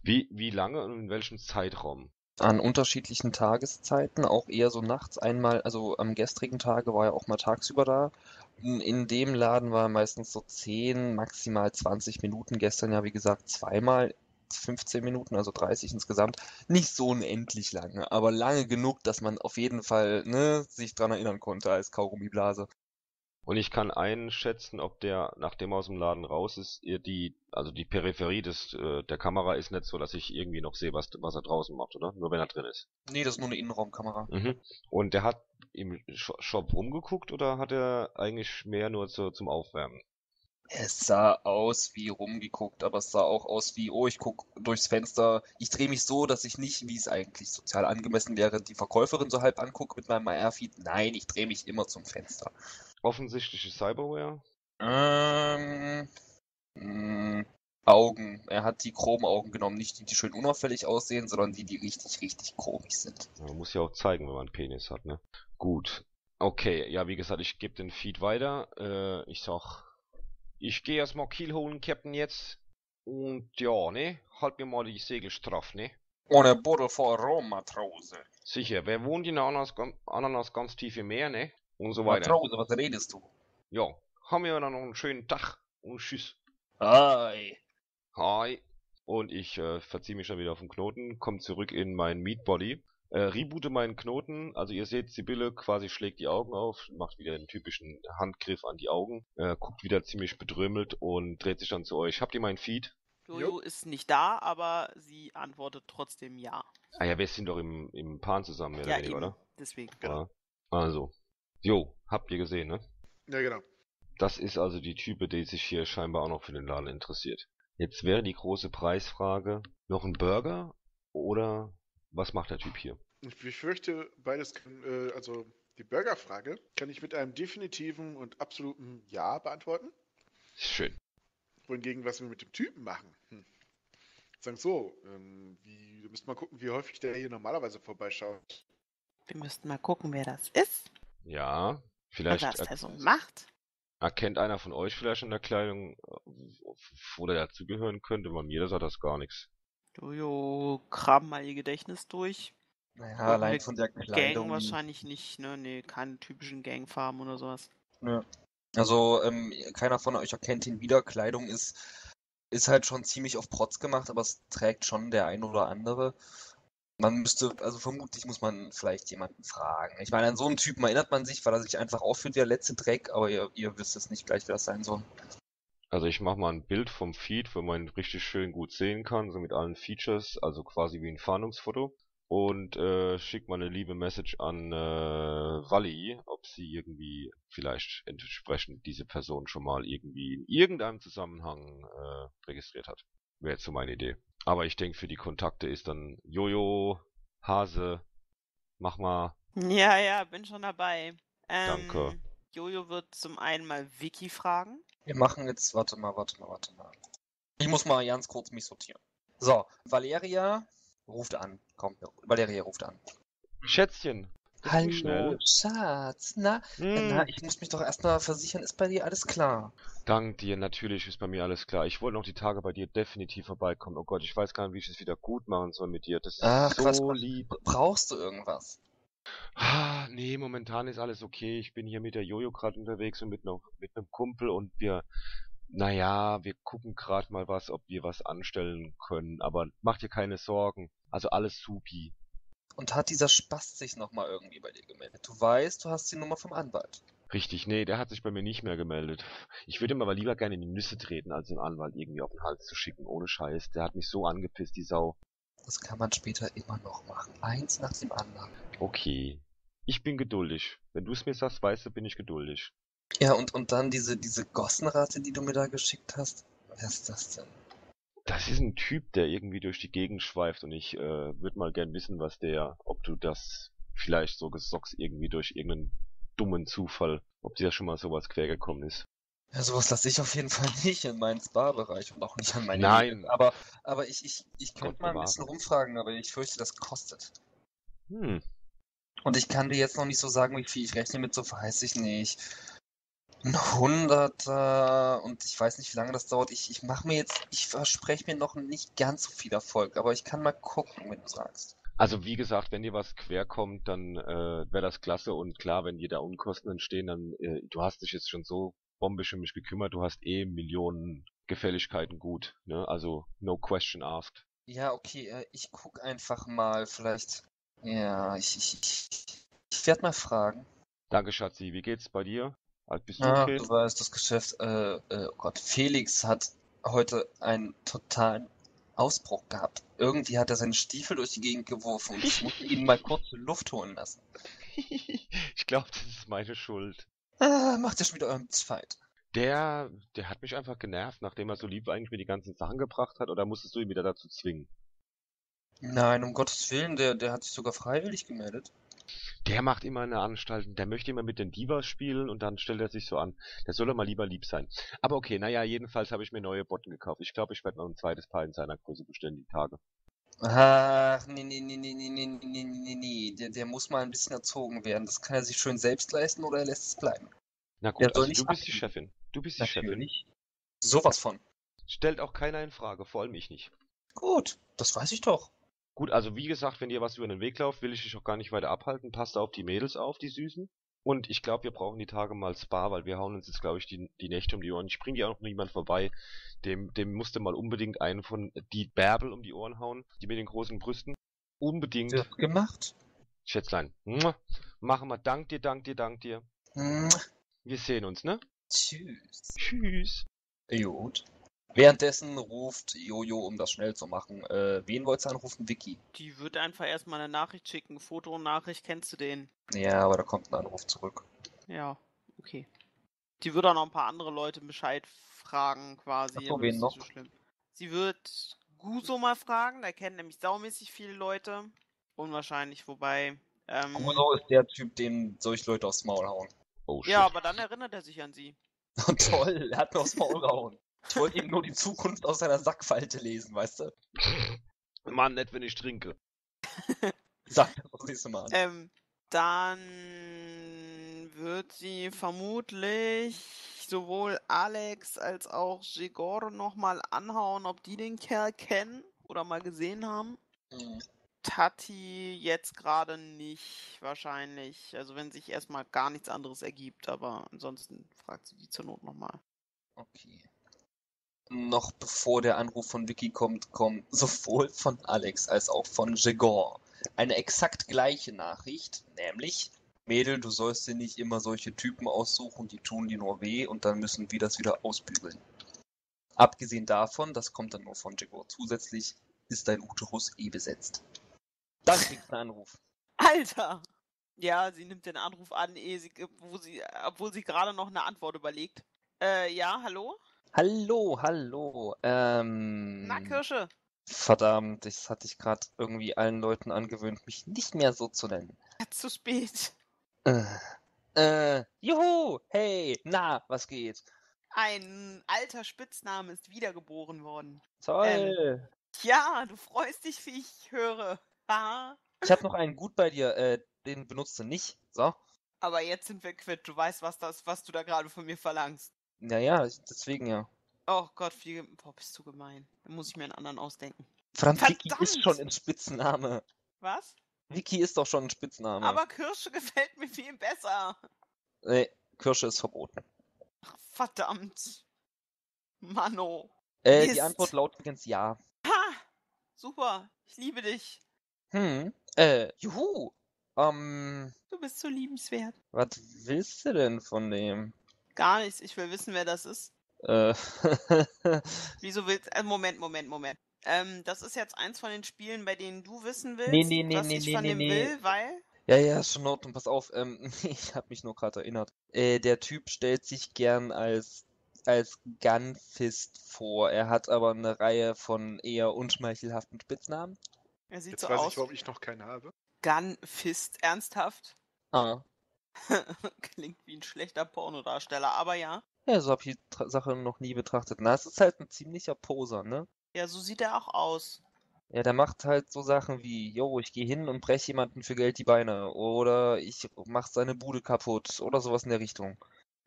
Wie, wie lange und in welchem Zeitraum? An unterschiedlichen Tageszeiten, auch eher so nachts. Einmal, also am gestrigen Tage war er auch mal tagsüber da. In, dem Laden war er meistens so 10, maximal 20 Minuten. Gestern ja, wie gesagt, zweimal 15 Minuten, also 30 insgesamt. Nicht so unendlich lange, aber lange genug, dass man auf jeden Fall ne, sich dran erinnern konnte als Kaugummiblase. Und ich kann einschätzen, ob der, nachdem er aus dem Laden raus ist, die, also die Peripherie des, äh, der Kamera ist nicht so, dass ich irgendwie noch sehe, was, was er draußen macht, oder? Nur wenn er drin ist. Nee, das ist nur eine Innenraumkamera. Mhm. Und der hat im Sh- Shop rumgeguckt oder hat er eigentlich mehr nur zu, zum Aufwärmen? Es sah aus wie rumgeguckt, aber es sah auch aus wie, oh, ich guck durchs Fenster. Ich drehe mich so, dass ich nicht, wie es eigentlich sozial angemessen wäre, die Verkäuferin so halb angucke mit meinem AR-Feed. Nein, ich drehe mich immer zum Fenster. Offensichtliche Cyberware? Ähm, mh, Augen. Er hat die Chromaugen genommen, nicht die, die schön unauffällig aussehen, sondern die, die richtig, richtig chromig sind. Man muss ja auch zeigen, wenn man einen Penis hat, ne? Gut. Okay, ja, wie gesagt, ich gebe den Feed weiter. Äh, ich sag, ich gehe erstmal Kiel holen, Captain, jetzt. Und ja, ne? Halt mir mal die Segel straff, ne? Ohne Buddel vor Rom, Matrose. Sicher, wer wohnt in der Ananas, Ananas ganz tief im Meer, ne? Und so weiter. Matrose, was redest du? Ja, haben wir dann noch einen schönen Tag und tschüss. Hi. Hi. Und ich äh, verziehe mich schon wieder auf den Knoten, komme zurück in mein Meatbody, äh, reboote meinen Knoten, also ihr seht, Sibylle quasi schlägt die Augen auf, macht wieder den typischen Handgriff an die Augen, äh, guckt wieder ziemlich bedrömmelt und dreht sich dann zu euch. Habt ihr mein Feed? Jojo ist nicht da, aber sie antwortet trotzdem ja. Ah ja, wir sind doch im, im Pan zusammen, mehr ja, oder weniger, eben. oder? Deswegen. Genau. Ja. Also. Jo, habt ihr gesehen, ne? Ja, genau. Das ist also die Type, die sich hier scheinbar auch noch für den Laden interessiert. Jetzt wäre die große Preisfrage, noch ein Burger oder was macht der Typ hier? Ich befürchte, beides kann, äh, also die Burgerfrage kann ich mit einem definitiven und absoluten Ja beantworten. Schön. Wohingegen, was wir mit dem Typen machen. Hm. Sagen so, ähm, wie, wir müssen mal gucken, wie häufig der hier normalerweise vorbeischaut. Wir müssten mal gucken, wer das ist. Ja, Was vielleicht das er so macht. erkennt einer von euch vielleicht in der Kleidung, äh, wo der dazugehören könnte. Bei mir sagt das gar nichts. Jojo, kram mal ihr Gedächtnis durch. Naja, Irgendeine allein von der Gang Kleidung. wahrscheinlich nicht, ne? Nee, keine typischen Gangfarben oder sowas. Ja. Also, ähm, keiner von euch erkennt ihn wieder. Kleidung ist, ist halt schon ziemlich auf Protz gemacht, aber es trägt schon der ein oder andere. Man müsste, also vermutlich muss man vielleicht jemanden fragen. Ich meine, an so einen Typen erinnert man sich, weil er sich einfach aufführt wie der letzte Dreck, aber ihr, ihr wisst es nicht gleich, wer das sein soll. Also ich mache mal ein Bild vom Feed, wo man richtig schön gut sehen kann, so mit allen Features, also quasi wie ein Fahndungsfoto. Und äh, schick mal eine liebe Message an äh, Wally, ob sie irgendwie vielleicht entsprechend diese Person schon mal irgendwie in irgendeinem Zusammenhang äh, registriert hat. Wäre jetzt so meine Idee. Aber ich denke, für die Kontakte ist dann Jojo, Hase, mach mal. Ja, ja, bin schon dabei. Ähm, Danke. Jojo wird zum einen mal Vicky fragen. Wir machen jetzt, warte mal, warte mal, warte mal. Ich muss mal ganz kurz mich sortieren. So, Valeria ruft an. Komm, Valeria ruft an. Schätzchen. Schnell. Schatz. Na, na, Hm. ich muss mich doch erstmal versichern, ist bei dir alles klar? Dank dir, natürlich ist bei mir alles klar. Ich wollte noch die Tage bei dir definitiv vorbeikommen. Oh Gott, ich weiß gar nicht, wie ich es wieder gut machen soll mit dir. Das ist Ach, so Quatsch, lieb. Brauchst du irgendwas? Ah, nee, momentan ist alles okay. Ich bin hier mit der Jojo gerade unterwegs und mit, noch, mit einem Kumpel und wir, naja, wir gucken gerade mal was, ob wir was anstellen können. Aber mach dir keine Sorgen. Also alles supi. Und hat dieser Spast sich nochmal irgendwie bei dir gemeldet? Du weißt, du hast die Nummer vom Anwalt. Richtig, nee, der hat sich bei mir nicht mehr gemeldet. Ich würde ihm aber lieber gerne in die Nüsse treten, als den Anwalt irgendwie auf den Hals zu schicken, ohne Scheiß. Der hat mich so angepisst, die Sau. Das kann man später immer noch machen. Eins nach dem anderen. Okay. Ich bin geduldig. Wenn du es mir sagst, weißt du, bin ich geduldig. Ja, und, und dann diese, diese Gossenrate, die du mir da geschickt hast. Wer ist das denn? Das ist ein Typ, der irgendwie durch die Gegend schweift und ich äh, würde mal gern wissen, was der, ob du das vielleicht so gesockst irgendwie durch irgendeinen dummen Zufall, ob dir schon mal sowas quergekommen ist. Ja, sowas lasse ich auf jeden Fall nicht in meinen Spa-Bereich und auch nicht an meine Nein. Medien. Aber, aber ich, ich, ich könnte mal ein bisschen rumfragen, aber ich fürchte, das kostet. Hm. Und ich kann dir jetzt noch nicht so sagen, wie viel ich rechne mit, so weiß ich nicht. Ein Hunderter und ich weiß nicht, wie lange das dauert. Ich, ich mache mir jetzt, ich verspreche mir noch nicht ganz so viel Erfolg, aber ich kann mal gucken, wenn du sagst. Also wie gesagt, wenn dir was querkommt, dann äh, wäre das klasse und klar, wenn dir da Unkosten entstehen, dann äh, du hast dich jetzt schon so bombisch um mich gekümmert, du hast eh Millionen Gefälligkeiten gut, ne? Also no question asked. Ja, okay, äh, ich guck einfach mal, vielleicht. Ja, ich, ich, ich, ich werde mal fragen. Danke, Schatzi. Wie geht's bei dir? Alt bist du Ah, okay? du weißt, das Geschäft, äh, äh, oh Gott, Felix hat heute einen totalen Ausbruch gehabt. Irgendwie hat er seine Stiefel durch die Gegend geworfen und ich musste ihn mal kurz Luft holen lassen. ich glaube, das ist meine Schuld. Ah, macht ja schon wieder euren Fight. Der, der hat mich einfach genervt, nachdem er so lieb eigentlich mir die ganzen Sachen gebracht hat, oder musstest du ihn wieder dazu zwingen? Nein, um Gottes Willen, der, der hat sich sogar freiwillig gemeldet. Der macht immer eine Anstalt, der möchte immer mit den Divas spielen und dann stellt er sich so an. Der soll doch mal lieber lieb sein. Aber okay, naja, jedenfalls habe ich mir neue Botten gekauft. Ich glaube, ich werde noch ein zweites Paar in seiner Größe bestellen, die Tage. Ach, nee, nee, nee, nee, nee, nee, nee, nee, nee, nee. Der, der muss mal ein bisschen erzogen werden. Das kann er sich schön selbst leisten oder er lässt es bleiben. Na gut, also du bist die. Chefin. Du bist die Chefin. Natürlich. Sowas von. Stellt auch keiner in Frage, vor allem ich nicht. Gut, das weiß ich doch. Gut, also wie gesagt, wenn dir was über den Weg läuft, will ich dich auch gar nicht weiter abhalten. Passt auf die Mädels auf, die Süßen. Und ich glaube, wir brauchen die Tage mal Spa, weil wir hauen uns jetzt, glaube ich, die, die Nächte um die Ohren. Ich bring dir auch noch jemand vorbei. Dem, dem musste mal unbedingt einen von die Bärbel um die Ohren hauen, die mit den großen Brüsten. Unbedingt. Wird gemacht. Schätzlein. Machen wir. Dank dir, dank dir, dank dir. Wir sehen uns, ne? Tschüss. Tschüss. Gut. Währenddessen ruft Jojo, um das schnell zu machen. Äh, wen wollt's anrufen? Vicky. Die wird einfach erstmal eine Nachricht schicken. Foto und Nachricht, kennst du den? Ja, aber da kommt ein Anruf zurück. Ja, okay. Die wird auch noch ein paar andere Leute Bescheid fragen, quasi. Ach so, wen noch? So schlimm. Sie wird Guso mal fragen, der kennt nämlich saumäßig viele Leute. Unwahrscheinlich, wobei. Ähm, Kuno ist der Typ, dem solche Leute aufs Maul hauen. Oh shit. ja, aber dann erinnert er sich an sie. Toll, er hat mir aufs Maul gehauen. Ich wollte ihm nur die Zukunft aus seiner Sackfalte lesen, weißt du? Mann, nicht, wenn ich trinke. Sag das das nächste Mal. Ähm, dann wird sie vermutlich sowohl Alex als auch Jigor nochmal anhauen, ob die den Kerl kennen oder mal gesehen haben. Mhm. Tati jetzt gerade nicht, wahrscheinlich. Also wenn sich erstmal gar nichts anderes ergibt, aber ansonsten fragt sie die zur Not nochmal. Okay. Noch bevor der Anruf von Vicky kommt, kommt sowohl von Alex als auch von Jegor eine exakt gleiche Nachricht, nämlich Mädel, du sollst dir nicht immer solche Typen aussuchen, die tun dir nur weh und dann müssen wir das wieder ausbügeln. Abgesehen davon, das kommt dann nur von Jegor zusätzlich, ist dein Uterus eh besetzt. Dann kriegst du einen Anruf. Alter! Ja, sie nimmt den Anruf an, ehe sie, wo sie, obwohl sie gerade noch eine Antwort überlegt. Äh, ja, hallo? Hallo, hallo. Ähm. Na, Kirsche. Verdammt, das hatte ich gerade irgendwie allen Leuten angewöhnt, mich nicht mehr so zu nennen. Zu spät. Äh, äh, juhu, hey, na, was geht? Ein alter Spitzname ist wiedergeboren worden. Toll. Ja, du freust dich, wie ich höre. Haha. Ich habe noch einen gut bei dir, äh, den benutzt du nicht. So. Aber jetzt sind wir quitt. Du weißt, was das, was du da gerade von mir verlangst. Naja, deswegen ja. Oh Gott, wie. Boah, bist du gemein. Da muss ich mir einen anderen ausdenken. Verdammt, Vicky ist schon ein Spitzname. Was? Vicky ist doch schon ein Spitzname. Aber Kirsche gefällt mir viel besser. Nee, Kirsche ist verboten. Ach, verdammt. Mano. Äh, Mist. die Antwort lautet übrigens ja. Ha! Super. Ich liebe dich. Hm, äh, juhu. Ähm, Du bist so liebenswert. was willst du denn von dem? Gar nichts. Ich will wissen, wer das ist. Äh, Wieso willst. Äh, Moment, Moment, Moment. Ähm, das ist jetzt eins von den Spielen, bei denen du wissen willst, Nee, nee, nee, was nee, ich nee, von nee, dem nee. will, weil. Ja, ja, ist schon in Ordnung, pass auf. Ähm, ich habe mich nur gerade erinnert. Äh, der Typ stellt sich gern als, als Gunfist vor. Er hat aber eine Reihe von eher unschmeichelhaften Spitznamen. Er sieht Jetzt so weiß aus. ich, warum ich noch keinen habe. Gunfist, ernsthaft? Ah. Klingt wie ein schlechter Pornodarsteller, aber ja. Ja, so habe ich die Tra- Sache noch nie betrachtet. Na, es ist halt ein ziemlicher Poser, ne? Ja, so sieht er auch aus. Ja, der macht halt so Sachen wie, yo, ich gehe hin und breche jemanden für Geld die Beine. Oder ich mach seine Bude kaputt. Oder sowas in der Richtung.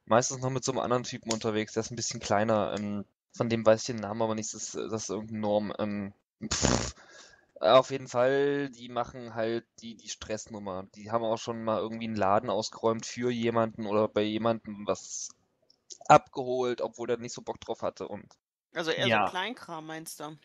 Meistens noch mit so einem anderen Typen unterwegs, der ist ein bisschen kleiner. Ähm, von dem weiß ich den Namen aber nicht, das, ist- das ist irgendein Norm. Ähm, pff. Auf jeden Fall, die machen halt die, die Stressnummer. Die haben auch schon mal irgendwie einen Laden ausgeräumt für jemanden oder bei jemandem was abgeholt, obwohl er nicht so Bock drauf hatte. Und Also eher Ja. so Kleinkram, meinst du?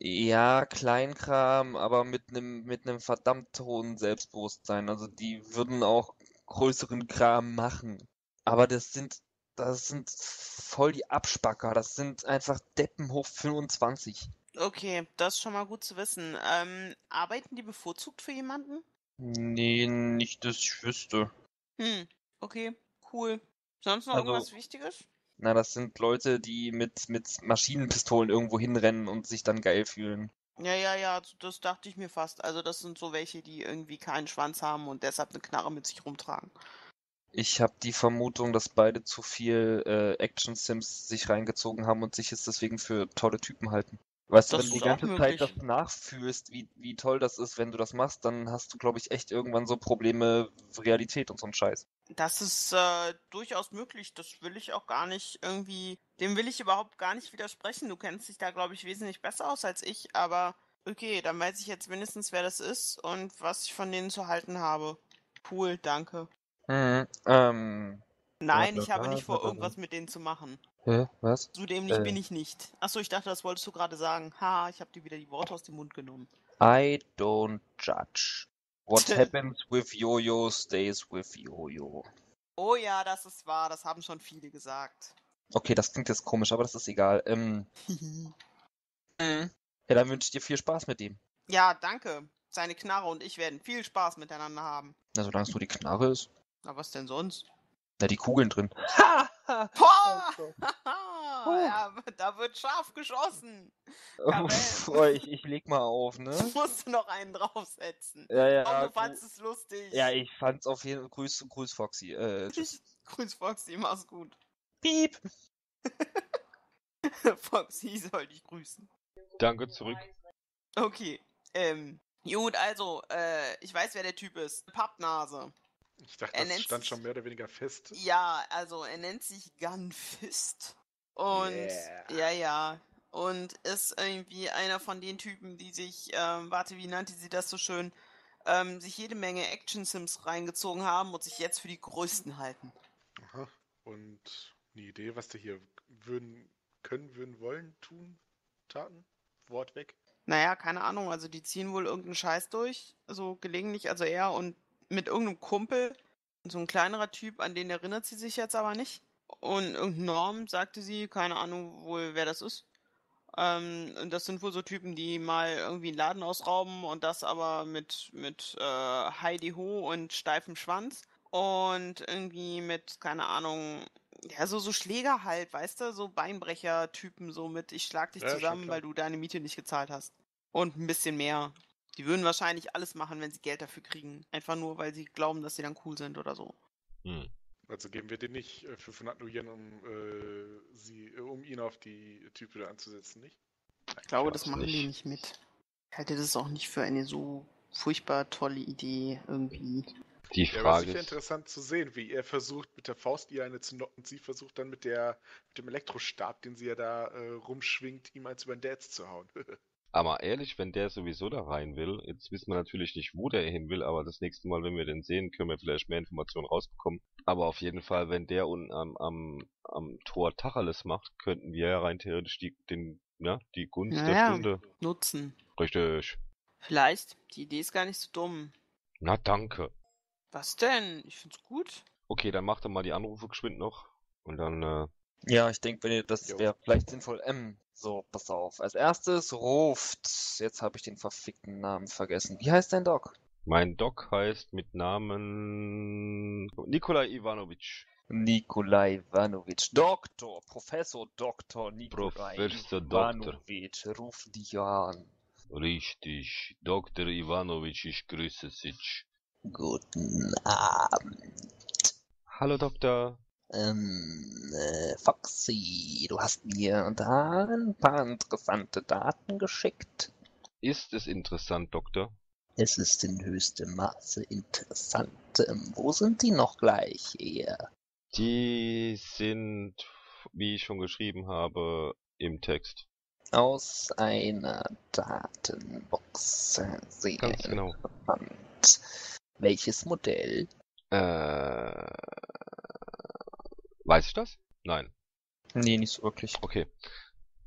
ja, Kleinkram, aber mit einem mit einem verdammt hohen Selbstbewusstsein. Also die würden auch größeren Kram machen. Aber das sind das sind voll die Abspacker. Das sind einfach Deppen hoch 25. Okay, das ist schon mal gut zu wissen. Ähm, arbeiten die bevorzugt für jemanden? Nee, nicht, dass ich wüsste. Hm, okay, cool. Sonst noch Also- irgendwas Wichtiges? Na, das sind Leute, die mit mit Maschinenpistolen irgendwo hinrennen und sich dann geil fühlen. Ja, ja, ja, das- das dachte ich mir fast. Also das sind so welche, die irgendwie keinen Schwanz haben und deshalb eine Knarre mit sich rumtragen. Ich habe die Vermutung, dass beide zu viel äh, Action-Sims sich reingezogen haben und sich jetzt deswegen für tolle Typen halten. Weißt du, wenn du die ganze Zeit das nachfühlst, wie, wie toll das ist, wenn du das machst, dann hast du, glaube ich, echt irgendwann so Probleme, Realität und so ein Scheiß. Das ist äh, durchaus möglich. Das will ich auch gar nicht irgendwie. Dem will ich überhaupt gar nicht widersprechen. Du kennst dich da, glaube ich, wesentlich besser aus als ich. Aber okay, dann weiß ich jetzt mindestens, wer das ist und was ich von denen zu halten habe. Cool, danke. Mhm, ähm, Nein, ich habe nicht vor, irgendwas mit denen zu machen. hä, was? So dämlich Äh. bin ich nicht. Achso, ich dachte, das wolltest du gerade sagen. Ha, ich habe dir wieder die Worte aus dem Mund genommen. I don't judge. What happens with Jojo stays with Jojo. Oh ja, das ist wahr. Das haben schon viele gesagt. Okay, das klingt jetzt komisch, aber das ist egal. Ähm, ja, dann wünsche ich dir viel Spaß mit dem. ja, danke. Seine Knarre und ich werden viel Spaß miteinander haben. Na, solange es nur die Knarre ist. Na, was denn sonst? Na, die Kugeln drin. Boah! Oh ja, da wird scharf geschossen. Oh, ich, ich leg mal auf, ne? Du musst noch einen draufsetzen. Ja, ja. oh, du fandst es lustig. ja, ich fand's auf jeden Fall. Grüß, Grüß Foxy. Äh, tschüss. Grüß Foxy, mach's gut. Piep. Foxy soll dich grüßen. Danke zurück. Okay. Ähm, gut, also, äh, ich weiß, wer der Typ ist. Pappnase. Ich dachte, Er das nennt stand sich- schon mehr oder weniger fest. Ja, also er nennt sich Gunfist. Und Yeah. ja, ja. Und ist irgendwie einer von den Typen, die sich, ähm, warte, wie nannte sie das so schön, ähm, sich jede Menge Action-Sims reingezogen haben und sich jetzt für die größten halten. Aha. Und eine Idee, was die hier würden, können, würden, wollen, tun, taten? Wort weg. Naja, keine Ahnung, also die ziehen wohl irgendeinen Scheiß durch, so gelegentlich, also er und mit irgendeinem Kumpel, so ein kleinerer Typ, an den erinnert sie sich jetzt aber nicht. Und irgendein Norm, sagte sie, keine Ahnung wohl, wer das ist. Ähm, und das sind wohl so Typen, die mal irgendwie einen Laden ausrauben und das aber mit, mit äh, Heidi Ho und steifem Schwanz. Und irgendwie mit, keine Ahnung, ja, so, so Schläger halt, weißt du, so Beinbrecher-Typen, so mit, ich schlag dich Ja, zusammen, weil du deine Miete nicht gezahlt hast. Und ein bisschen mehr. Die würden wahrscheinlich alles machen, wenn sie Geld dafür kriegen. Einfach nur, weil sie glauben, dass sie dann cool sind oder so. Hm. Also geben wir den nicht äh, 500 Nuyen, um, äh, sie, äh, um ihn auf die Typen anzusetzen, nicht? Ich glaube, das machen die nicht. nicht mit. Ich halte das auch nicht für eine so furchtbar tolle Idee irgendwie. Die Ja, aber Frage sicher ist, interessant zu sehen, wie er versucht, mit der Faust ihr eine zu knocken und sie versucht dann mit der mit dem Elektrostab, den sie ja da äh, rumschwingt, ihm eins über den Dads zu hauen. aber ehrlich, wenn der sowieso da rein will, jetzt wissen wir natürlich nicht, wo der hin will, aber das nächste Mal, wenn wir den sehen, können wir vielleicht mehr Informationen rausbekommen. Aber auf jeden Fall, wenn der unten am, am, am Tor Tacheles macht, könnten wir ja rein theoretisch die, den, ne, die Gunst der Naja. Stunde. Nutzen. Richtig. Vielleicht. Die Idee ist gar nicht so dumm. Na danke. Was denn? Ich find's gut. Okay, dann macht er mal die Anrufe geschwind noch. Und dann, äh, Ja, ich denke, wenn ihr das wäre vielleicht sinnvoll. Ähm, So, pass auf. Als erstes ruft. Jetzt habe ich den verfickten Namen vergessen. Wie heißt dein Doc? Mein Doc heißt mit Namen Nikolai Ivanovic. Nikolai Ivanovic. Doktor, Professor Doktor Nikolai Professor Doktor. Ivanovic. Ruf dich an. Richtig. Dr. Ivanovic, ich grüße Sie. Guten Abend. Hallo Doktor. Ähm, äh, Foxy, du hast mir da ein paar interessante Daten geschickt. Ist es interessant, Doktor? Es ist in höchstem Maße interessant. Ähm, wo sind die noch gleich her? Die sind, wie ich schon geschrieben habe, im Text. Aus einer Datenbox. Sehr Ganz genau. interessant. Welches Modell? Äh, weiß ich das? Nein. Nee, nicht so wirklich. Okay.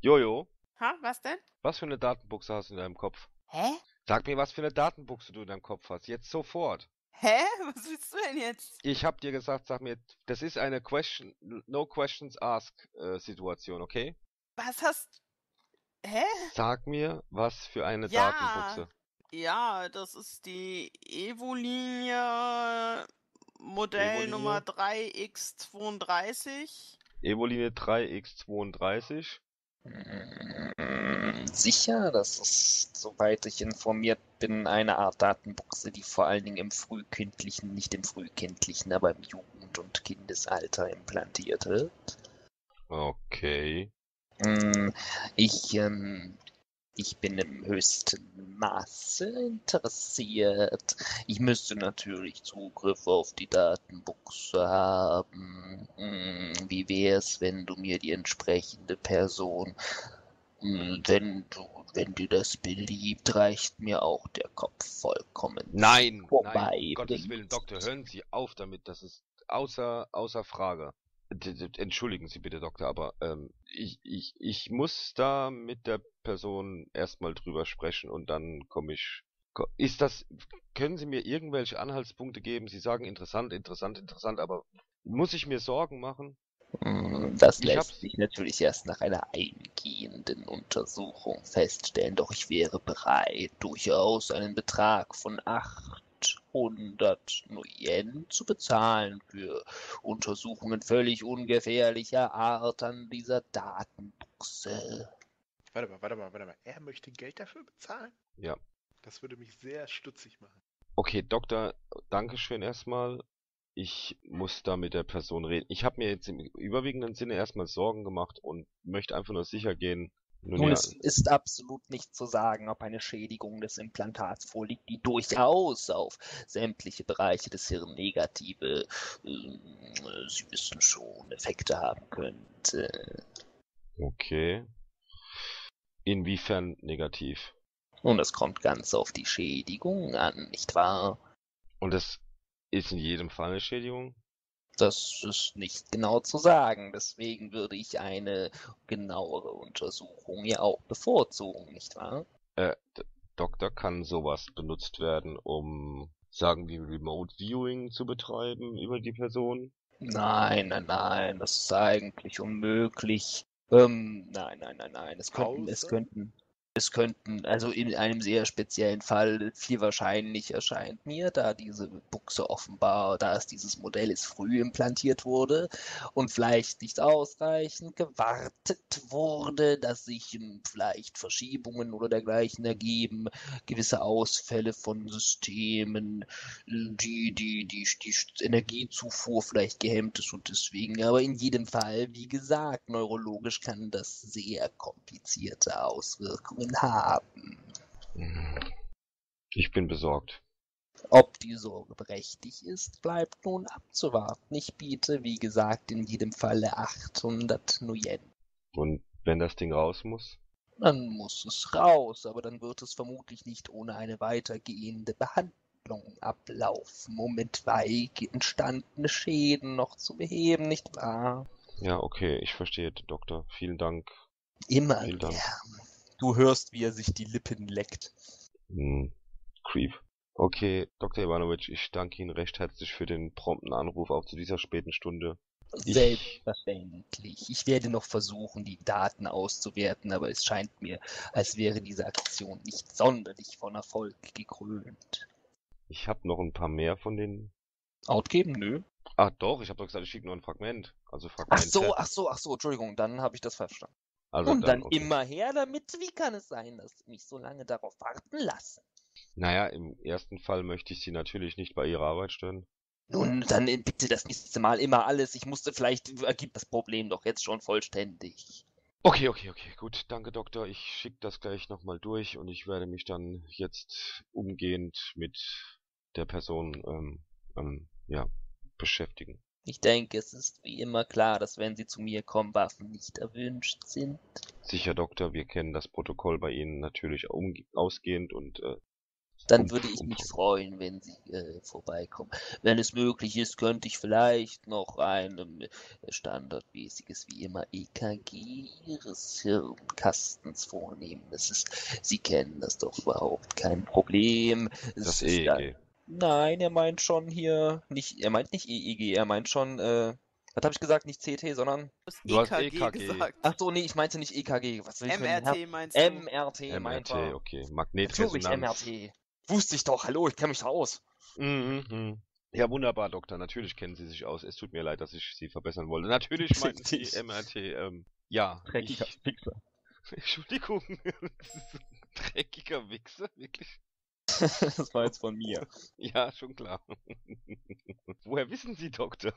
Jojo, Ha, was denn? was für eine Datenbuchse hast du in deinem Kopf? Hä? Sag mir, was für eine Datenbuchse du in deinem Kopf hast. Jetzt sofort. Hä? Was willst du denn jetzt? Ich hab dir gesagt, sag mir, das ist eine Question, no questions asked äh, Situation, okay? Was hast. Hä? Sag mir, was für eine Ja. Datenbuchse. Ja, das ist die Evo-Linie Modell Evo-Linie? Nummer 3X32. Evoline 3x32. Mm, Sicher, das ist, soweit ich informiert bin, eine Art Datenbuchse, die vor allen Dingen im frühkindlichen, nicht im frühkindlichen, aber im Jugend- und Kindesalter implantiert wird. Okay. Mm, Ich, ähm, ich bin im höchsten Maße interessiert. Ich müsste natürlich Zugriff auf die Datenbuchse haben. Mm, Wie wär's, wenn du mir die entsprechende Person, mm, wenn du, wenn dir das beliebt, reicht mir auch der Kopf vollkommen. Nein, Vorbei nein, um Gottes. Willen, Doktor, hören Sie auf damit, das ist außer, außer Frage. Entschuldigen Sie bitte, Doktor, aber ähm, ich, ich, ich muss da mit der Person erstmal drüber sprechen und dann komme ich. Ist das, können Sie mir irgendwelche Anhaltspunkte geben? Sie sagen interessant, interessant, interessant, aber muss ich mir Sorgen machen? Mm, Das Ich lässt sich natürlich erst nach einer eingehenden Untersuchung feststellen, doch ich wäre bereit, durchaus einen Betrag von 800 Yen zu bezahlen für Untersuchungen völlig ungefährlicher Art an dieser Datenbuchse. Warte mal, warte mal, warte mal. Er möchte Geld dafür bezahlen? Ja. Das würde mich sehr stutzig machen. Okay, Doktor, Dankeschön erstmal. Ich muss da mit der Person reden. Ich habe mir jetzt im überwiegenden Sinne erstmal Sorgen gemacht und möchte einfach nur sicher gehen. Nun Nun, ja, es ist absolut nicht zu sagen, ob eine Schädigung des Implantats vorliegt, die durchaus auf sämtliche Bereiche des Hirns negative, ähm, Sie wissen schon, Effekte haben könnte. okay. Inwiefern negativ? Und es kommt ganz auf die Schädigung an, nicht wahr? Und das ist in jedem Fall eine Schädigung? Das ist nicht genau zu sagen, deswegen würde ich eine genauere Untersuchung ja auch bevorzugen, nicht wahr? Äh, D Doktor, kann sowas benutzt werden, um, sagen wir, Remote Viewing zu betreiben über die Person? Nein, nein, nein, das ist eigentlich unmöglich. Ähm, nein, nein, nein, nein. Es könnten, es könnten, es könnten, also in einem sehr speziellen Fall, viel wahrscheinlich erscheint mir, da diese Buchse offenbar, da es dieses Modell ist, früh implantiert wurde und vielleicht nicht ausreichend gewartet wurde, dass sich vielleicht Verschiebungen oder dergleichen ergeben, gewisse Ausfälle von Systemen, die, die, die, die Energiezufuhr vielleicht gehemmt ist und deswegen, aber in jedem Fall, wie gesagt, neurologisch kann das sehr komplizierte Auswirkungen haben. Ich bin besorgt. Ob die Sorge berechtigt ist, bleibt nun abzuwarten. Ich biete, wie gesagt, in jedem Falle 800 Nuyen. Und wenn das Ding raus muss? Dann muss es raus, aber dann wird es vermutlich nicht ohne eine weitergehende Behandlung ablaufen, um etwaige entstandene Schäden noch zu beheben, nicht wahr? Ja, okay, ich verstehe, Doktor. Vielen Dank. Immer Vielen Dank. gern. Du hörst, wie er sich die Lippen leckt. Hm, Creep. Okay, Dr. Ivanovic, ich danke Ihnen recht herzlich für den prompten Anruf auch zu dieser späten Stunde. Selbstverständlich. Ich werde noch versuchen, die Daten auszuwerten, aber es scheint mir, als wäre diese Aktion nicht sonderlich von Erfolg gekrönt. Ich habe noch ein paar mehr von den. Outgeben? Nö. Ah, doch, ich habe doch gesagt, ich schicke nur ein Fragment. Also Ach Fragment. so, ach so, ach so, Entschuldigung, dann habe ich das verstanden. Also Und dann okay. immer her damit. Wie kann es sein, dass Sie mich so lange darauf warten lassen? Naja, im ersten Fall möchte ich Sie natürlich nicht bei Ihrer Arbeit stören. Nun, dann bitte das nächste Mal immer alles. Ich musste vielleicht, ergibt das Problem doch jetzt schon vollständig. Okay, okay, okay, gut. Danke, Doktor. Ich schicke das gleich nochmal durch und ich werde mich dann jetzt umgehend mit der Person, ähm, ähm, ja, beschäftigen. Ich denke, es ist wie immer klar, dass wenn Sie zu mir kommen, Waffen nicht erwünscht sind. Sicher, Doktor, wir kennen das Protokoll bei Ihnen natürlich um, ausgehend und äh, Dann Um- würde ich mich um- freuen, wenn Sie äh, vorbeikommen. Wenn es möglich ist, könnte ich vielleicht noch ein ähm, standardmäßiges, wie immer, EKG Ihres Hirnkastens vornehmen. Das ist, Sie kennen das doch überhaupt kein Problem. Es das ist ja- EEG. Nein, er meint schon hier, nicht, er meint nicht EEG, er meint schon, äh, was habe ich gesagt, nicht CT, sondern, Du hast EKG, EKG. gesagt. ach so, nee, ich meinte nicht EKG, was will ich MRT meinst du? MRT, meint MRT, er. okay. Natürlich Magnetresonanz. MRT. Wusste ich doch, hallo, ich kenne mich da aus. Mhm, mhm. Ja, wunderbar, Doktor. Natürlich kennen Sie sich aus. Es tut mir leid, dass ich Sie verbessern wollte. Natürlich meinten Sie. MRT. Ähm, ja, Dreckiger ich, Fixer. Entschuldigung. Das ist ein Dreckiger Wichser, wirklich? das war jetzt von mir. Ja, schon klar. Woher wissen Sie, Doktor?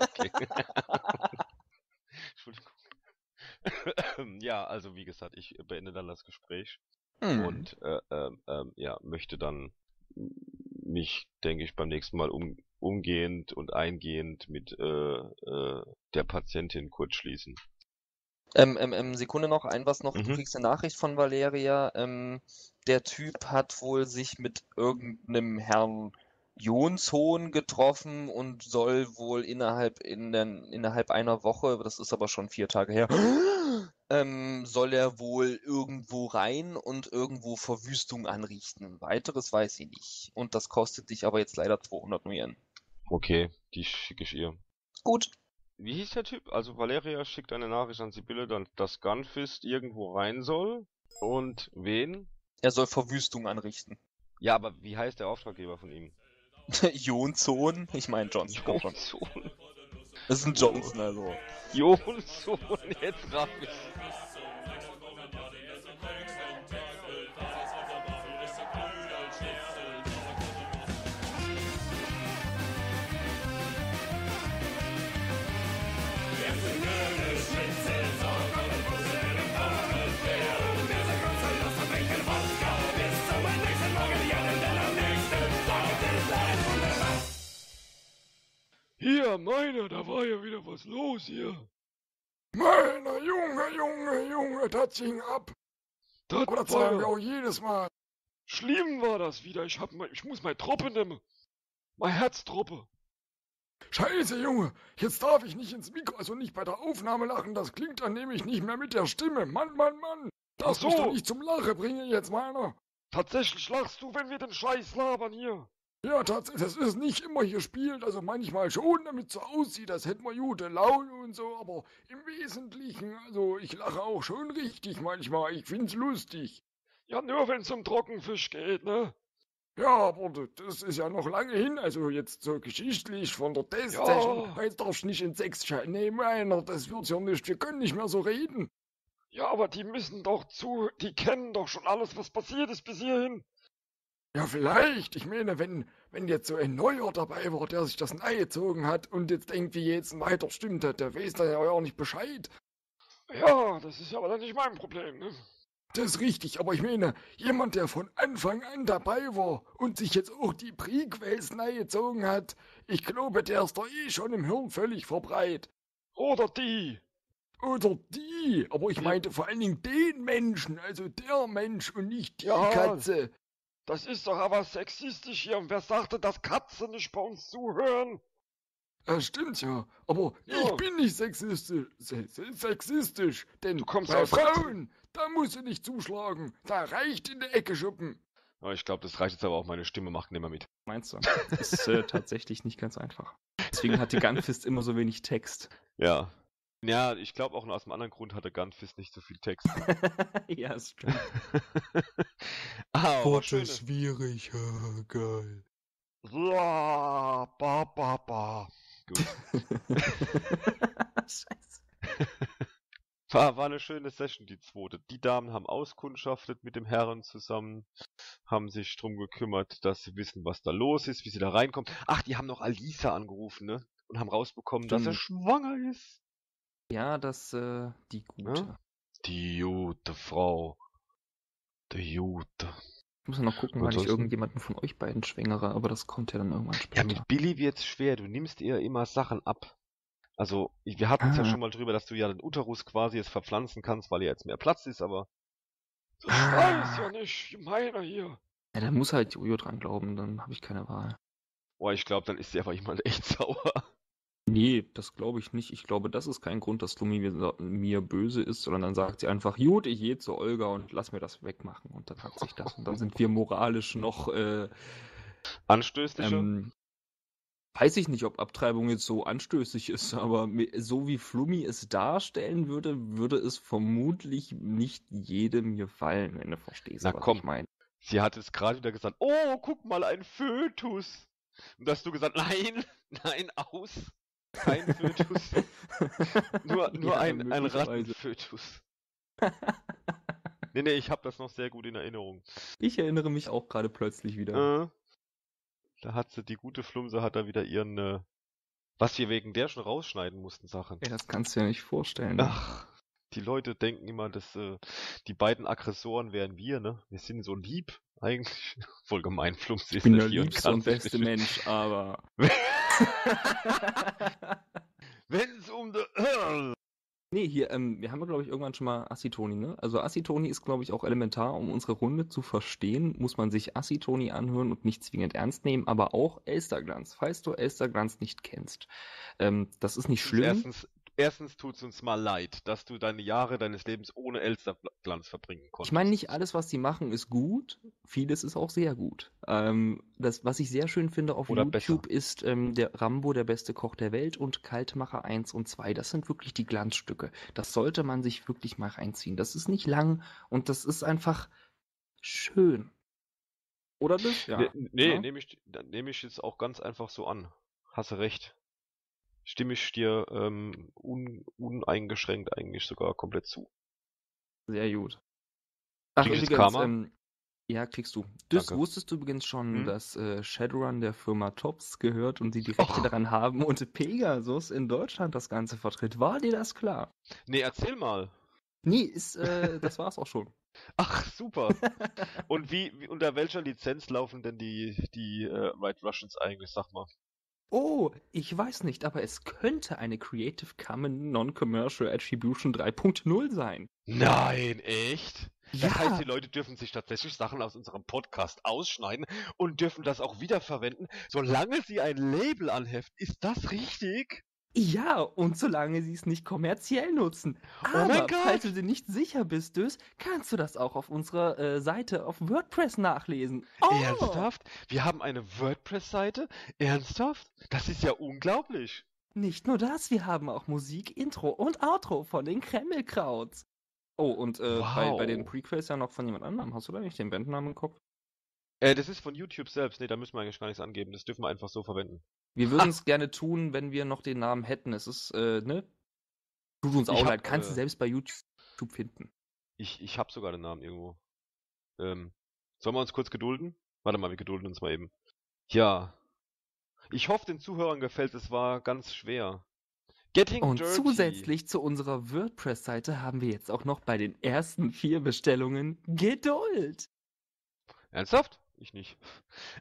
Okay. Entschuldigung. ja, also wie gesagt, ich beende dann das Gespräch Hm. und äh, ähm, ähm, ja, möchte dann mich, denke ich, beim nächsten Mal um, umgehend und eingehend mit äh, äh, der Patientin kurz schließen. Ähm, ähm, ähm, Sekunde noch, ein was noch. Du Mhm. kriegst eine Nachricht von Valeria. Ähm, der Typ hat wohl sich mit irgendeinem Herrn Jonshohn getroffen und soll wohl innerhalb, in den, innerhalb einer Woche, das ist aber schon vier Tage her, ähm, soll er wohl irgendwo rein und irgendwo Verwüstung anrichten. Weiteres weiß sie nicht. Und das kostet dich aber jetzt leider 200 Yen. Okay, die schicke ich ihr. Gut. Wie hieß der Typ? Also Valeria schickt eine Nachricht an Sibylle, dann dass Gunfist irgendwo rein soll. Und wen? Er soll Verwüstung anrichten. Ja, aber wie heißt der Auftraggeber von ihm? Jonsson? Ich meine Johnson. schon. Johnson. Das ist ein Johnson, also. Johnson, jetzt raff ich. Hier, meiner, da war ja wieder was los hier. Meiner Junge, Junge, Junge, das ging ab. Das Aber das sagen wir auch jedes Mal. schlimm war das wieder. Ich hab ich muss meine Truppe nehmen. Meine Herztruppe. Scheiße, Junge, jetzt darf ich nicht ins Mikro, also nicht bei der Aufnahme lachen, das klingt dann nämlich nicht mehr mit der Stimme. Mann, Mann, Mann. Das Ach so. doch nicht zum Lachen bringen jetzt, meiner. Tatsächlich lachst du, wenn wir den Scheiß labern hier. Ja, tatsächlich, das ist nicht immer gespielt, also manchmal schon, damit so aussieht, als hätten wir gute Laune und so, aber im Wesentlichen, also ich lache auch schon richtig manchmal, ich find's lustig. Ja, nur wenn's um Trockenfisch geht, ne? Ja, aber das ist ja noch lange hin, also jetzt so geschichtlich von der Testsession. Ja. Heute darfst du nicht in sechs Schein. Nee, meiner, das wird ja nicht, wir können nicht mehr so reden. Ja, aber die müssen doch zu, die kennen doch schon alles, was passiert ist bis hierhin. Ja, vielleicht. Ich meine, wenn, wenn jetzt so ein Neuer dabei war, der sich das gezogen hat und jetzt denkt, wie jetzt weiter stimmt, der, der weiß da ja auch nicht Bescheid. Ja, das ist aber dann nicht mein Problem, ne? Das ist richtig, aber ich meine, jemand, der von Anfang an dabei war und sich jetzt auch die Prequels gezogen hat, ich glaube, der ist da eh schon im Hirn völlig verbreitet. Oder die. Oder die, aber ich meinte vor allen Dingen den Menschen, also der Mensch und nicht die Ja. Katze. Das ist doch aber sexistisch hier. Und wer sagte, dass Katzen nicht bei uns zuhören? Das stimmt ja, aber Ja. ich bin nicht sexistisch, se se sexistisch, denn Du kommst bei aus- Frauen, da musst du nicht zuschlagen, da reicht in der Ecke schuppen. Aber ich glaube, das reicht jetzt aber auch. Meine Stimme macht nimmer mit. Meinst du? Ist äh, tatsächlich nicht ganz einfach. Deswegen hat die Gunfist immer so wenig Text. Ja. Ja, ich glaube auch nur aus einem anderen Grund hatte Gunfist nicht so viel Text. ja, ist stimmt. ah, aber Worte schöne, schwierig, geil. Ba, ba, ba. gut. Scheiße. War, war eine schöne Session, die zweite. Die Damen haben auskundschaftet mit dem Herren zusammen, haben sich drum gekümmert, dass sie wissen, was da los ist, wie sie da reinkommen. Ach, die haben noch Alisa angerufen, ne? Und haben rausbekommen, dass er Stimmt. schwanger ist. Ja, das, äh, die gute. Die gute Frau. Die gute. Ich muss ja noch gucken, weil ich irgendjemanden von euch beiden schwängere, aber das kommt ja dann irgendwann Ja, später. mit Billy wird's schwer. Du nimmst ihr immer Sachen ab. Also, wir hatten es ja Ah. schon mal drüber, dass du ja den Uterus quasi jetzt verpflanzen kannst, weil ihr jetzt mehr Platz ist, aber Das weiß ja nicht meiner hier. Ja, da muss halt Jojo dran glauben, dann habe ich keine Wahl. boah, ich glaube, dann ist sie aber jemand echt sauer. Nee, das glaube ich nicht. Ich glaube, das ist kein Grund, dass Lumi mir, mir böse ist, sondern dann sagt sie einfach, gut, ich gehe zu Olga und lass mir das wegmachen. Und dann hat sich das. Und dann sind wir moralisch noch, äh, Anstößlicher? ähm, weiß ich nicht, ob Abtreibung jetzt so anstößig ist, aber so wie Flummi es darstellen würde, würde es vermutlich nicht jedem gefallen, wenn du verstehst, Na was komm. ich meine. Sie hat es gerade wieder gesagt, oh, guck mal, ein Fötus. Und da hast du gesagt, nein, nein, aus. Kein Fötus. Nur, nur Ja, ein, ein. Rattenfötus. Nee, nee, ich habe das noch sehr gut in Erinnerung. Ich erinnere mich auch gerade plötzlich wieder. Äh, da hat sie, die gute Flumse hat da wieder ihren, äh, was wir wegen der schon rausschneiden mussten, Sachen. Ey, das kannst du ja nicht vorstellen. ne? Ach, die Leute denken immer, dass äh, die beiden Aggressoren wären wir, ne? Wir sind so lieb, eigentlich. Voll gemein, Flumse ich ist bin der und liebste und beste nicht- Mensch, aber. Wenn es um die... Nee, hier, ähm, wir haben ja, glaube ich, irgendwann schon mal Acetoni, ne? Also Acetoni ist, glaube ich, auch elementar, um unsere Runde zu verstehen, muss man sich Acetoni anhören und nicht zwingend ernst nehmen, aber auch Elsterglanz, falls du Elsterglanz nicht kennst. Ähm, das ist nicht schlimm. Erstens, erstens tut's uns mal leid, dass du deine Jahre deines Lebens ohne Elsterglanz verbringen konntest. Ich meine, nicht alles, was die machen, ist gut. Vieles ist auch sehr gut. Ähm, das, was ich sehr schön finde auf Oder YouTube, besser. ist ähm, der Rambo, der beste Koch der Welt und Kaltmacher 1 und 2. Das sind wirklich die Glanzstücke. Das sollte man sich wirklich mal reinziehen. Das ist nicht lang und das ist einfach schön. Oder das? Ja. Nee, nee Ja? nehme ich, nehm ich jetzt auch ganz einfach so an. Hast du recht. Stimme ich dir ähm, un, uneingeschränkt eigentlich sogar komplett zu. Sehr gut. Ach, Krieg übrigens, Karma? ähm, ja, kriegst du. Das Danke. wusstest du übrigens schon, Hm? dass äh, Shadowrun der Firma Tops gehört und sie die Rechte Och. daran haben und Pegasus in Deutschland das Ganze vertritt. War dir das klar? Nee, erzähl mal. Nee, ist, äh, das war's auch schon. Ach, super. Und wie, wie unter welcher Lizenz laufen denn die, die äh, White Russians eigentlich, sag mal? Oh, ich weiß nicht, aber es könnte eine Creative Commons Non-Commercial Attribution 3.0 sein. Nein, echt? Das Ja. heißt, die Leute dürfen sich tatsächlich Sachen aus unserem Podcast ausschneiden und dürfen das auch wiederverwenden, solange sie ein Label anheften. Ist das richtig? Ja, und solange sie es nicht kommerziell nutzen. Oh Aber mein Gott! falls du dir nicht sicher bist, Dös, kannst du das auch auf unserer äh, Seite auf WordPress nachlesen. Oh! Ernsthaft? Wir haben eine WordPress-Seite? Ernsthaft? Das ist ja unglaublich. Nicht nur das, wir haben auch Musik, Intro und Outro von den Kremmelkrauts. Oh, und äh, bei, bei den Wow. Prequels ja noch von jemand anderem. Hast du da nicht den Bandnamen im Kopf? Äh, das ist von YouTube selbst. Nee, da müssen wir eigentlich gar nichts angeben. Das dürfen wir einfach so verwenden. Wir würden es gerne tun, wenn wir noch den Namen hätten. Es ist, äh, ne? Tut uns Ich auch hab, leid. Kannst du äh, selbst bei YouTube finden. Ich, ich habe sogar den Namen irgendwo. Ähm, sollen wir uns kurz gedulden? Warte mal, wir gedulden uns mal eben. Ja. Ich hoffe, den Zuhörern gefällt es war ganz schwer. Getting Und Dirty. zusätzlich zu unserer WordPress-Seite haben wir jetzt auch noch bei den ersten vier Bestellungen Geduld. Ernsthaft? Ich nicht.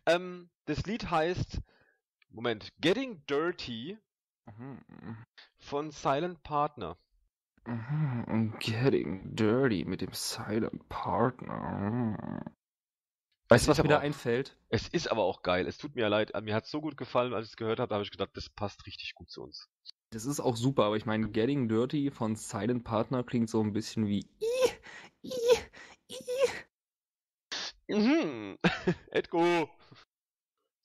Ähm, das Lied heißt, Moment, Getting Dirty Mhm. von Silent Partner. Mhm. Getting Dirty mit dem Silent Partner. Weißt du, was mir da einfällt? Es ist aber auch geil. Es tut mir leid. Mir hat es so gut gefallen, als ich es gehört habe. Da habe ich gedacht, das passt richtig gut zu uns. Das ist auch super, aber ich meine, Getting Dirty von Silent Partner klingt so ein bisschen wie I, I, I. Mhm. Edgo.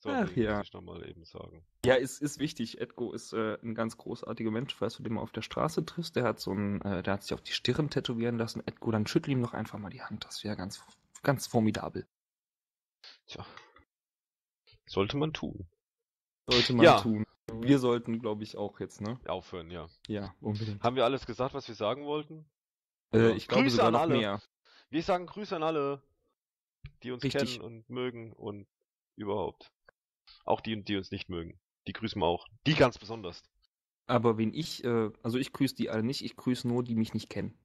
Sorry, Ach ja. muss ich nochmal eben sagen. Ja, ist, ist wichtig. Edgo ist äh, ein ganz großartiger Mensch, falls du den mal auf der Straße triffst. Der hat so ein, äh, der hat sich auf die Stirn tätowieren lassen. Edgo, dann schüttel ihm doch einfach mal die Hand. Das wäre ganz, ganz formidabel. Tja. Sollte man tun. Sollte man Ja. tun. Wir sollten, glaube ich, auch jetzt, ne? Aufhören, ja. Ja, unbedingt. Haben wir alles gesagt, was wir sagen wollten? Äh, ich glaube Grüße sogar an noch alle. mehr. Wir sagen Grüße an alle, die uns Richtig. kennen und mögen und überhaupt. Auch die, die uns nicht mögen. Die grüßen wir auch. Die ganz besonders. Aber wen ich, äh, also ich grüße die alle nicht, ich grüße nur, die mich nicht kennen.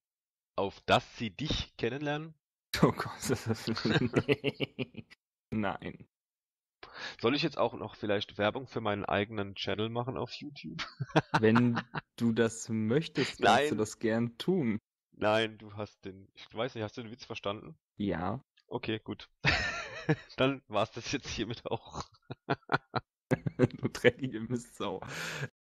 Auf dass sie dich kennenlernen. Oh Gott. nee. Nein. Soll ich jetzt auch noch vielleicht Werbung für meinen eigenen Channel machen auf YouTube? Wenn du das möchtest, kannst du das gern tun. Nein, du hast den. Ich weiß nicht, hast du den Witz verstanden? Ja. Okay, gut. Dann war's das jetzt hiermit auch. du dreckige Mistsau.